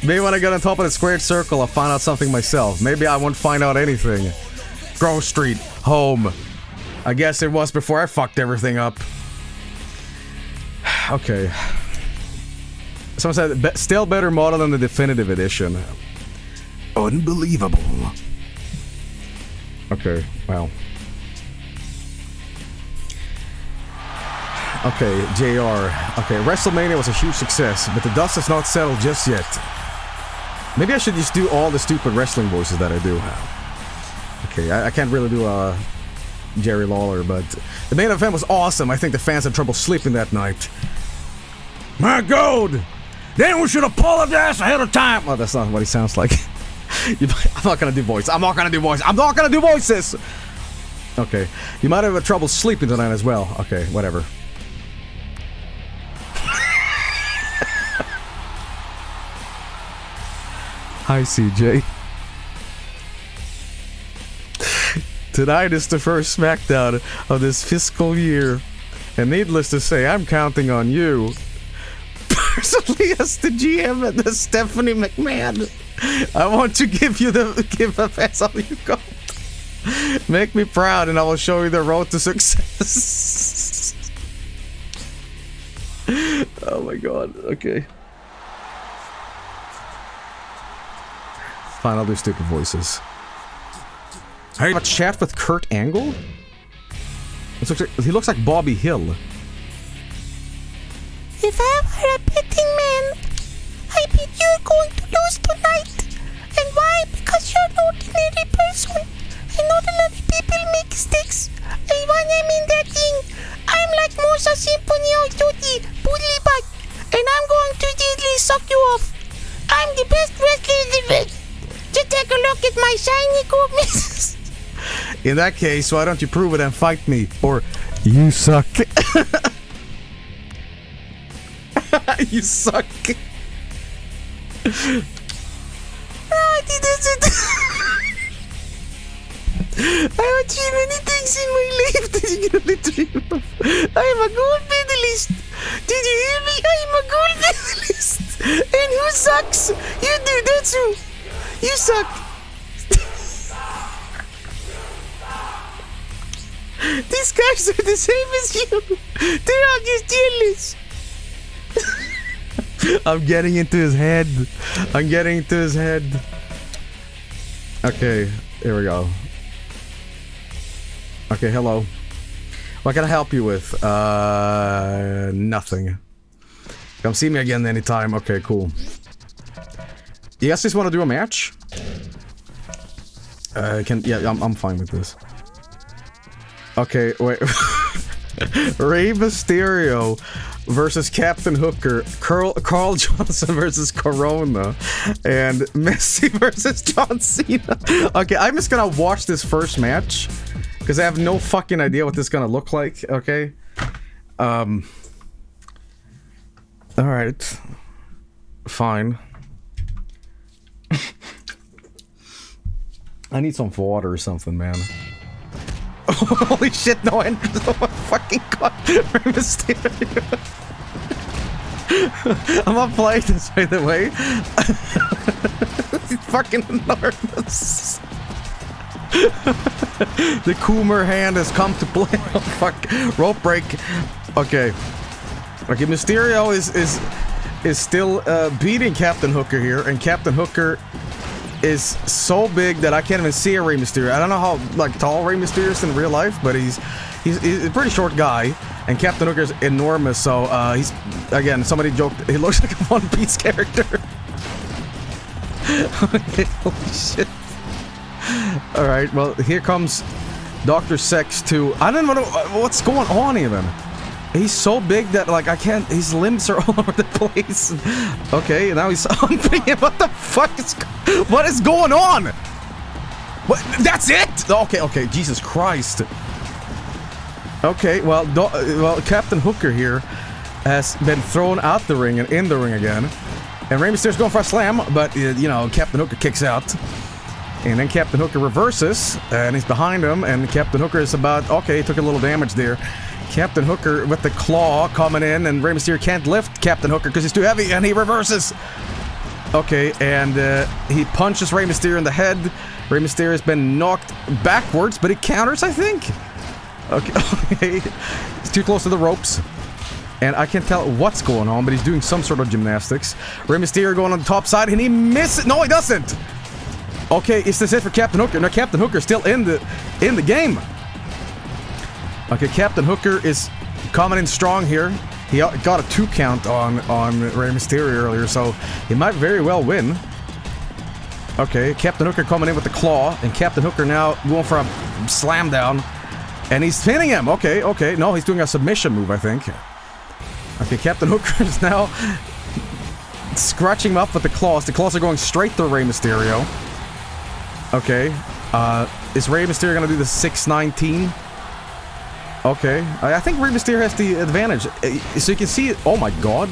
Maybe when I get on top of the squared circle, I'll find out something myself. Maybe I won't find out anything. Grove Street, home. I guess it was before I fucked everything up. Okay. Someone said, "Be- still better model than the definitive edition. Unbelievable. Okay, wow. Okay, JR. Okay, WrestleMania was a huge success, but the dust has not settled just yet. Maybe I should just do all the stupid wrestling voices that I do. Okay, I, I can't really do uh, Jerry Lawler, but the main event was awesome. I think the fans had trouble sleeping that night. My God! Then we should apologize ahead of time. Well, that's not what he sounds like. I'm not gonna do voice. I'm not gonna do voice. I'm not gonna do voices. Okay, you might have trouble sleeping tonight as well. Okay, whatever. Hi, CJ. Tonight is the first SmackDown of this fiscal year, and needless to say, I'm counting on you. Personally, as the GM and the Stephanie McMahon, I want to give you the give a pass all you got. Make me proud, and I will show you the road to success. oh my god. Okay. Fine, I'll do stupid voices. Hey, a chat with Kurt Angle? Looks like, he looks like Bobby Hill. If I were a betting man, I bet you're going to lose tonight. And why? Because you're an ordinary person. And ordinary people make mistakes. And when I'm in that ring, I'm like Musa Symphony of Duty, bully. And I'm going to deadly suck you off. I'm the best wrestler in the world. Just take a look at my shiny goodness. In that case, why don't you prove it and fight me? Or you suck. you suck. Ah, isn't. I've achieved many things in my life that you can. I am a gold medalist. Did you hear me? I am a gold medalist. And who sucks? You do, that's who. You suck. These guys are the same as you. They're just jealous. I'm getting into his head. I'm getting into his head. Okay, here we go. Okay, hello. What can I help you with? Uh, nothing. Come see me again anytime. Okay, cool. You guys just want to do a match? Uh, can yeah, I'm I'm fine with this. Okay, wait. Rey Mysterio versus Captain Hooker, Carl, Carl Johnson versus Corona, and Messi versus John Cena. Okay, I'm just gonna watch this first match because I have no fucking idea what this is gonna look like. Okay, um, all right, fine. I need some water or something, man. Holy shit, no entrance. Oh my fucking god. Rey Mysterio. I'm not playing this, by the way. He's fucking enormous. the Coomer hand has come to play. Oh, fuck. Rope break. Okay. Okay, Mysterio is is is still uh, beating Captain Hooker here, and Captain Hooker is so big that I can't even see a Rey Mysterio. I don't know how like tall Rey Mysterio is in real life, but he's he's, he's a pretty short guy, and Captain Hooker is enormous. So uh, he's again somebody joked he looks like a One Piece character. Holy shit! All right, well here comes Doctor Sex to I don't know what's going on even. He's so big that like I can't. His limbs are all over the place. Okay, now he's humping. What the fuck is? What is going on? What? That's it? Okay, okay. Jesus Christ. Okay, well, do, well, Captain Hooker here has been thrown out the ring and in the ring again, and Rey Mysterio's going for a slam, but uh, you know Captain Hooker kicks out. And then Captain Hooker reverses, and he's behind him, and Captain Hooker is about, okay, he took a little damage there. Captain Hooker with the claw coming in, and Rey Mysterio can't lift Captain Hooker because he's too heavy, and he reverses. Okay, and uh, he punches Rey Mysterio in the head. Rey Mysterio has been knocked backwards, but he counters, I think. Okay, okay. he's too close to the ropes. And I can't tell what's going on, but he's doing some sort of gymnastics. Rey Mysterio going on the top side, and he misses. No, he doesn't. Okay, is this it for Captain Hooker? No, Captain Hooker's still in the in the game. Okay, Captain Hooker is coming in strong here. He got a two count on on Rey Mysterio earlier, so he might very well win. Okay, Captain Hooker coming in with the claw, and Captain Hooker now going for a slam down, and he's pinning him. Okay, okay, no, he's doing a submission move, I think. Okay, Captain Hooker is now scratching him up with the claws. The claws are going straight through Rey Mysterio. Okay, uh, is Rey Mysterio gonna do the 619? Okay, I, I think Rey Mysterio has the advantage. Uh, So you can see. Oh my god.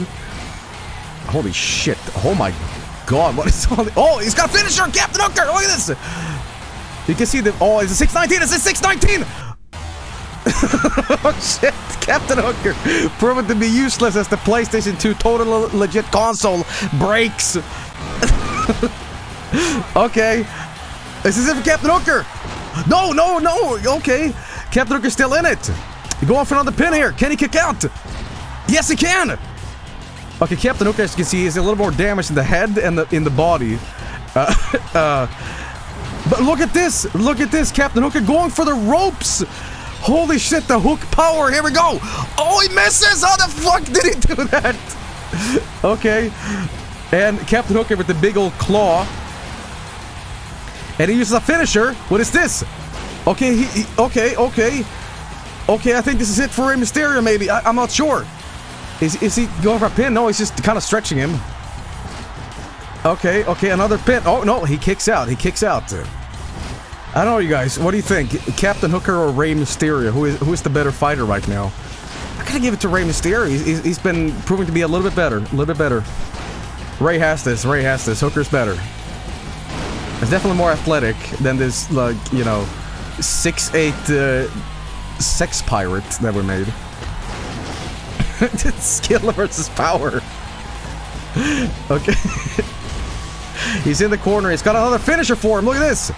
Holy shit. Oh my god. What is all Oh, he's got a finisher! Captain Hooker! Look at this! You can see the. Oh, it's a 619! It's a 619! oh shit! Captain Hooker proven to be useless as the PlayStation 2 total legit console breaks. okay. This is it for Captain Hooker! No, no, no! Okay. Captain Hooker's still in it. You go off another pin here. Can he kick out? Yes, he can. Okay, Captain Hooker, as you can see, is a little more damage in the head and the in the body. Uh, uh, but look at this. Look at this. Captain Hooker going for the ropes. Holy shit, the hook power. Here we go. Oh, he misses. How the fuck did he do that? okay. And Captain Hooker with the big old claw. And he uses a finisher. What is this? Okay, he, he, okay, okay. Okay, I think this is it for Rey Mysterio, maybe. I, am not sure. Is, is he going for a pin? No, he's just kind of stretching him. Okay, okay, another pin. Oh, no, he kicks out. He kicks out. I don't know, you guys. What do you think? Captain Hooker or Rey Mysterio? Who is, who is the better fighter right now? I gotta give it to Rey Mysterio. He's, he's been proving to be a little bit better. A little bit better. Ray has this. Ray has this. Hooker's better. It's definitely more athletic than this, like, you know, six eight uh, sex pirate that we made. Skill versus power. okay. He's in the corner. He's got another finisher for him. Look at this.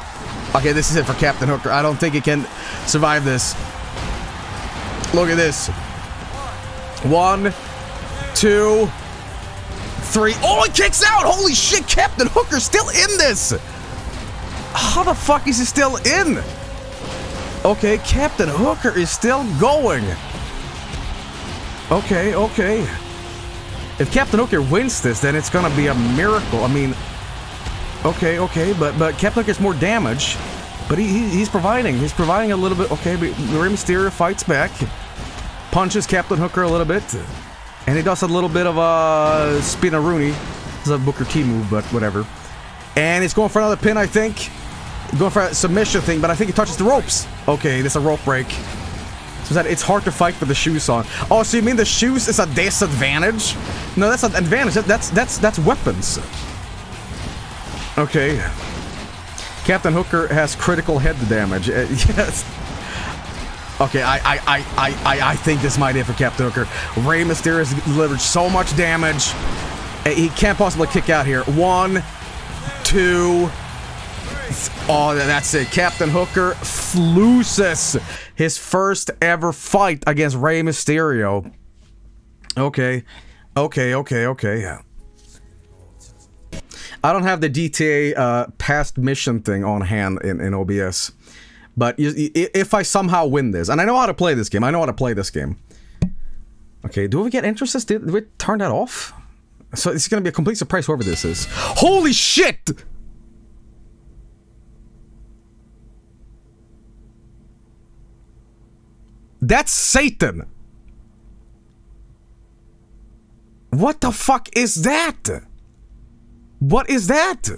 Okay, this is it for Captain Hooker. I don't think he can survive this. Look at this. One, two, three. Oh, he kicks out! Holy shit, Captain Hooker's still in this! How the fuck is he still in? Okay, Captain Hooker is still going. Okay, okay. If Captain Hooker wins this, then it's gonna be a miracle. I mean, okay, okay, but but Hooker gets more damage, but he, he, he's providing. He's providing a little bit. Okay, but Rey Mysterio fights back, punches Captain Hooker a little bit. And he does a little bit of a spinaroonie. It's a Booker T move, but whatever. And he's going for another pin, I think. Going for a submission thing, but I think he touches the ropes. Okay, this is a rope break. So that it's hard to fight with the shoes on. Oh, so you mean the shoes is a disadvantage? No, that's an advantage. That- That's that's that's weapons. Okay. Captain Hooker has critical head damage. Uh, yes. Okay, I I, I, I, I think this might be it for Captain Hooker. Rey Mysterio has delivered so much damage. Uh, He can't possibly kick out here. One, two. Oh, that's it. Captain Hooker loses his first ever fight against Rey Mysterio. Okay, okay, okay, okay. I don't have the DTA uh, past mission thing on hand in, in OBS. But if I somehow win this, and I know how to play this game, I know how to play this game. Okay, do we get entrances? Did we turn that off? So it's gonna be a complete surprise whoever this is. Holy shit! That's Satan! What the fuck is that? What is that?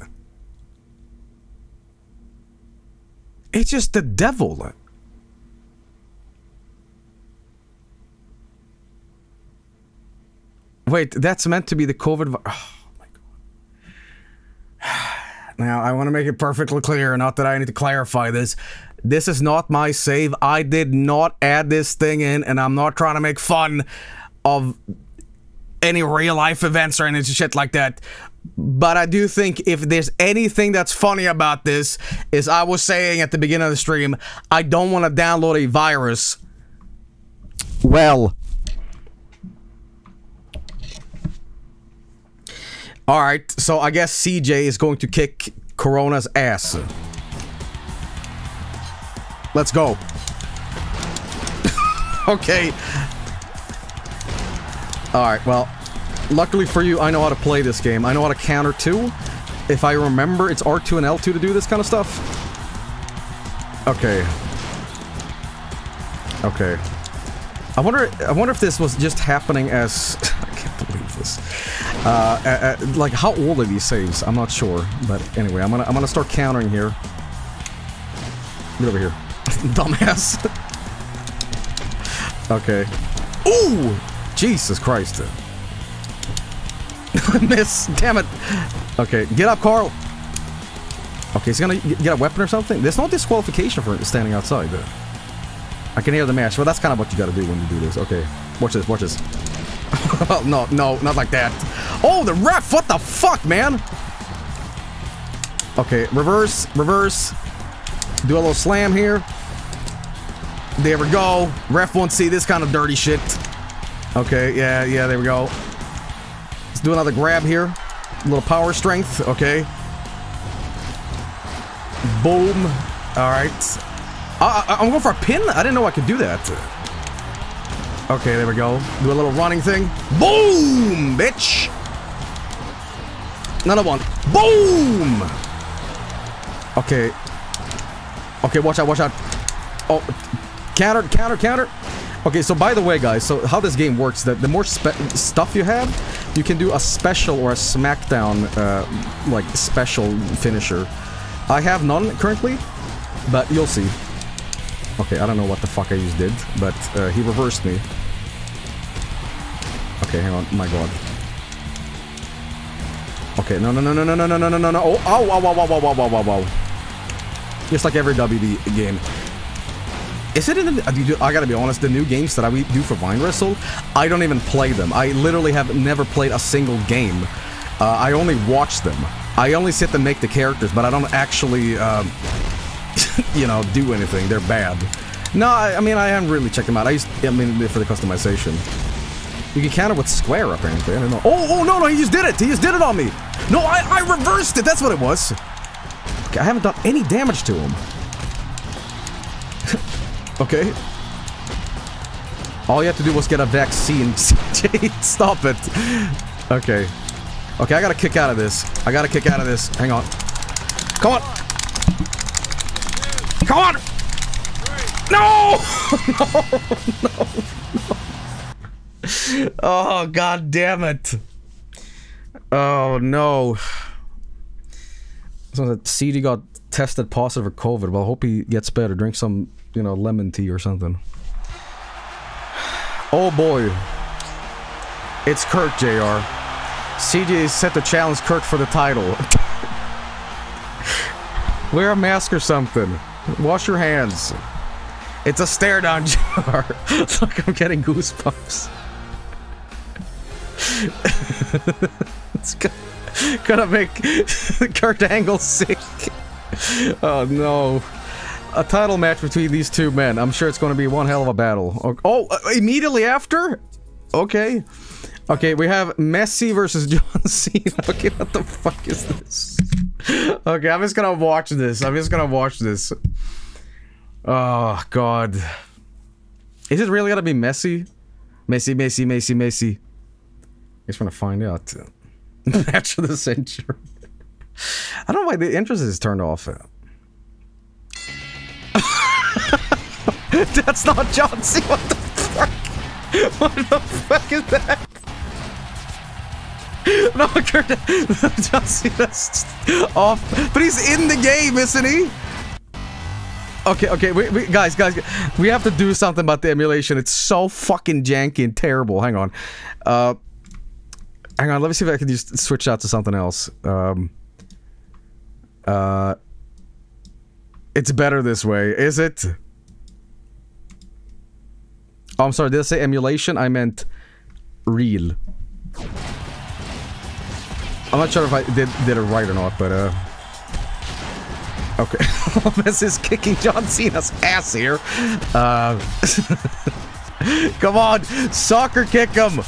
It's just the devil. Wait, that's meant to be the COVID. vi- Oh my god. Now, I want to make it perfectly clear, not that I need to clarify this. This is not my save. I did not add this thing in, and I'm not trying to make fun of any real life events or any shit like that. But I do think if there's anything that's funny about this, is I was saying at the beginning of the stream, I don't want to download a virus. Well. Alright, so I guess CJ is going to kick Corona's ass. Let's go. okay. Alright, well, luckily for you, I know how to play this game. I know how to counter too. If I remember, it's R2 and L2 to do this kind of stuff. Okay. Okay. I wonder. I wonder if this was just happening as. I can't believe this. Uh, uh, like how old are these saves? I'm not sure, but anyway, I'm gonna I'm gonna start countering here. Get over here, dumbass. okay. Ooh, Jesus Christ. Miss, damn it. Okay, get up, Carl. Okay, he's gonna get a weapon or something. There's no disqualification for standing outside. I can hear the mash. Well, that's kind of what you gotta do when you do this. Okay, watch this, watch this. No, no, not like that. Oh, the ref! What the fuck, man? Okay, reverse, reverse. Do a little slam here. There we go. Ref won't see this kind of dirty shit. Okay, yeah, yeah, there we go. Do another grab here. A little power strength, okay. Boom. Alright. I, I, I'm going for a pin? I didn't know I could do that. Okay, there we go. Do a little running thing. Boom, bitch. Another one. Boom. Okay. Okay, watch out, watch out. Oh, counter, counter, counter. Okay, so by the way, guys, so how this game works, that the more stuff you have, you can do a special or a SmackDown, uh, like, special finisher. I have none currently, but you'll see. Okay, I don't know what the fuck I just did, but uh, he reversed me. Okay, hang on. My god. Okay, no, no, no, no, no, no, no, no, no, no, no. Oh, ow, wow, wow, wow, wow, wow, wow, wow, wow. Just like every WD game. Is it in the, I gotta be honest, the new games that I we do for Vine Wrestle, I don't even play them. I literally have never played a single game. Uh, I only watch them. I only sit and make the characters, but I don't actually, um, you know, do anything. They're bad. No, I, I mean, I haven't really checked them out. I used, I mean, for the customization. You can counter with square, apparently. I don't know. Oh, oh, no, no, he just did it. He just did it on me. No, I, I reversed it. That's what it was. I haven't done any damage to him. Okay. All you have to do was get a vaccine. Stop it. Okay. Okay, I gotta kick out of this. I gotta kick out of this. Hang on. Come on. Come on. No! no! No! Oh god damn it. Oh no. So that CD got tested positive for COVID. Well, I hope he gets better. Drink some, you know, lemon tea or something. Oh boy. It's Kurt Jr. CJ is set to challenge Kurt for the title. Wear a mask or something. Wash your hands. It's a stare down jar. Look, I'm getting goosebumps. it's gonna, gonna make Kurt Angle sick. Oh no. A title match between these two men. I'm sure it's gonna be one hell of a battle. Oh, uh, immediately after? Okay. Okay, we have Messi versus John Cena. Okay, what the fuck is this? Okay, I'm just gonna watch this. I'm just gonna watch this. Oh god. Is it really gonna be Messi? Messi, Messi, Messi, Messi. I just want to find out. Match of the century. I don't know why the interest is turned off. That's not John Cena. What the fuck? What the fuck is that? No, Kurt, John Cena's off, but he's in the game, isn't he? Okay, okay, we, we, guys, guys, we have to do something about the emulation. It's so fucking janky and terrible. Hang on, uh, hang on. Let me see if I can just switch out to something else. Um, uh, it's better this way, is it? Oh, I'm sorry. Did I say emulation? I meant real. I'm not sure if I did did it right or not, but uh. Okay, this is kicking John Cena's ass here. Uh, come on, soccer kick him.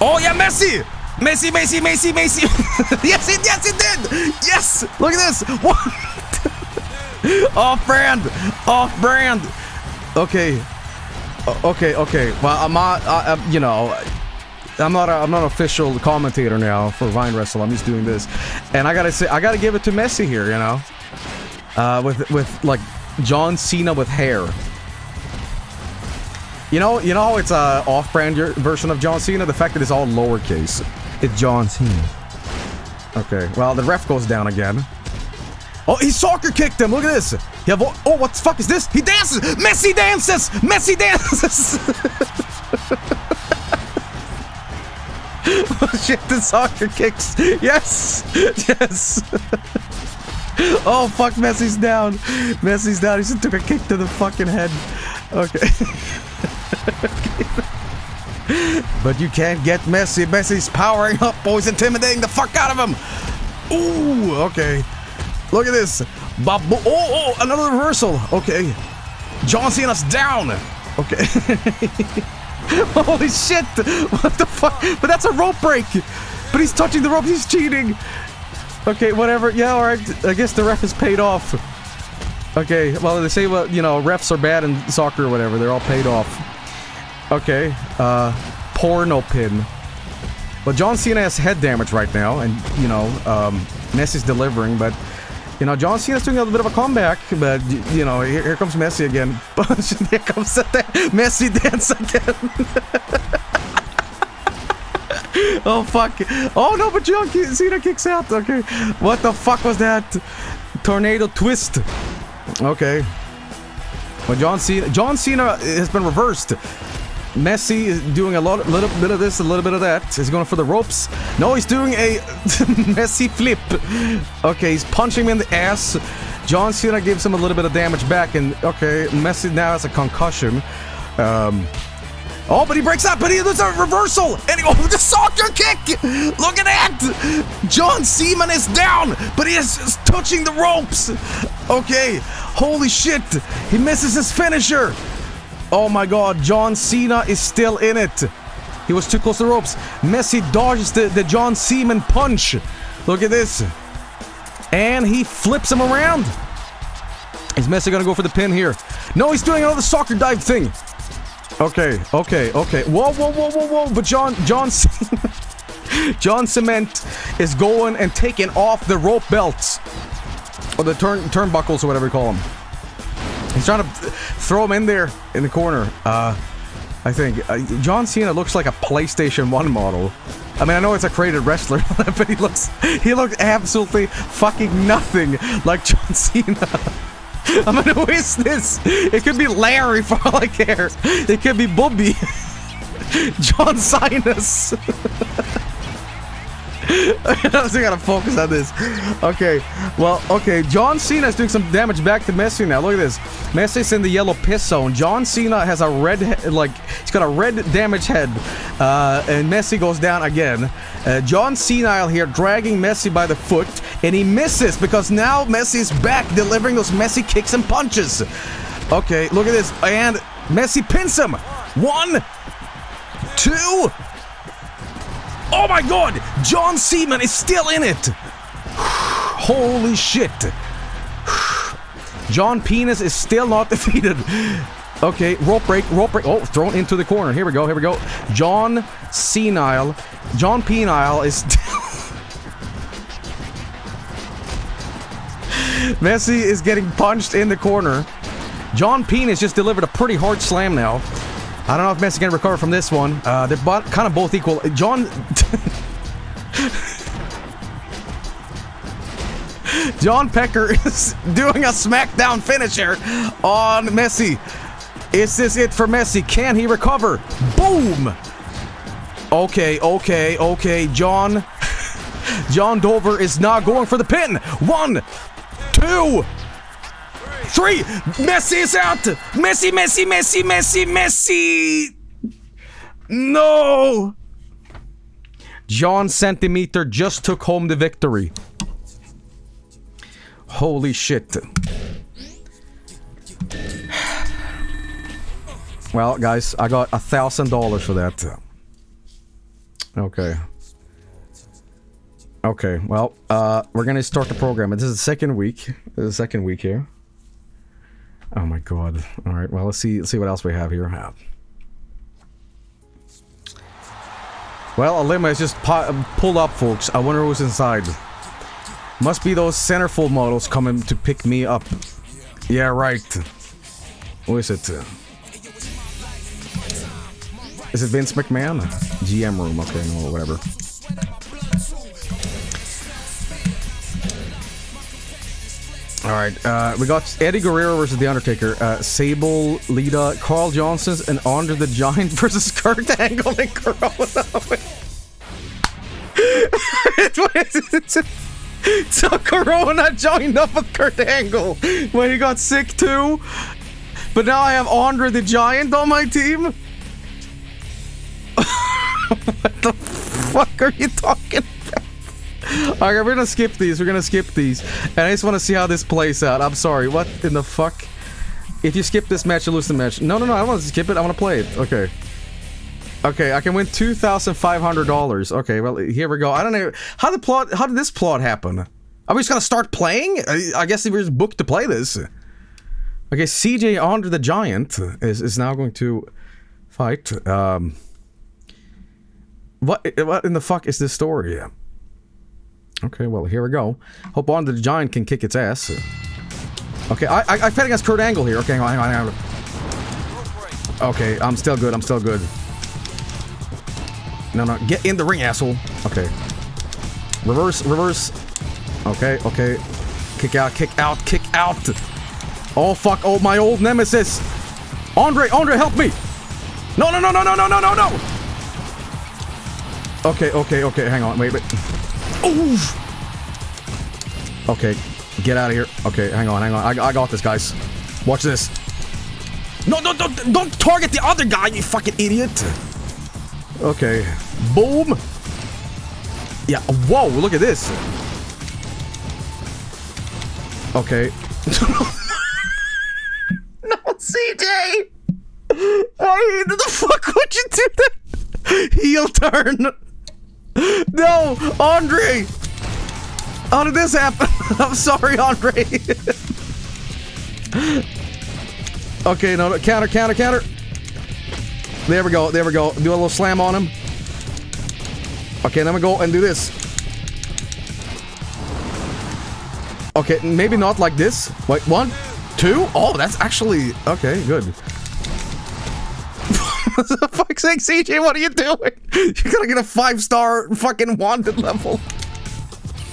Oh yeah, Messi, Messi, Messi, Messi, Messi. yes, it, yes, it did. Yes, look at this. What? off brand, off brand. Okay, okay, okay. Well, I'm not. Uh, uh, you know. I'm not a, I'm not an official commentator now for Vine Wrestle. I'm just doing this, and I gotta say I gotta give it to Messi here. You know, uh, with with like John Cena with hair. You know, you know it's a off-brand version of John Cena. The fact that it's all lowercase. It's John Cena. Okay. Well, the ref goes down again. Oh, he soccer kicked him. Look at this. Yeah. vo- Oh, what the fuck is this? He dances. Messi dances. Messi dances. oh shit! The soccer kicks. Yes. Yes. oh fuck! Messi's down. Messi's down. He just took a kick to the fucking head. Okay. but you can't get Messi. Messi's powering up. Oh, Boys, intimidating the fuck out of him. Ooh. Okay. Look at this. Oh, oh, another reversal. Okay. John Cena's down. Okay. Holy shit! What the fuck? But that's a rope break! But he's touching the rope, he's cheating! Okay, whatever. Yeah, alright. I guess the ref is paid off. Okay, well, they say, well, you know, refs are bad in soccer or whatever. They're all paid off. Okay, uh, porno pin. Well, John Cena has head damage right now, and, you know, um, Ness is delivering, but, you know, John Cena's doing a little bit of a comeback, but, you know, here, here comes Messi again. here comes the Messi dance again. oh, fuck. Oh, no, but John Cena kicks out. Okay. What the fuck was that? Tornado twist. Okay. Well, John Cena, John Cena has been reversed. Messi is doing a lot, little bit of this, a little bit of that. He's going for the ropes. No, he's doing a Messi flip. Okay, he's punching him in the ass. John Cena gives him a little bit of damage back, and okay, Messi now has a concussion. Um, oh, but he breaks up, but he does a reversal, and he oh, the soccer kick. Look at that! John Cena is down, but he is is touching the ropes. Okay, holy shit! He misses his finisher. Oh my god, John Cena is still in it. He was too close to the ropes. Messi dodges the, the John Cena punch. Look at this. And he flips him around. Is Messi gonna go for the pin here? No, he's doing another soccer dive thing. Okay, okay, okay. Whoa, whoa, whoa, whoa, whoa. But John, John, John Cement is going and taking off the rope belts. Or the turn turnbuckles or whatever you call them. He's trying to throw him in there in the corner. Uh, I think. Uh, John Cena looks like a PlayStation 1 model. I mean, I know it's a created wrestler, but he looks he looks absolutely fucking nothing like John Cena. I'm gonna is this? It could be Larry for all I care. It could be Bobby. John Sinus. I also gotta focus on this. Okay, well, okay. John Cena is doing some damage back to Messi now. Look at this. Messi's in the yellow piss zone. John Cena has a red, like, he's got a red damage head. Uh, and Messi goes down again. Uh, John Cena here dragging Messi by the foot. And he misses because now Messi is back delivering those Messi kicks and punches. Okay, look at this. And Messi pins him. One, two. Oh my god! John Seaman is still in it! Holy shit! John Penis is still not defeated. Okay, rope break, rope break. Oh, thrown into the corner. Here we go, here we go. John Senile. John Penile is. Messi is getting punched in the corner. John Penis just delivered a pretty hard slam now. I don't know if Messi can recover from this one. Uh, they're kind of both equal. John. John Pecker is doing a SmackDown finisher on Messi. Is this it for Messi? Can he recover? Boom! Okay, okay, okay. John. John Dover is not going for the pin. One, two, three. Messi is out. Messi, Messi, Messi, Messi, Messi. No. John Centimeter just took home the victory. Holy shit. Well, guys, I got a thousand dollars for that. Okay. Okay, well, uh, we're gonna start the program. This is the second week. This is the second week here. Oh my god. Alright, well, let's see, let's see what else we have here. Uh, Well, a limo is just pulled up, folks. I wonder who's inside. Must be those centerfold models coming to pick me up. Yeah, right. Who is it? Is it Vince McMahon? GM room, okay, no, whatever. Alright, uh, we got Eddie Guerrero versus The Undertaker, uh, Sable, Lita, Carl Johnson's, and Andre the Giant versus Kurt Angle and Corona. so Corona joined up with Kurt Angle when he got sick too. But now I have Andre the Giant on my team. what the fuck are you talking Alright, we're gonna skip these. We're gonna skip these. And I just want to see how this plays out. I'm sorry. What in the fuck? If you skip this match, you lose the match. No, no, no. I want to skip it. I want to play it. Okay. Okay, I can win two thousand five hundred dollars. Okay, well here we go. I don't know how the plot. How did this plot happen? Are we just gonna start playing? I, guess we were just booked to play this. Okay, CJ Andre the Giant is is now going to fight. Um, what what in the fuck is this story? Okay, well here we go. Hope Andre the Giant can kick its ass. Okay, I I, I against Kurt Angle here. Okay, hang on, hang on, hang on. Okay, I'm still good. I'm still good. No, no, get in the ring, asshole. Okay. Reverse, reverse. Okay, okay. Kick out, kick out, kick out. Oh fuck! Oh my old nemesis. Andre, Andre, help me! No, no, no, no, no, no, no, no, no! Okay, okay, okay. Hang on. Wait, wait. Oof. Okay, get out of here. Okay, hang on, hang on. I, I got this, guys. Watch this. No, no, don't, don't target the other guy, you fucking idiot. Okay. Boom. Yeah. Whoa, look at this. Okay. no, CJ. Why the fuck would you do that? Heel turn. No, Andre. How did this happen? I'm sorry, Andre. okay, no, no, counter, counter, counter. There we go, there we go. Do a little slam on him. Okay, then we go and do this. Okay, maybe not like this. Wait, one, two. Oh, that's actually okay. Good. For fuck's sake, CJ, what are you doing? You're gonna get a five star fucking wanted level.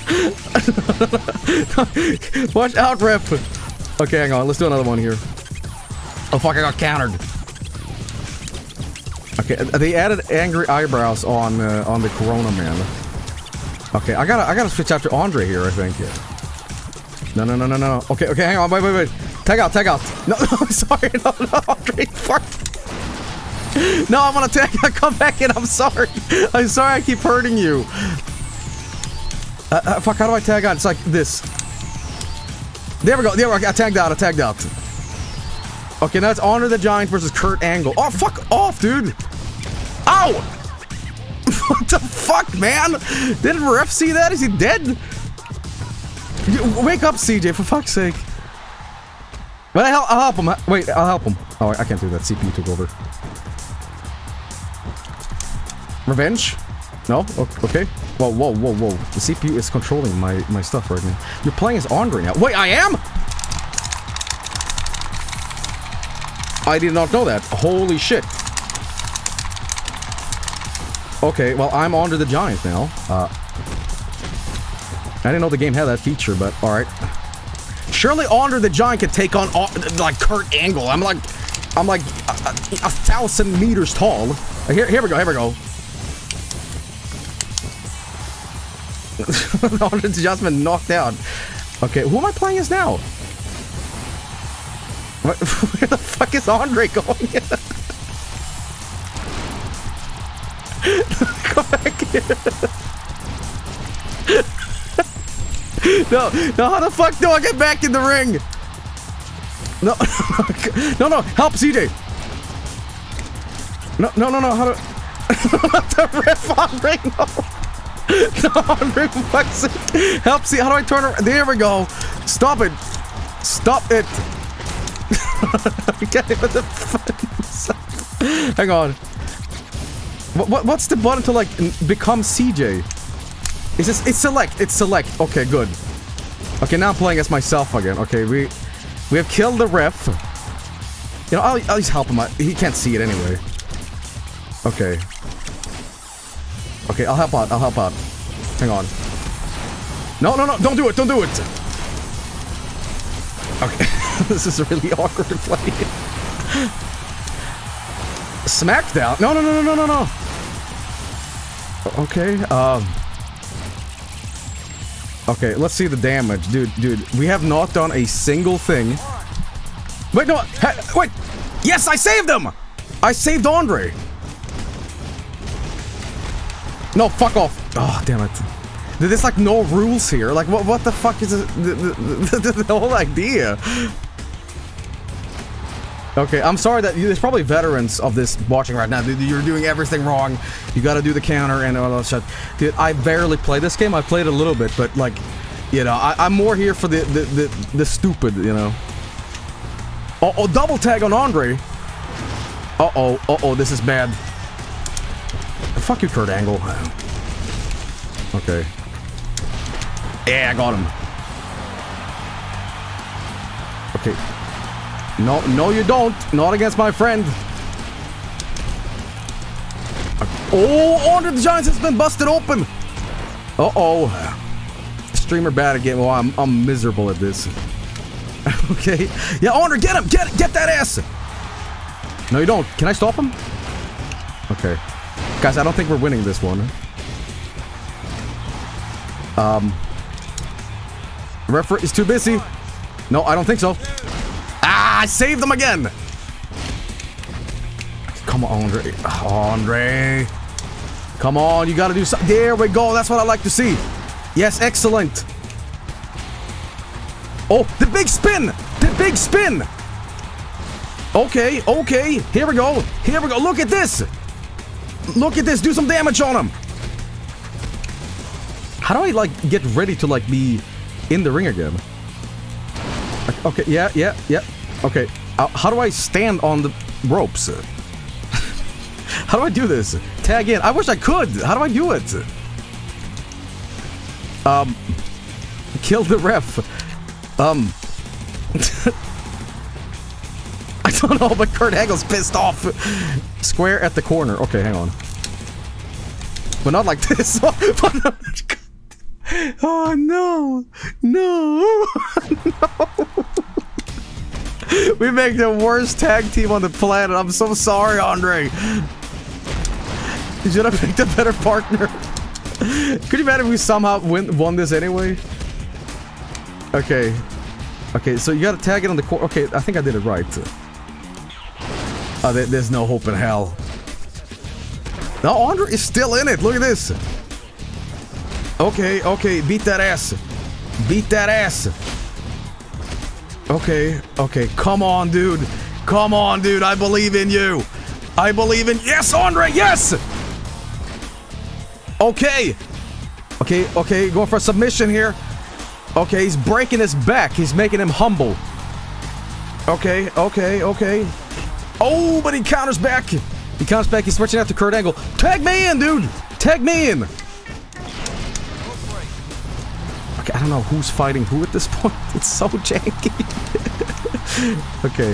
Watch out, Rip. Okay, hang on. Let's do another one here. Oh fuck! I got countered. Okay, they added angry eyebrows on uh, on the Corona man. Okay, I gotta I gotta switch out to Andre here. I think. No, no, no, no, no. Okay, okay, hang on. Wait, wait, wait. Tag out, tag out. No, no, I'm sorry. No, no, Andre. Fuck. No, I want to tag. Come back in. I'm sorry. I'm sorry. I keep hurting you. Uh, uh, fuck. How do I tag out? It's like this. There we go. There we go. I tagged out. I tagged out. Okay, now it's Honor the Giant versus Kurt Angle. Oh, fuck off, dude. Ow! what the fuck, man? Didn't ref see that? Is he dead? Wake up, CJ, for fuck's sake. But I'll, I'll help him. Wait, I'll help him. Oh, I can't do that. CPU took over. Revenge? No? Okay. Whoa, whoa, whoa, whoa. The CPU is controlling my, my stuff right now. You're playing as Andre now. Wait, I am? I did not know that. Holy shit. Okay, well, I'm Andre the Giant now. Uh, I didn't know the game had that feature, but alright. Surely Andre the Giant could take on, like, Kurt Angle. I'm like, I'm like a, a, a thousand meters tall. Here, here we go, here we go. Andre's just been knocked out. Okay, who am I playing as now? Where the fuck is Andre going? Go back here. no, no, how the fuck do I get back in the ring? No, no, no, help CJ. No, no, no, no, how do... the ref Andre, no. Help, see, how do I turn around? There we go. Stop it. Stop it. okay, what the fuck? Hang on. What, what, what's the button to like become CJ? Is this? It's select. It's select. Okay, good. Okay, now I'm playing as myself again. Okay, we we have killed the ref. You know, I'll, I'll just help him out. He can't see it anyway. Okay. Okay, I'll help out. I'll help out. Hang on. No, no, no! Don't do it! Don't do it! Okay, this is really awkward to play. Smackdown? No, no, no, no, no, no, no. Okay, um... Okay, let's see the damage. Dude, dude, we have not done a single thing. Wait, no, wait! Yes, I saved him! I saved Andre! No, fuck off. Oh, damn it. There's like no rules here. Like, what, what the fuck is the, the, the, the whole idea? Okay, I'm sorry that you, there's probably veterans of this watching right now. Dude, You're doing everything wrong. You got to do the counter and all that shit. Dude, I barely play this game. I played a little bit, but like, you know, I, I'm more here for the the, the the stupid, you know. Oh, oh, double tag on Andre. Uh oh, uh oh, this is bad. Fuck you, Kurt Angle. Okay. Yeah, I got him. Okay. No, no, you don't. Not against my friend. Oh, Andre the Giants has been busted open. Uh-oh. Streamer bad again. Well, I'm, I'm miserable at this. okay. Yeah, Andre, get him. Get get that ass. No, you don't. Can I stop him? Okay. Guys, I don't think we're winning this one. Um. Referee is too busy. No, I don't think so. Ah, I saved them again. Come on, Andre. Andre. Come on, you gotta do something. There we go. That's what I like to see. Yes, excellent. Oh, the big spin. The big spin. Okay, okay. Here we go. Here we go. Look at this. Look at this. Do some damage on him. How do I, like, get ready to, like, be in the ring again? Okay, yeah, yeah, yeah. Okay, uh, how do I stand on the ropes? how do I do this? Tag in. I wish I could. How do I do it? Um, kill the ref. Um, No, but Kurt Angle's pissed off. Square at the corner. Okay, hang on. But not like this. oh no. No. no. We make the worst tag team on the planet. I'm so sorry, Andre. You should have picked a better partner. Could you imagine if we somehow win, won this anyway? Okay. Okay, so you gotta tag it on the core. Okay, I think I did it right. Uh, there, there's no hope in hell. No, Andre is still in it. Look at this. Okay, okay, beat that ass. Beat that ass. Okay, okay, come on, dude. Come on, dude. I believe in you. I believe in. Yes, Andre, yes! Okay. Okay, okay, going for a submission here. Okay, he's breaking his back. He's making him humble. Okay, okay, okay. Oh, but he counters back. He counters back. He's switching out to Kurt Angle. Tag me in, dude. Tag me in. Okay, I don't know who's fighting who at this point. It's so janky. okay.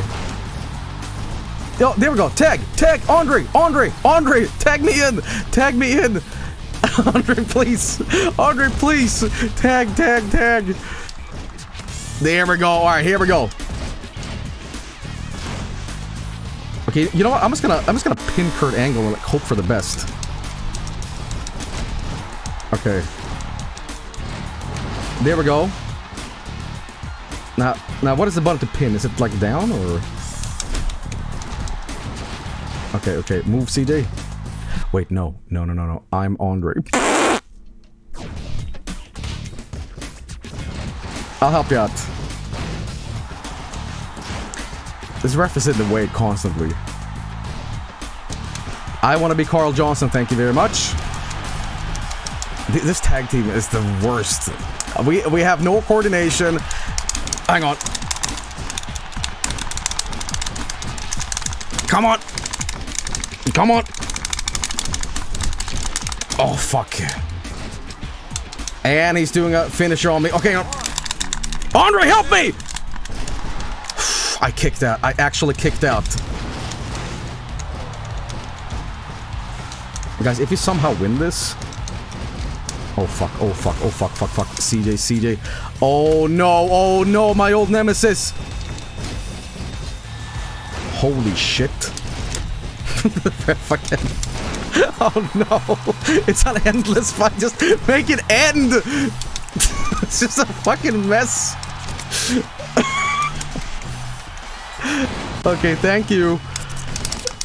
Oh, there we go. Tag, tag, Andre, Andre, Andre, tag me in, tag me in. Andre, please, Andre, please, tag, tag, tag. There we go. All right, here we go. Okay, you know what? I'm just gonna, I'm just gonna pin Kurt Angle and like, hope for the best. Okay. There we go. Now, now, what is the button to pin? Is it like down or? Okay, okay. Move, CJ. Wait, no, no, no, no, no. I'm Andre. I'll help you out. This ref is in the way constantly. I want to be Carl Johnson. Thank you very much. This tag team is the worst. We we have no coordination. Hang on. Come on. Come on. Oh fuck. And he's doing a finisher on me. Okay. Andre, help me! I kicked out. I actually kicked out. Guys, if you somehow win this, Oh fuck, oh fuck, oh fuck, fuck, fuck. CJ, CJ. Oh no, oh no, my old nemesis. Holy shit. Fucking. Oh no. It's an endless fight. Just make it end. it's just a fucking mess. Okay, thank you.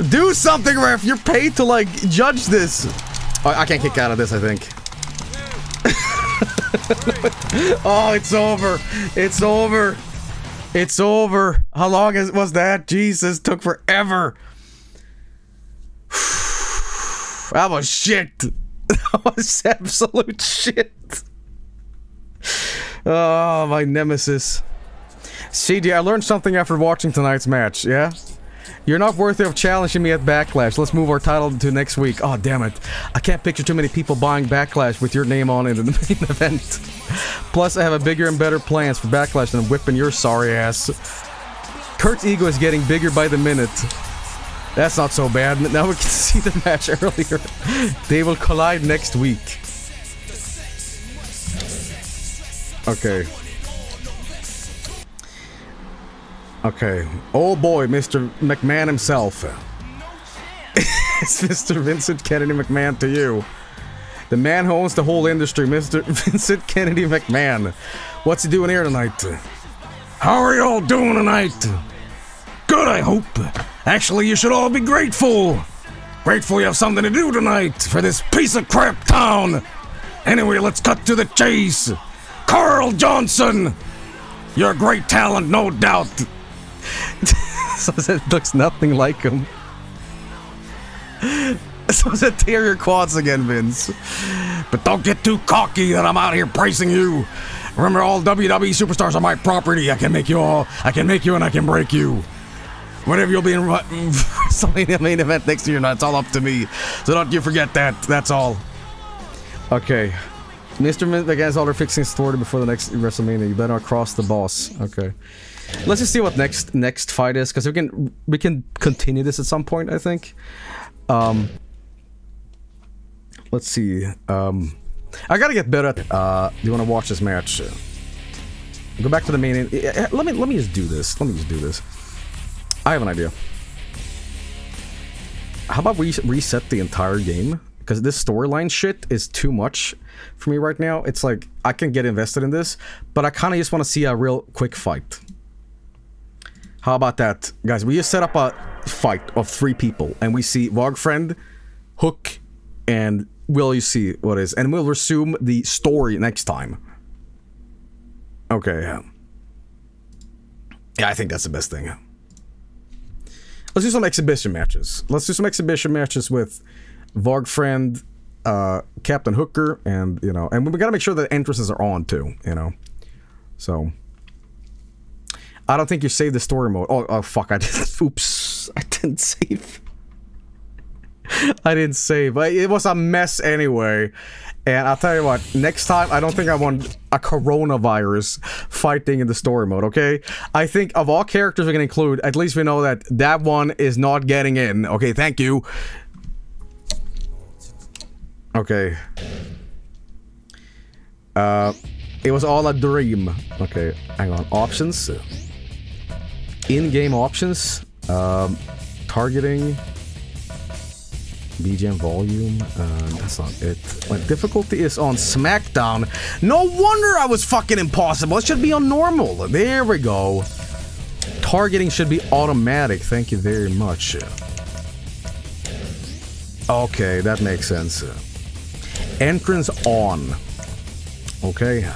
Do something, ref. You're paid to like judge this. Oh, I can't kick out of this, I think. oh, it's over. It's over. It's over. How long is, was that? Jesus, took forever. that was shit. That was absolute shit. Oh, my nemesis. CJ, I learned something after watching tonight's match, yeah? You're not worthy of challenging me at Backlash. Let's move our title to next week. Oh, damn it. I can't picture too many people buying Backlash with your name on it in the main event. Plus, I have a bigger and better plans for Backlash than whipping your sorry ass. Kurt's ego is getting bigger by the minute. That's not so bad. Now we can see the match earlier. They will collide next week. Okay. Okay. Oh boy, Mr. McMahon himself. it's Mr. Vincent Kennedy McMahon to you. The man who owns the whole industry, Mr. Vincent Kennedy McMahon. What's he doing here tonight? How are you all doing tonight? Good, I hope. Actually, you should all be grateful. Grateful you have something to do tonight for this piece of crap town. Anyway, let's cut to the chase. Carl Johnson! You're a great talent, no doubt. so it looks nothing like him. So it tear your quads again, Vince. But don't get too cocky that I'm out here praising you. Remember, all WWE superstars are my property. I can make you all. I can make you and I can break you. Whatever you'll be in WrestleMania main event next year, it's all up to me. So don't you forget that. That's all. Okay. Mr. McMahon's order fixing story before the next WrestleMania. You better not cross the boss. Okay. Let's just see what next next fight is, because we can we can continue this at some point. I think. Um. Let's see. Um. I gotta get better at. Uh. You want to watch this match? Go back to the main. eh, eh, Let me let me just do this. Let me just do this. I have an idea. How about we reset the entire game? Because this storyline shit is too much for me right now. It's like I can get invested in this, but I kind of just want to see a real quick fight. How about that, guys? We just set up a fight of three people, and we see Vargfriend, Hook, and Will. You see what is, and we'll resume the story next time. Okay. Yeah. Yeah, I think that's the best thing. Let's do some exhibition matches. Let's do some exhibition matches with Vargfriend, uh, Captain Hooker, and you know, and we gotta make sure the entrances are on too. You know, so I don't think you saved the story mode. Oh, oh fuck! I did. Oops! I didn't save. I didn't save. It was a mess anyway. And I'll tell you what, next time I don't think I want a coronavirus fighting in the story mode, okay? I think of all characters we can include, at least we know that that one is not getting in. Okay, thank you. Okay. Uh, it was all a dream. Okay, hang on. Options. In-game options. Um, targeting. BGM volume. Uh, that's not it. My difficulty is on SmackDown. No wonder I was fucking impossible. It should be on normal. There we go. Targeting should be automatic. Thank you very much. Okay, that makes sense. Entrance on. Okay.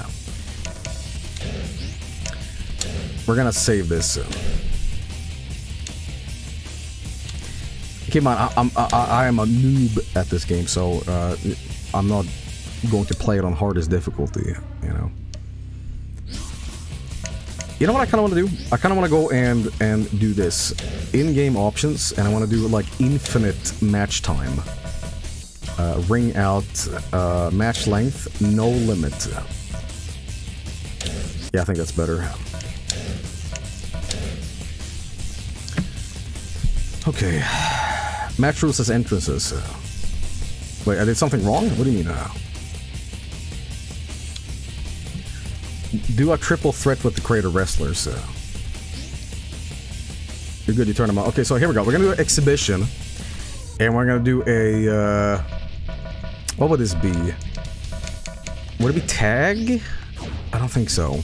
We're gonna save this. Keep in mind, I, I'm I, I am a noob at this game, so uh, I'm not going to play it on hardest difficulty. You know. You know what I kind of want to do? I kind of want to go and and do this in-game options, and I want to do like infinite match time. Uh, ring out, uh, match length, no limit. Yeah, I think that's better. Okay. Match rules as entrances. Wait, I did something wrong? What do you mean? Uh, do a triple threat with the creator wrestlers. Uh, you're good, you turn them on. Okay, so here we go. We're gonna do an exhibition. And we're gonna do a, uh... What would this be? Would it be tag? I don't think so.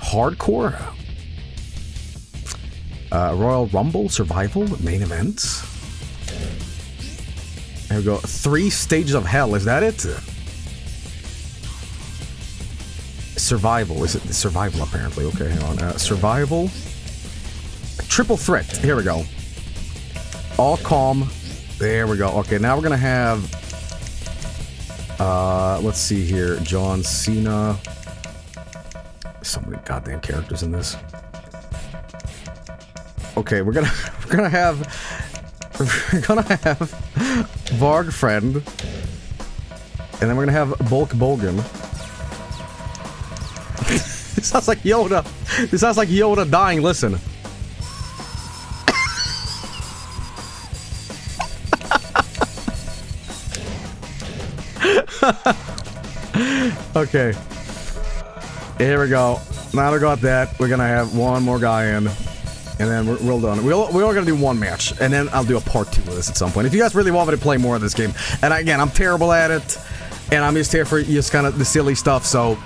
Hardcore? Uh, Royal Rumble, Survival, main event. There we go. Three stages of hell. Is that it? Survival. Is it survival? Apparently. Okay, hang on. Uh, survival. Triple threat. Here we go. All calm. There we go. Okay, now we're gonna have. Uh, let's see here. John Cena. So many goddamn characters in this. Okay, we're gonna we're gonna have we're gonna have Varg friend, and then we're gonna have Bulk Bogan. this sounds like Yoda. This sounds like Yoda dying. Listen. okay. Here we go. Now we got that. We're gonna have one more guy in. And then we're, we're all done. We're, we're all gonna do one match, and then I'll do a part two of this at some point. If you guys really want me to play more of this game, and again, I'm terrible at it, and I'm just here for just kind of the silly stuff. So,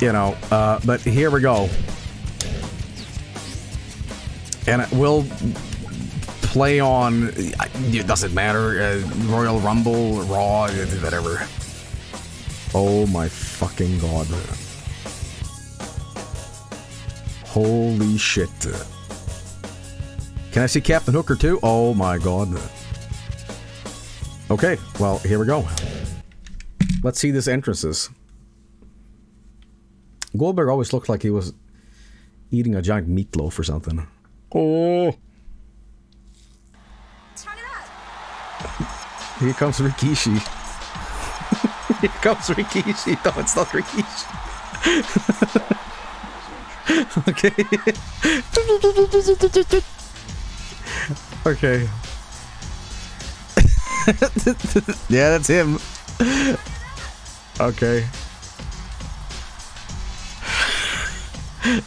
you know, uh, but here we go, and it will play on. It doesn't matter. Uh, Royal Rumble, Raw, whatever. Oh my fucking god! Holy shit! Can I see Captain Hooker too? Oh my god. Okay, well, here we go. Let's see this entrances. Goldberg always looked like he was eating a giant meatloaf or something. Oh. Here comes Rikishi. Here comes Rikishi. No, it's not Rikishi. okay. Okay. yeah, that's him. Okay.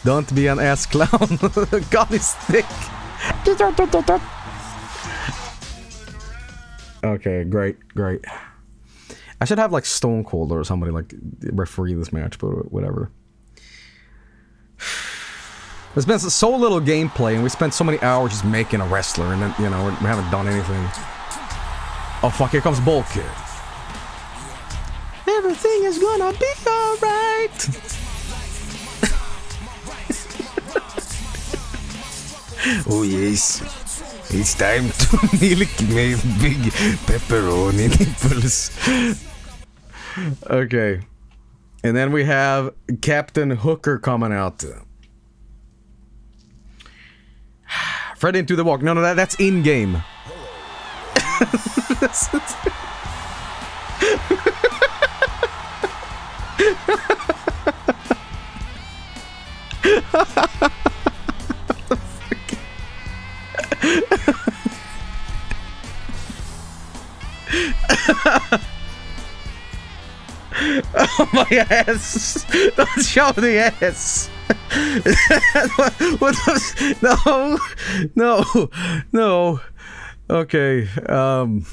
Don't be an ass clown. God is thick. Okay, great, great. I should have like Stone Cold or somebody like referee this match, but whatever. There's been so little gameplay, and we spent so many hours just making a wrestler, and then you know we haven't done anything. Oh fuck! Here comes Bull Kid. Everything is gonna be alright. Oh yes. It's time to milk my big pepperoni nipples. Okay. And then we have Captain Hooker coming out. Fred into the walk. No, no, that, that's in game. oh my ass! Don't show the ass! what, was, no, no, no. Okay. Um.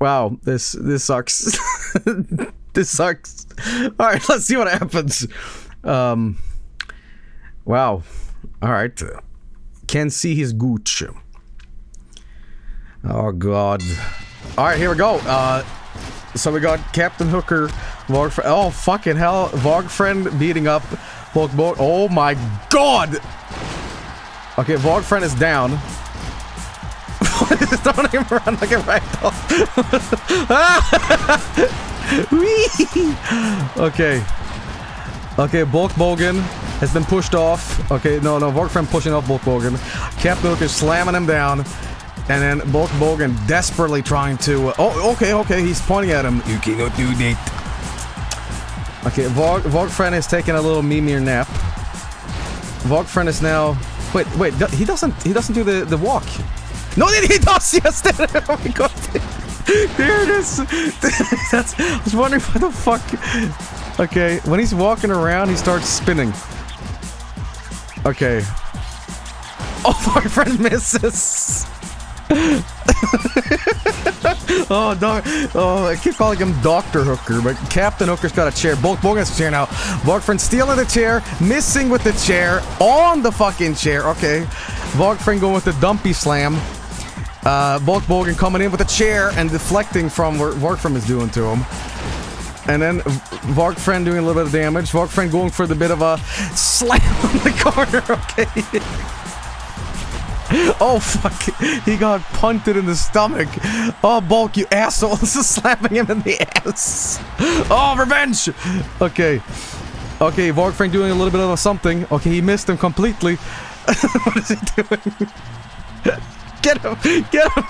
Wow. This this sucks. this sucks. All right. Let's see what happens. Um. Wow. All right. Can see his gooch. Oh God. All right. Here we go. Uh. So we got Captain Hooker. Oh fucking hell! Varg friend beating up Bulk. Oh my god! Okay, Varg friend is down. He's throwing him around like a ragdoll. Okay. Okay, Bulk Bogan has been pushed off. Okay, no, no, Varg friend pushing off Bulk Bogan. Captain Hooker slamming him down. And then Bulk Bogan desperately trying to. Uh, oh, okay, okay. He's pointing at him. You cannot do that. Okay, Varg, Vargfriend is taking a little Mimir nap. Vargfriend is now. Wait, wait. He doesn't. He doesn't do the the walk. No, he does. Yes. Oh my god. There it is. That's. I was wondering what the fuck. Okay, when he's walking around, he starts spinning. Okay. Oh, Vargfriend misses. Oh, doc oh, I keep calling him Dr. Hooker, but Captain Hooker's got a chair. Bulk Bogan's chair now. Vargfriend stealing the chair, missing with the chair, on the fucking chair. Okay. Vargfriend going with the dumpy slam. Uh, Bulk Bogan coming in with a chair and deflecting from what Vargfriend is doing to him. And then Vargfriend doing a little bit of damage. Vargfriend going for the bit of a slam on the corner. Okay. Oh fuck! He got punted in the stomach. Oh bulk, you asshole! This is slapping him in the ass. Oh revenge! Okay, okay. Vorgfrank doing a little bit of something. Okay, he missed him completely. what is he doing? Get him! Get him!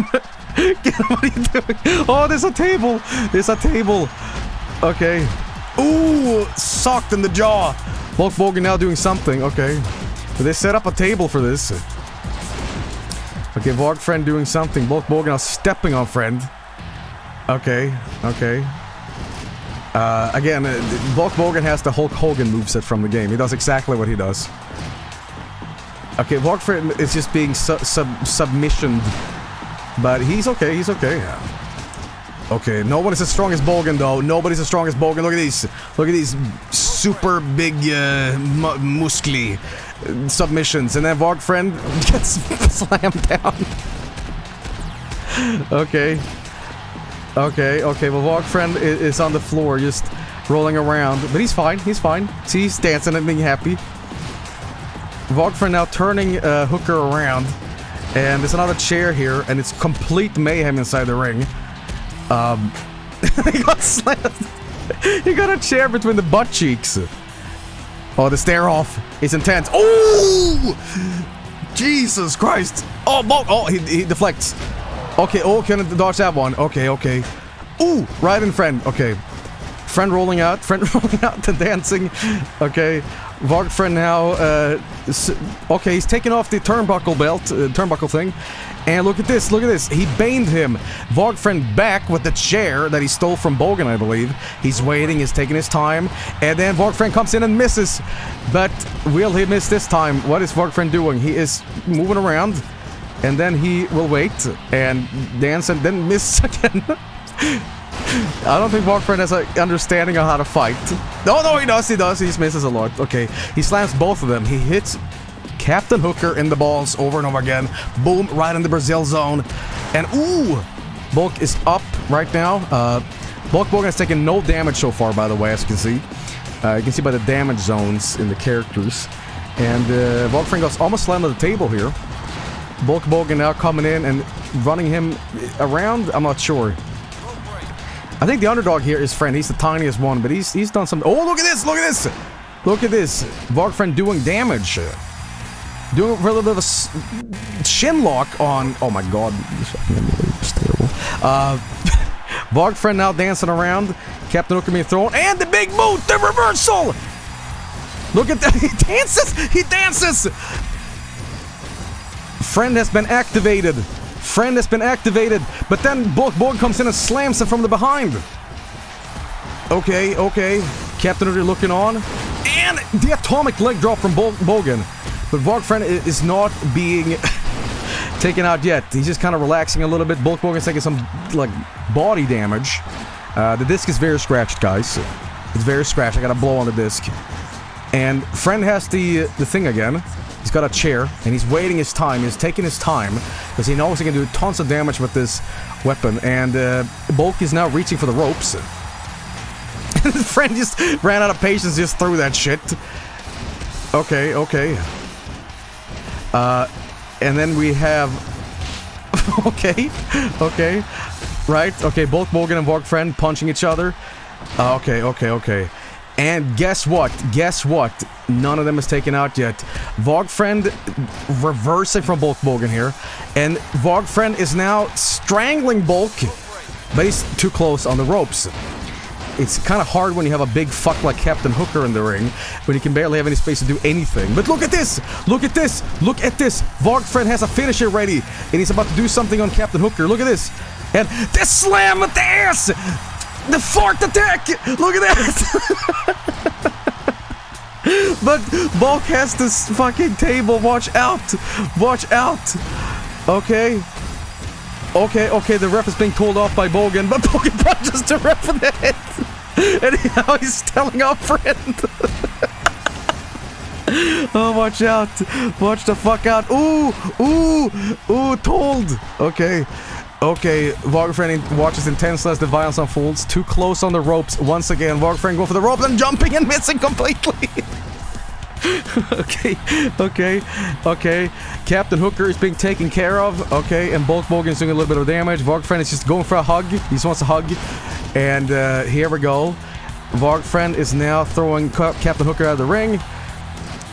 Get him! What are you doing? Oh, there's a table. There's a table. Okay. Ooh, socked in the jaw. Bulk Bogan now doing something. Okay. They set up a table for this. Okay, Varg friend doing something. Bulk Bogan now stepping on friend. Okay, okay. Uh, again, uh, Bulk Bogan has the Hulk Hogan moveset from the game. He does exactly what he does. Okay, Varg friend is just being su sub submissioned. But he's okay, he's okay. Okay, nobody's as strong as Bogan though. Nobody's as strong as Bogan. Look at these. Look at these super big, uh, mu muscly submissions. And then Varg friend gets slammed down. okay. Okay, okay. Well, Varg friend is, is on the floor just rolling around. But he's fine. He's fine. See, he's dancing and being happy. Varg friend now turning uh, Hooker around. And there's another chair here, and it's complete mayhem inside the ring. Um, he got slammed. he got a chair between the butt cheeks. Oh, the stare off is intense. Oh! Jesus Christ! Oh, oh, he, he deflects. Okay, oh, can dodge that one? Okay, okay. Ooh, right in friend. Okay. Friend rolling out, friend rolling out and dancing. Okay, Varg friend now. Uh, okay, he's taking off the turnbuckle belt, uh, turnbuckle thing. And look at this, look at this. He baned him. Varg friend back with the chair that he stole from Bogan, I believe. He's waiting, he's taking his time. And then Varg friend comes in and misses. But will he miss this time? What is Varg friend doing? He is moving around. And then he will wait and dance and then miss again. I don't think Vargfriend has an understanding of how to fight. No, no, he does, he does. He just misses a lot. Okay, he slams both of them. He hits Captain Hooker in the balls over and over again. Boom, right in the Brazil zone. And ooh, Bulk is up right now. Uh, Bulk Bogan has taken no damage so far, by the way, as you can see. Uh, you can see by the damage zones in the characters. And uh, Vargfriend goes almost slammed to the table here. Bulk Bogan now coming in and running him around. I'm not sure. I think the underdog here is Friend. He's the tiniest one, but he's he's done some. Oh, look at this! Look at this! Look at this! Varg doing damage. Doing a little bit of a shin lock on. Oh my god, is terrible. Uh, friend now dancing around. Captain Hooker being thrown, and the big move! the reversal. Look at that! He dances! He dances! Friend has been activated. Friend has been activated, but then Borg Borg comes in and slams him from the behind. Okay, okay. Captain Hooker looking on. And the atomic leg drop from Bol- Bogan. But Varg Friend is not being taken out yet. He's just kind of relaxing a little bit. Bulk Bogan's taking some, like, body damage. Uh, the disc is very scratched, guys. It's very scratched. I got a blow on the disc. And Friend has the the thing again. He's got a chair, and he's waiting his time. He's taking his time because he knows he can do tons of damage with this weapon. And uh, Bulk is now reaching for the ropes. And his friend just ran out of patience, just threw that shit. Okay, okay. Uh, and then we have. okay, okay, right. Okay, both Morgan and Varg friend punching each other. Uh, okay, okay, okay. And guess what? Guess what? None of them is taken out yet. Vargfriend reversing from Bulk Bogan here. And Vargfriend is now strangling Bulk. But he's too close on the ropes. It's kind of hard when you have a big fuck like Captain Hooker in the ring, when you can barely have any space to do anything. But look at this! Look at this! Look at this! Vargfriend has a finisher ready, and he's about to do something on Captain Hooker. Look at this! And the slam with the ass! The fart attack! Look at that! but Bulk has this fucking table. Watch out! Watch out! Okay. Okay, okay, the ref is being told off by Bogan, but Bogan punches the ref in the head. And now he's telling our friend. oh, watch out. Watch the fuck out. Ooh, ooh, ooh, told. Okay. Okay, Vargfriend watches intense as the violence unfolds. Too close on the ropes. Once again, Vargfriend go for the rope and jumping and missing completely. okay, okay, okay. Captain Hooker is being taken care of. Okay, and Bulk Bogan is doing a little bit of damage. Vargfriend is just going for a hug. He just wants a hug. And uh, here we go. Vargfriend is now throwing Ca- Captain Hooker out of the ring.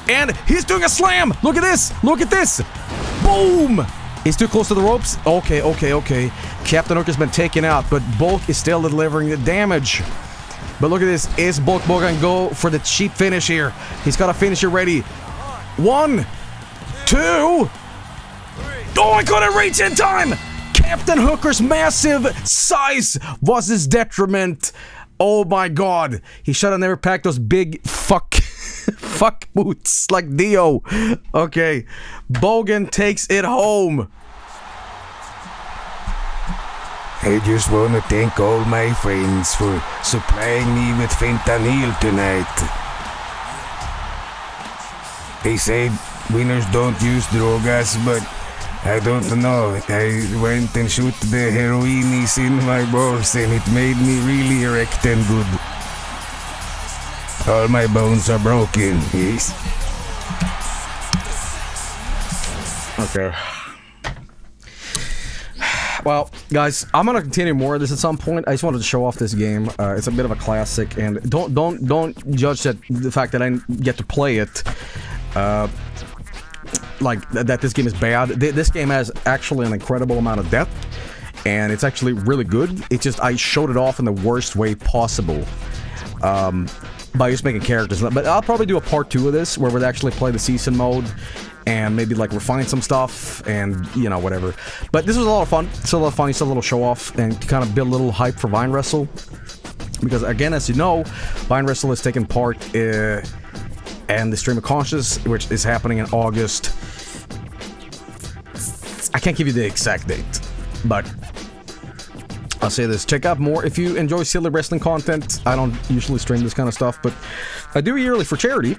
And he's doing a slam! Look at this! Look at this! Boom! He's too close to the ropes. Okay, okay, okay. Captain Hooker's been taken out, but Bulk is still delivering the damage. But look at this. Is Bulk Bogan go for the cheap finish here? He's got a finisher ready. One, two. Oh, I couldn't reach in time! Captain Hooker's massive size was his detriment. Oh my god. He should have never packed those big fuck fuck boots like Dio. Okay. Bogan takes it home. I just want to thank all my friends for supplying me with fentanyl tonight. They say winners don't use drogas, but I don't know. I went and shoot the heroinis in my balls and it made me really erect and good. All my bones are broken, yes. Okay. Well, guys, I'm gonna continue more of this at some point. I just wanted to show off this game. Uh, it's a bit of a classic, and don't don't don't judge that the fact that I get to play it. Uh, like th- that this game is bad. Th- This game has actually an incredible amount of depth, and it's actually really good. It's just I showed it off in the worst way possible, um, by just making characters. But I'll probably do a part two of this where we'd actually play the season mode and maybe like refine some stuff and you know whatever. But this was a lot of fun. Still a lot of fun. Still a little show off and kind of build a little hype for Vine Wrestle. Because again, as you know, Vine Wrestle is taking part uh, and the Stream of Conscious, which is happening in August. I can't give you the exact date, but I'll say this: check out more if you enjoy silly wrestling content. I don't usually stream this kind of stuff, but I do yearly for charity.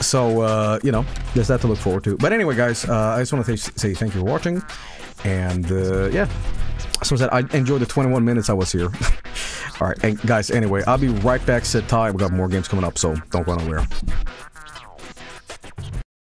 So uh, you know, there's that to look forward to. But anyway, guys, uh, I just want to say thank you for watching, and uh, yeah. So I said I enjoyed the 21 minutes I was here. All right, and guys. Anyway, I'll be right back. Sit tight. We got more games coming up, so don't go anywhere.